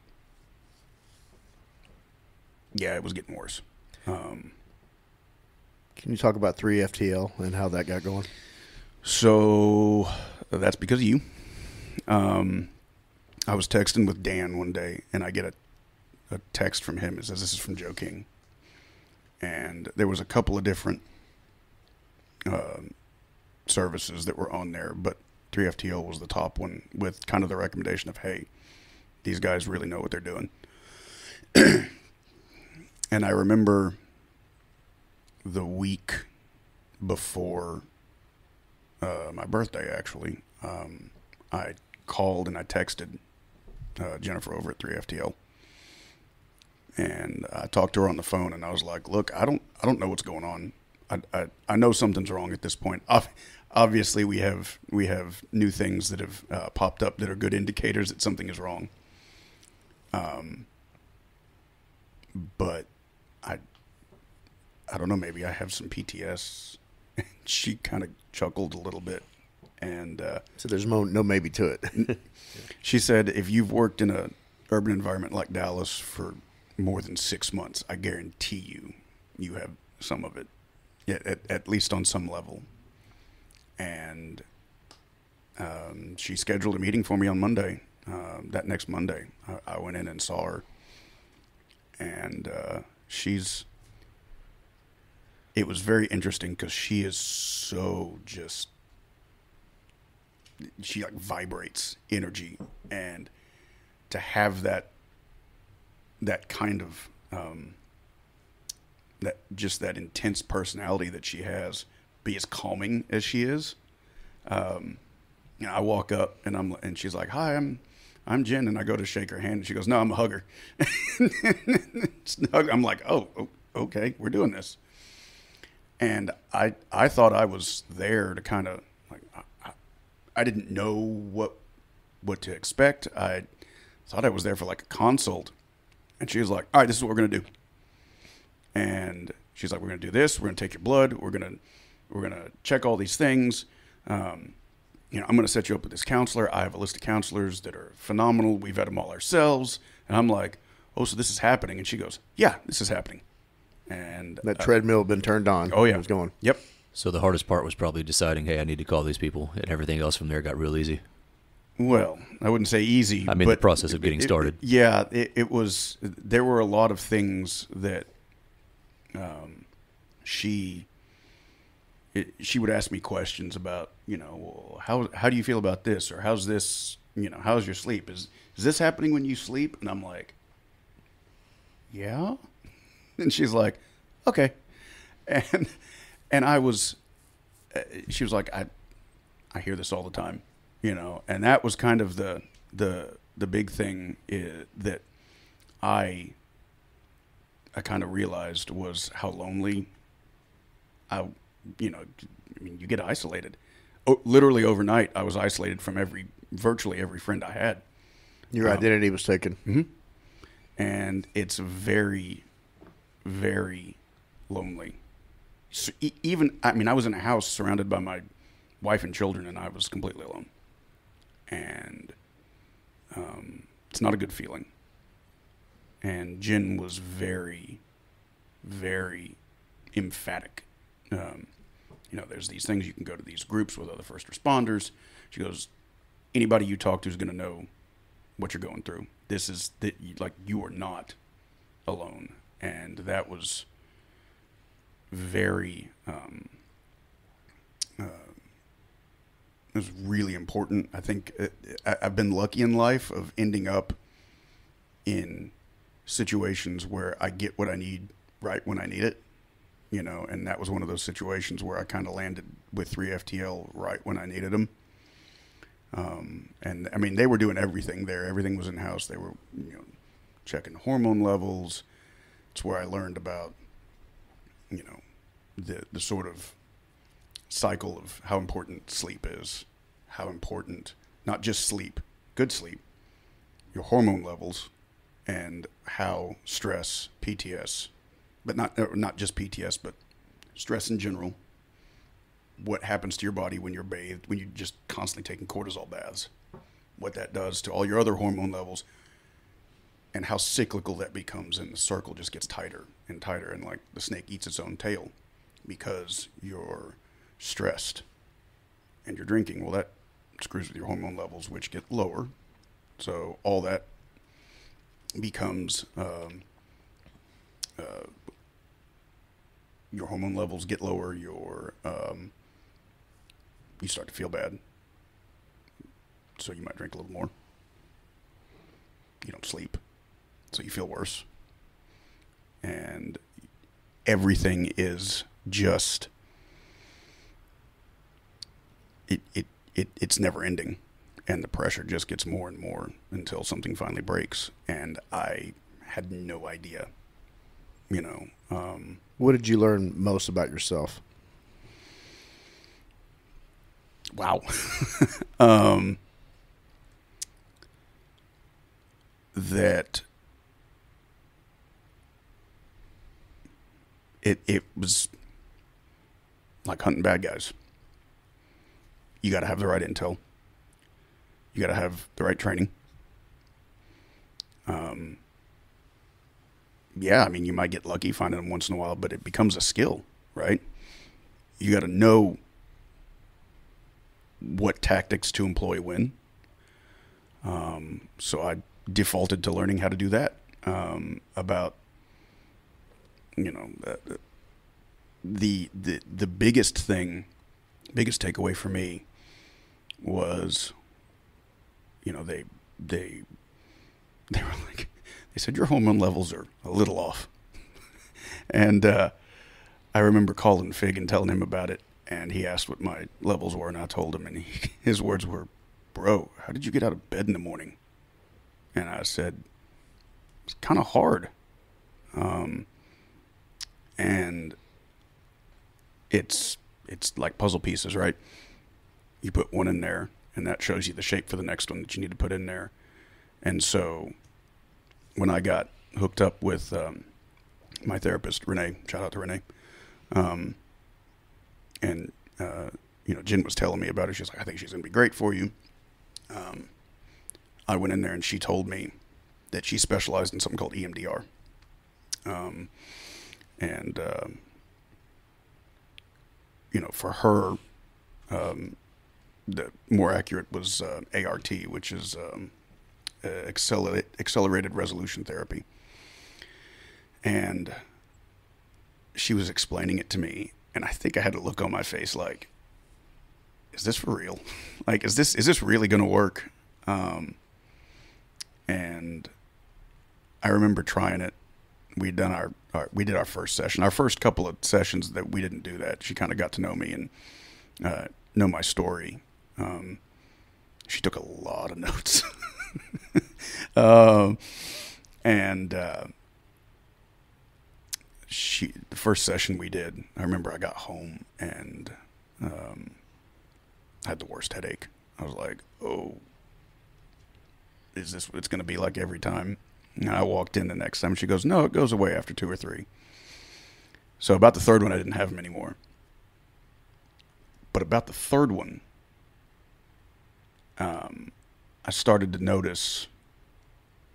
yeah, it was getting worse. Um, Can you talk about 3FTL and how that got going? So that's because of you. Um, I was texting with Dan one day, and I get a, a text from him. It says, This is from Joe King. And there was a couple of different um services that were on there, but 3FTL was the top one with kind of the recommendation of, Hey, these guys really know what they're doing. and I remember the week before uh, my birthday, actually, um, I called and I texted uh, Jennifer over at 3FTL, and I talked to her on the phone, and I was like, "Look, I don't, I don't know what's going on. I, I, I know something's wrong at this point. Obviously, we have we have new things that have uh, popped up that are good indicators that something is wrong. Um, but I, I don't know. Maybe I have some PTS. she kind of chuckled a little bit, and uh, So there's no, no maybe to it. she said, "If you've worked in an urban environment like Dallas for more than six months, I guarantee you, you have some of it, yeah, at, at least on some level." And um, she scheduled a meeting for me on Monday. Um, that next Monday, I, I went in and saw her, and uh, she's. It was very interesting because she is so just she like vibrates energy. And to have that that kind of um, that just that intense personality that she has be as calming as she is um, I walk up and I'm and she's like hi I'm I'm Jen and I go to shake her hand and she goes no I'm a hugger. I'm like oh okay we're doing this and I I thought I was there to kind of like I, I didn't know what what to expect. I thought I was there for like a consult, and she was like, "All right, this is what we're gonna do." And she's like, "We're gonna do this. We're gonna take your blood. We're gonna we're gonna check all these things. Um, you know, I'm gonna set you up with this counselor. I have a list of counselors that are phenomenal. We've had them all ourselves." And I'm like, "Oh, so this is happening?" And she goes, "Yeah, this is happening." And that uh, treadmill had been turned on. oh yeah, It was going. Yep. So the hardest part was probably deciding, hey, I need to call these people, and everything else from there got real easy. Well, I wouldn't say easy. I mean, the process of getting it- it- started. yeah, it, it was. There were a lot of things that um, she it, she would ask me questions about. You know, how how do you feel about this, or how's this? You know, how's your sleep? Is is this happening when you sleep? And I'm like, yeah. And she's like, okay. And and I was, uh, she was like, I I hear this all the time, you know, and that was kind of the the the big thing i that I I kind of realized was how lonely I, you know, I mean, you get isolated. O- literally overnight, I was isolated from every virtually every friend I had, Your Um, identity was taken. and it's very, very lonely. So e- even I mean, I was in a house surrounded by my wife and children, and I was completely alone. And um, it's not a good feeling. And Jen was very, very emphatic. Um, you know, there's these things you can go to these groups with other first responders. She goes, anybody you talk to is going to know what you're going through. This is that like you are not alone, and that was very um, uh, it was really important. I think uh, I, I've been lucky in life of ending up in situations where I get what I need right when I need it, you know, and that was one of those situations where I kind of landed with 3FTL right when I needed them. Um, and I mean, they were doing everything there. Everything was in house. They were, you know, checking hormone levels. It's where I learned about, you know, the the sort of cycle of how important sleep is, how important not just sleep, good sleep, your hormone levels, and how stress, PTS, but not uh, not just PTS, but stress in general. What happens to your body when you're bathed, when you're just constantly taking cortisol baths, what that does to all your other hormone levels, and how cyclical that becomes, and the circle just gets tighter and tighter, and like the snake eats its own tail because you're stressed and you're drinking. Well, that screws with your hormone levels, which get lower. So all that becomes um, uh, your hormone levels get lower. Your um, you start to feel bad, so you might drink a little more. You don't sleep, so you feel worse, and everything is just it it, it it's never ending. And the pressure just gets more and more until something finally breaks. And i had no idea you know um, What did you learn most about yourself? wow. Um, that it it was like hunting bad guys. You got to have the right intel. You got to have the right training. Um, yeah, I mean, you might get lucky finding them once in a while, but it becomes a skill, right? You got to know what tactics to employ when. Um, so I defaulted to learning how to do that. Um, about you know uh, the the the biggest thing, biggest takeaway for me was, you know, they they they were like they said your hormone levels are a little off, and uh, I remember calling Fig and telling him about it, and he asked what my levels were, and I told him, and he, his words were, "Bro, how did you get out of bed in the morning?" And I said, "It's kind of hard." Um, and it's it's like puzzle pieces, right? You put one in there, and that shows you the shape for the next one that you need to put in there. And so, when I got hooked up with um, my therapist, Renee, shout out to Renee, um, and uh, you know, Jen was telling me about it. She's like, I think she's gonna be great for you. Um, I went in there, and she told me that she specialized in something called EMDR. Um, and um, you know, for her, um, the more accurate was uh, ART, which is um, uh, accelerate, accelerated resolution therapy. And she was explaining it to me, and I think I had a look on my face like, "Is this for real? like, is this is this really going to work?" Um, and I remember trying it. We'd done our, our, we did our first session. Our first couple of sessions that we didn't do that. She kind of got to know me and uh, know my story. Um, she took a lot of notes. um, and uh, she the first session we did, I remember I got home and um, had the worst headache. I was like, "Oh, is this what it's going to be like every time?" And I walked in the next time. She goes, "No, it goes away after two or three. So about the third one, I didn't have them anymore. But about the third one, um, I started to notice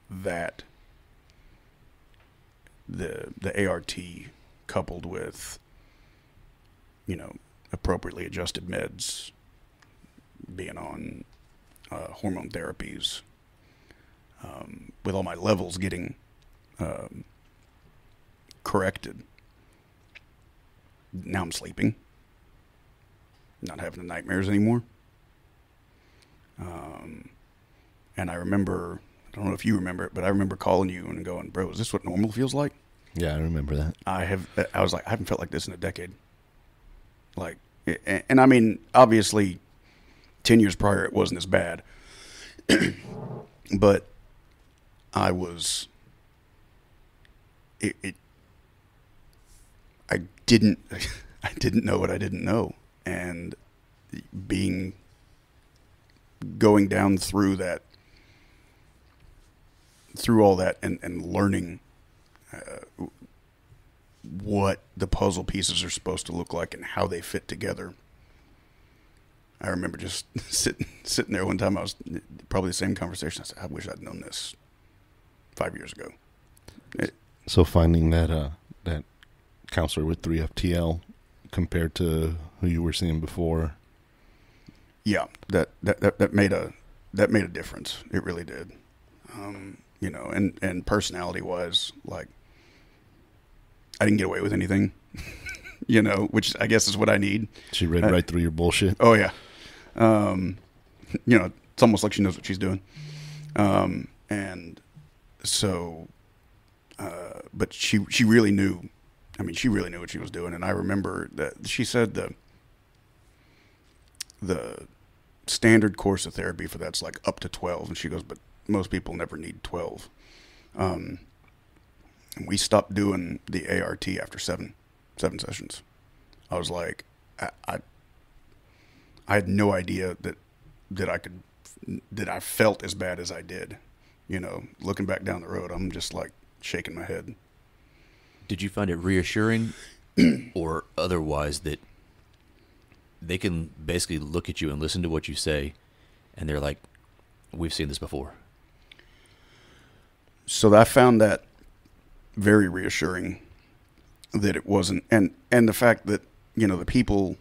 that the the ART coupled with you know appropriately adjusted meds, being on uh, hormone therapies, um, with all my levels getting um, corrected. Now I'm sleeping, not having the nightmares anymore. Um, and I remember, I don't know if you remember it, but I remember calling you and going, "Bro, is this what normal feels like?" Yeah, I remember that. I have. I was like, I haven't felt like this in a decade. Like, and, and I mean, obviously, ten years prior it wasn't as bad, but I was. It, it. I didn't. I didn't know what I didn't know, and being going down through that through all that and, and learning uh, what the puzzle pieces are supposed to look like and how they fit together. I remember just sitting sitting there one time. I was probably the same conversation. I said, "I wish I'd known this five years ago." It, So finding that uh, that counselor with three FTL compared to who you were seeing before, yeah, that, that that that made a that made a difference. It really did. Um, you know, and and personality wise, like I didn't get away with anything. you know, which I guess is what I need. she read Uh, right through your bullshit. Oh yeah. Um, you know, it's almost like she knows what she's doing. Um, and so, uh, but she she really knew. I mean, she really knew what she was doing. And I remember that she said the the standard course of therapy for that's like up to twelve, and she goes, but most people never need twelve. Um, and we stopped doing the ART after seven seven sessions. I was like, I, I I had no idea that that I could that I felt as bad as I did. You know, looking back down the road, I'm just like shaking my head. Did you find it reassuring or otherwise that they can basically look at you and listen to what you say, and they're like, "We've seen this before." So I found that very reassuring that it wasn't, and and the fact that you know the people,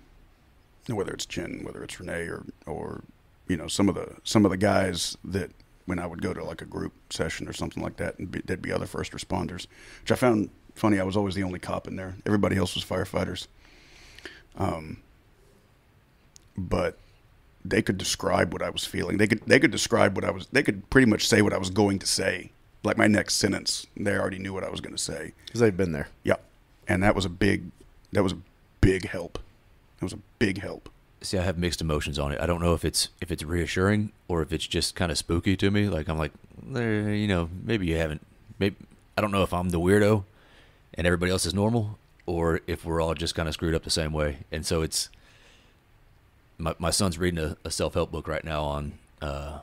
whether it's Jen, whether it's Renee, or or you know some of the some of the guys that when I would go to like a group session or something like that, and be, there'd be other first responders, which I found funny. I was always the only cop in there. Everybody else was firefighters. Um, but they could describe what I was feeling. They could they could describe what I was. They could pretty much say what I was going to say, like my next sentence. They already knew what I was going to say. Because they've been there. Yeah, and that was a big that was a big help. That was a big help. See, I have mixed emotions on it. I don't know if it's if it's reassuring or if it's just kind of spooky to me. Like I'm like, eh, you know, maybe you haven't. Maybe I don't know if I'm the weirdo and everybody else is normal, or if we're all just kind of screwed up the same way. And so it's my my son's reading a, a self help book right now on. Uh,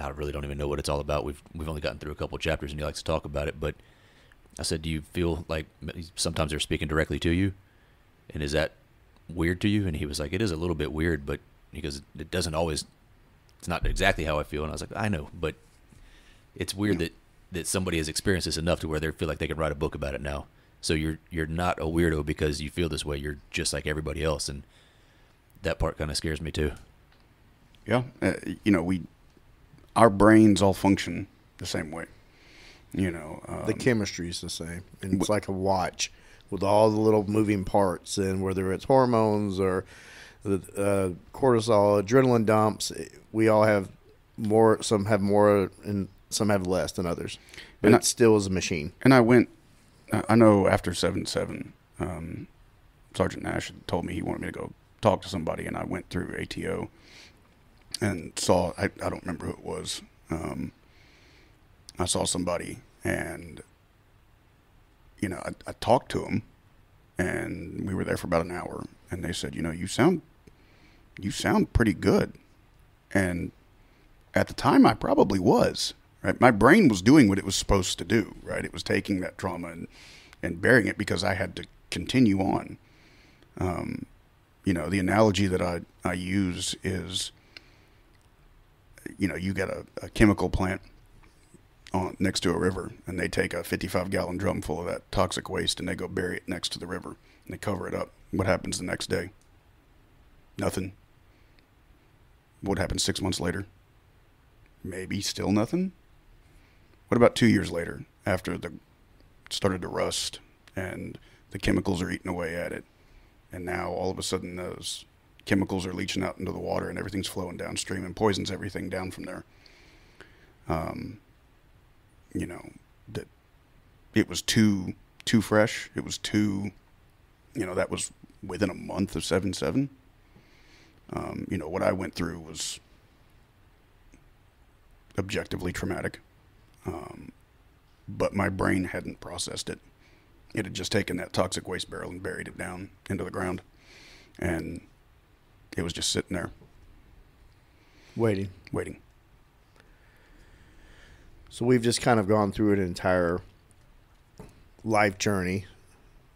I really don't even know what it's all about. We've we've only gotten through a couple chapters, and he likes to talk about it. But I said, "Do you feel like sometimes they're speaking directly to you, and is that weird to you?" And he was like, "It is a little bit weird, but because it doesn't always, it's not exactly how I feel." And I was like, "I know, but it's weird that that somebody has experienced this enough to where they feel like they can write a book about it now. So you're you're not a weirdo because you feel this way. You're just like everybody else, and that part kind of scares me too. Yeah, uh, you know we our brains all function the same way. You know, um, The chemistry is the same. And it's like a watch with all the little moving parts, and whether it's hormones or the uh, cortisol, adrenaline dumps, eh, we all have more. Some have more, and some have less than others. But And I- it still is a machine. and I went. I I know after seven seven, um, Sergeant Nash had told me he wanted me to go talk to somebody, and I went through ATO and saw. I, I don't remember who it was. Um, I saw somebody, and you know, I, I talked to him, and we were there for about an hour, and they said, you know, you sound, you sound pretty good, and at the time I probably was. Right, my brain was doing what it was supposed to do. Right, it was taking that trauma and and bearing it because I had to continue on. Um, you know, the analogy that I I use is, you know, you get a, a chemical plant on next to a river, and they take a 55 gallon drum full of that toxic waste and they go bury it next to the river and they cover it up. What happens the next day? Nothing. What happens six months later? Maybe still nothing. What about two years later, after the started to rust and the chemicals are eating away at it, and now all of a sudden those chemicals are leaching out into the water and everything's flowing downstream and poisons everything down from there. Um, you know that it was too too fresh. It was too, you know, that was within a month of seven seven. Um, you know what I went through was objectively traumatic, um, but my brain hadn't processed it. It had just taken that toxic waste barrel and buried it down into the ground, and it was just sitting there Waiting. waiting. So we've just kind of gone through an entire life journey,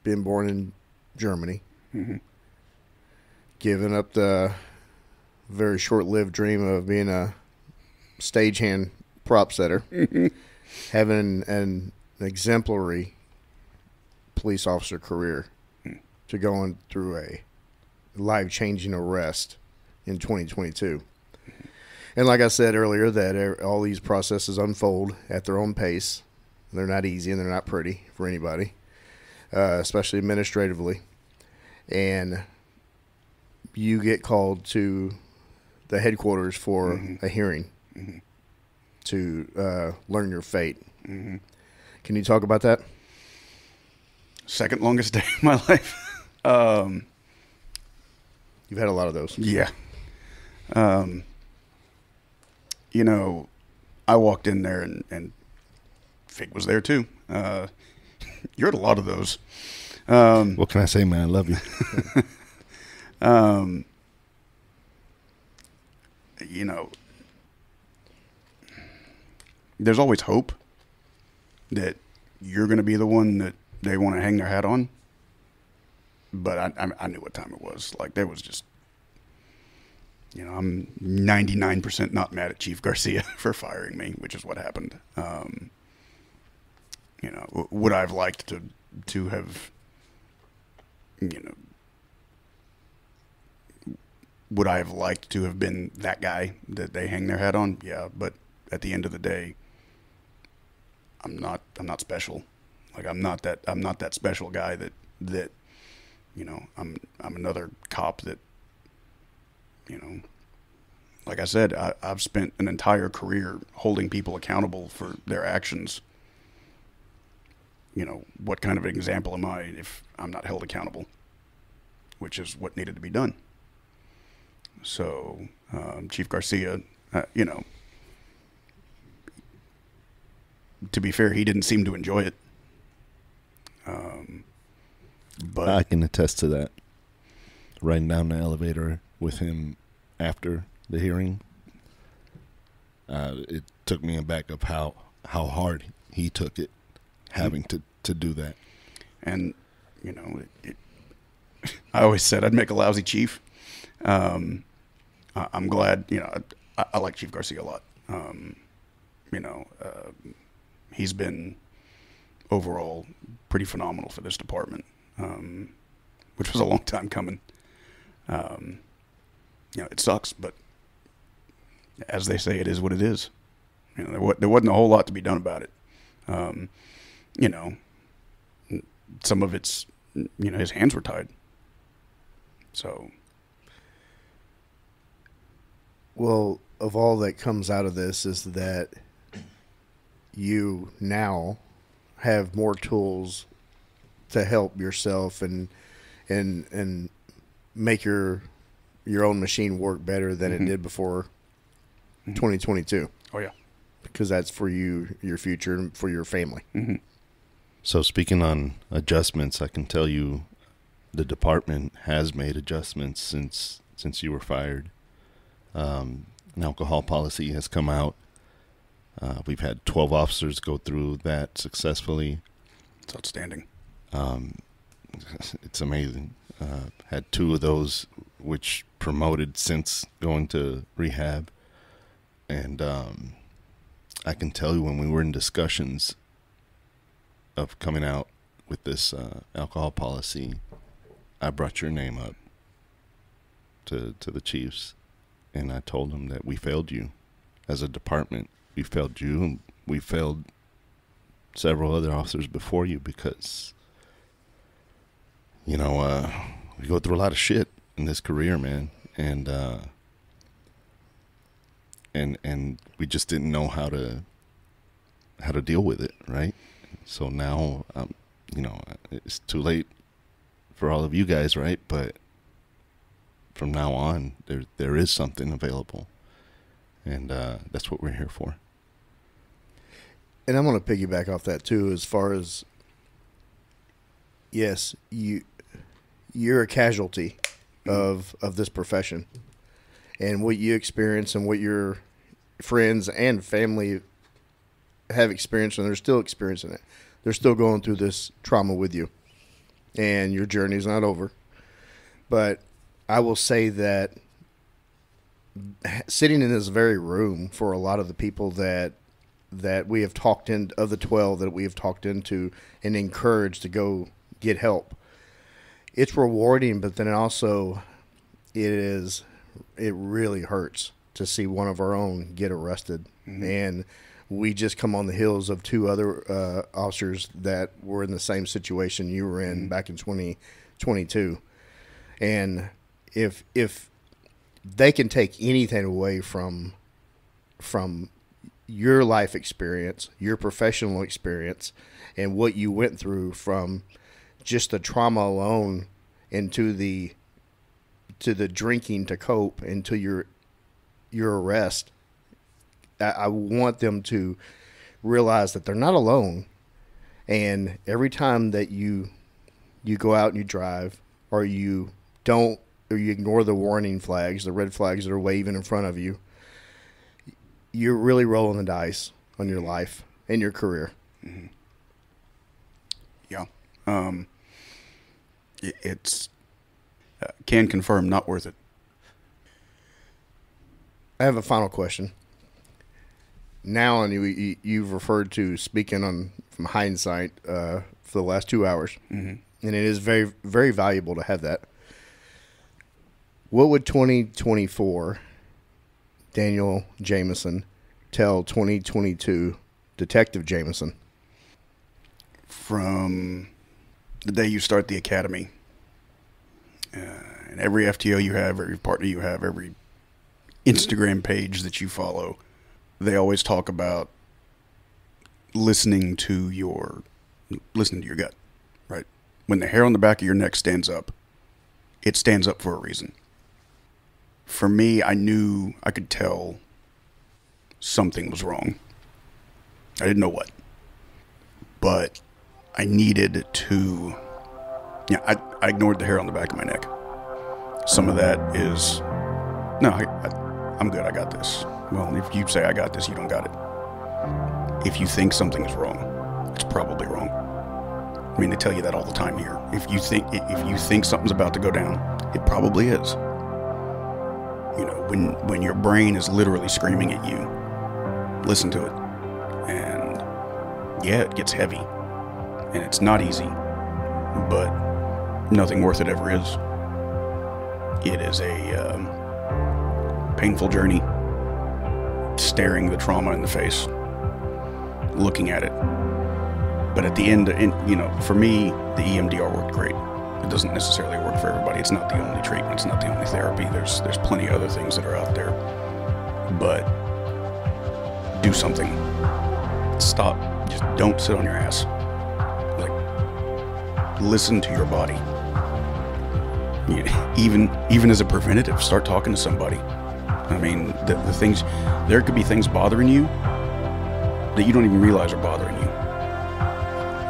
been born in Germany, Mhm. given up the very short-lived dream of being a stagehand prop setter, having an exemplary police officer career, to going through a life-changing arrest in 2022. And like I said earlier, that er- all these processes unfold at their own pace. They're not easy and they're not pretty for anybody, uh, especially administratively. And you get called to the headquarters for a hearing to uh, learn your fate. Can you talk about that? Second longest day of my life. um, You've had a lot of those. Yeah. Um, you know, I walked in there and, and Fig was there too. Uh, you're at a lot of those. Um, What can I say, man? I love you. um, you know, there's always hope that you're going to be the one that they want to hang their hat on. but I, I I knew what time it was. Like there was just, you know, I'm 99 percent not mad at Chief Garcia for firing me, which is what happened. Um, you know, would I've liked to to have, you know, would I have liked to have been that guy that they hang their hat on? Yeah, but at the end of the day, I'm not I'm not special. Like I'm not that I'm not that special guy that that you know I'm I'm another cop that you know like I said I, I've spent an entire career holding people accountable for their actions. You know what kind of an example am I if I'm not held accountable? Which is what needed to be done. So um, Chief Garcia, uh, you know, to be fair, he didn't seem to enjoy it. Um, but I can attest to that. Riding down the elevator with him after the hearing, uh, it took me aback of how how hard he took it, having to to do that. and you know, it, it, I always said I'd make a lousy chief. Um, I, I'm glad, you know, I, I like Chief Garcia a lot. Um, you know, uh, he's been overall pretty phenomenal for this department, um, which was a long time coming. Um, you know, it sucks, but as they say, it is what it is. You know, there, wa- there wasn't a whole lot to be done about it. Um, you know, some of it's, you know, his hands were tied. So, Well, of all that comes out of this is that you now have more tools to help yourself and and and make your your own machine work better than it did before 2022 oh yeah, because that's for you your future and for your family. So speaking on adjustments, I can tell you the department has made adjustments since since you were fired. Um, an alcohol policy has come out. Uh, we've had 12 officers go through that successfully. it's outstanding. Um, It's amazing. Uh, had two of those which promoted since going to rehab. And um, I can tell you when we were in discussions of coming out with this uh, alcohol policy, I brought your name up to to the chiefs, and I told them that we failed you as a department. We failed you, and we failed several other officers before you because you know uh, we go through a lot of shit in this career, man, and uh, and and we just didn't know how to how to deal with it, right? So now, um, you know, it's too late for all of you guys, right? But from now on, there there is something available, and uh, that's what we're here for. And I'm going to piggyback off that too, as far as yes, you you're a casualty of of this profession, and what you experience and what your friends and family have experienced, and they're still experiencing it. They're still going through this trauma with you, and your journey is not over. But I will say that sitting in this very room for a lot of the people that that we have talked in of the 12 that we have talked into and encouraged to go get help it's rewarding but then also it is it really hurts to see one of our own get arrested. And we just come on the heels of two other uh, officers that were in the same situation you were in back in 2022 and if if they can take anything away from from your life experience, your professional experience, and what you went through from just the trauma alone into the to the drinking to cope into your your arrest. I, I want them to realize that they're not alone, and every time that you you go out and you drive, or you don't, or you ignore the warning flags, the red flags that are waving in front of you, you're really rolling the dice on your life and your career. Yeah. Um, it's uh, can confirm not worth it. I have a final question. Now, and you, you you've referred to speaking on from hindsight uh, for the last two hours, mm-hmm. and it is very very valuable to have that. What would 2024 Daniel Jamieson tell 2022 Detective Jamieson? from the day you start the academy. Uh, and every FTO you have, every partner you have, every Instagram page that you follow, they always talk about listening to your listening to your gut, right? When the hair on the back of your neck stands up, it stands up for a reason. For me, I knew I could tell something was wrong. I didn't know what. But I needed to. Yeah, I, I ignored the hair on the back of my neck. Some of that is. No, I, I, I'm good. I got this. Well, if you say I got this, you don't got it. If you think something is wrong, it's probably wrong. I mean, they tell you that all the time here. If you think if you think something's about to go down, it probably is. You know, when when your brain is literally screaming at you, listen to it. And yeah, it gets heavy and it's not easy, but nothing worth it ever is. It is a um, painful journey, staring the trauma in the face, looking at it. But at the end, in, you know, for me, the EMDR worked great. It doesn't necessarily work for everybody. It's not the only treatment. It's not the only therapy. There's there's plenty of other things that are out there. But do something. Stop. Just don't sit on your ass listen to your body. Even even as a preventative, start talking to somebody. I mean, the, the things there could be things bothering you that you don't even realize are bothering you.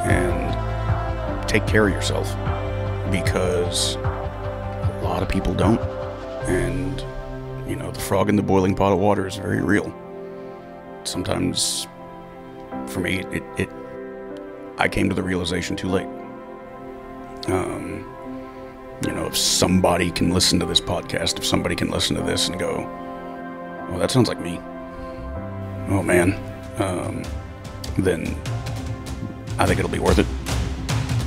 And take care of yourself because a lot of people don't. And you know, the frog in the boiling pot of water is very real. Sometimes for me it, it I came to the realization too late. If somebody can listen to this podcast, if somebody can listen to this and go, "Oh, that sounds like me," oh man, um, then I think it'll be worth it.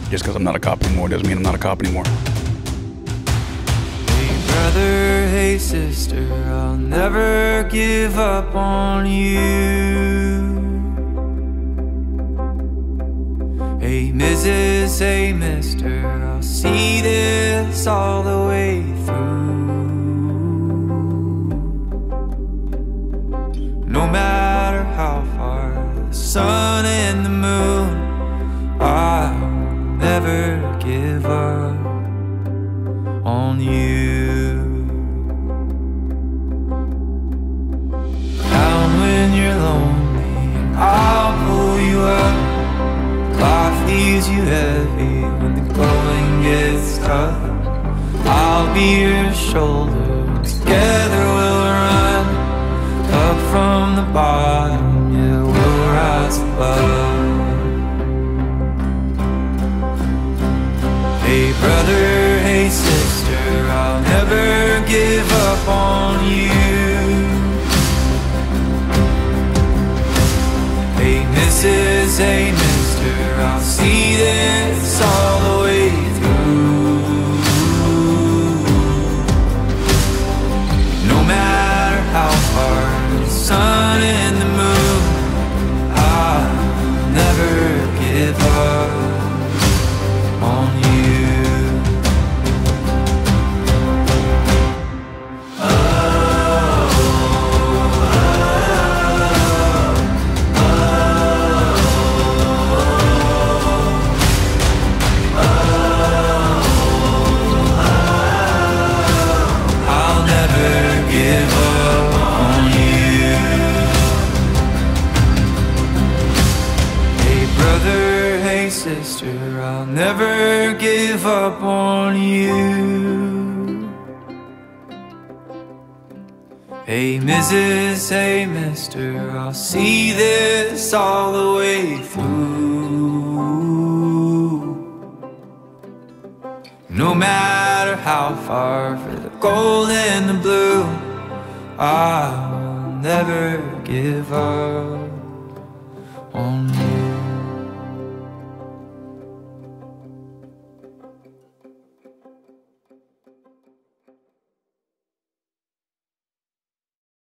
Just because I'm not a cop anymore doesn't mean I'm not a cop anymore. Hey brother, hey sister, I'll never give up on you. Hey Mrs., hey Mister, I'll see this all the way through. No matter how far the sun and the moon, I'll never give up on you. When you're lonely, I'll pull you up. Life leaves you heavy when the going gets tough. I'll be your shoulder. Together we'll run up from the bottom. Yeah, we'll rise above. Hey brother, hey sister, I'll never give up on you. Hey Mrs., hey I'll see this all the way through. No matter how the sun and never give up on you. Hey Mrs., hey Mister, I'll see this all the way through. No matter how far for the gold and the blue, I will never give up.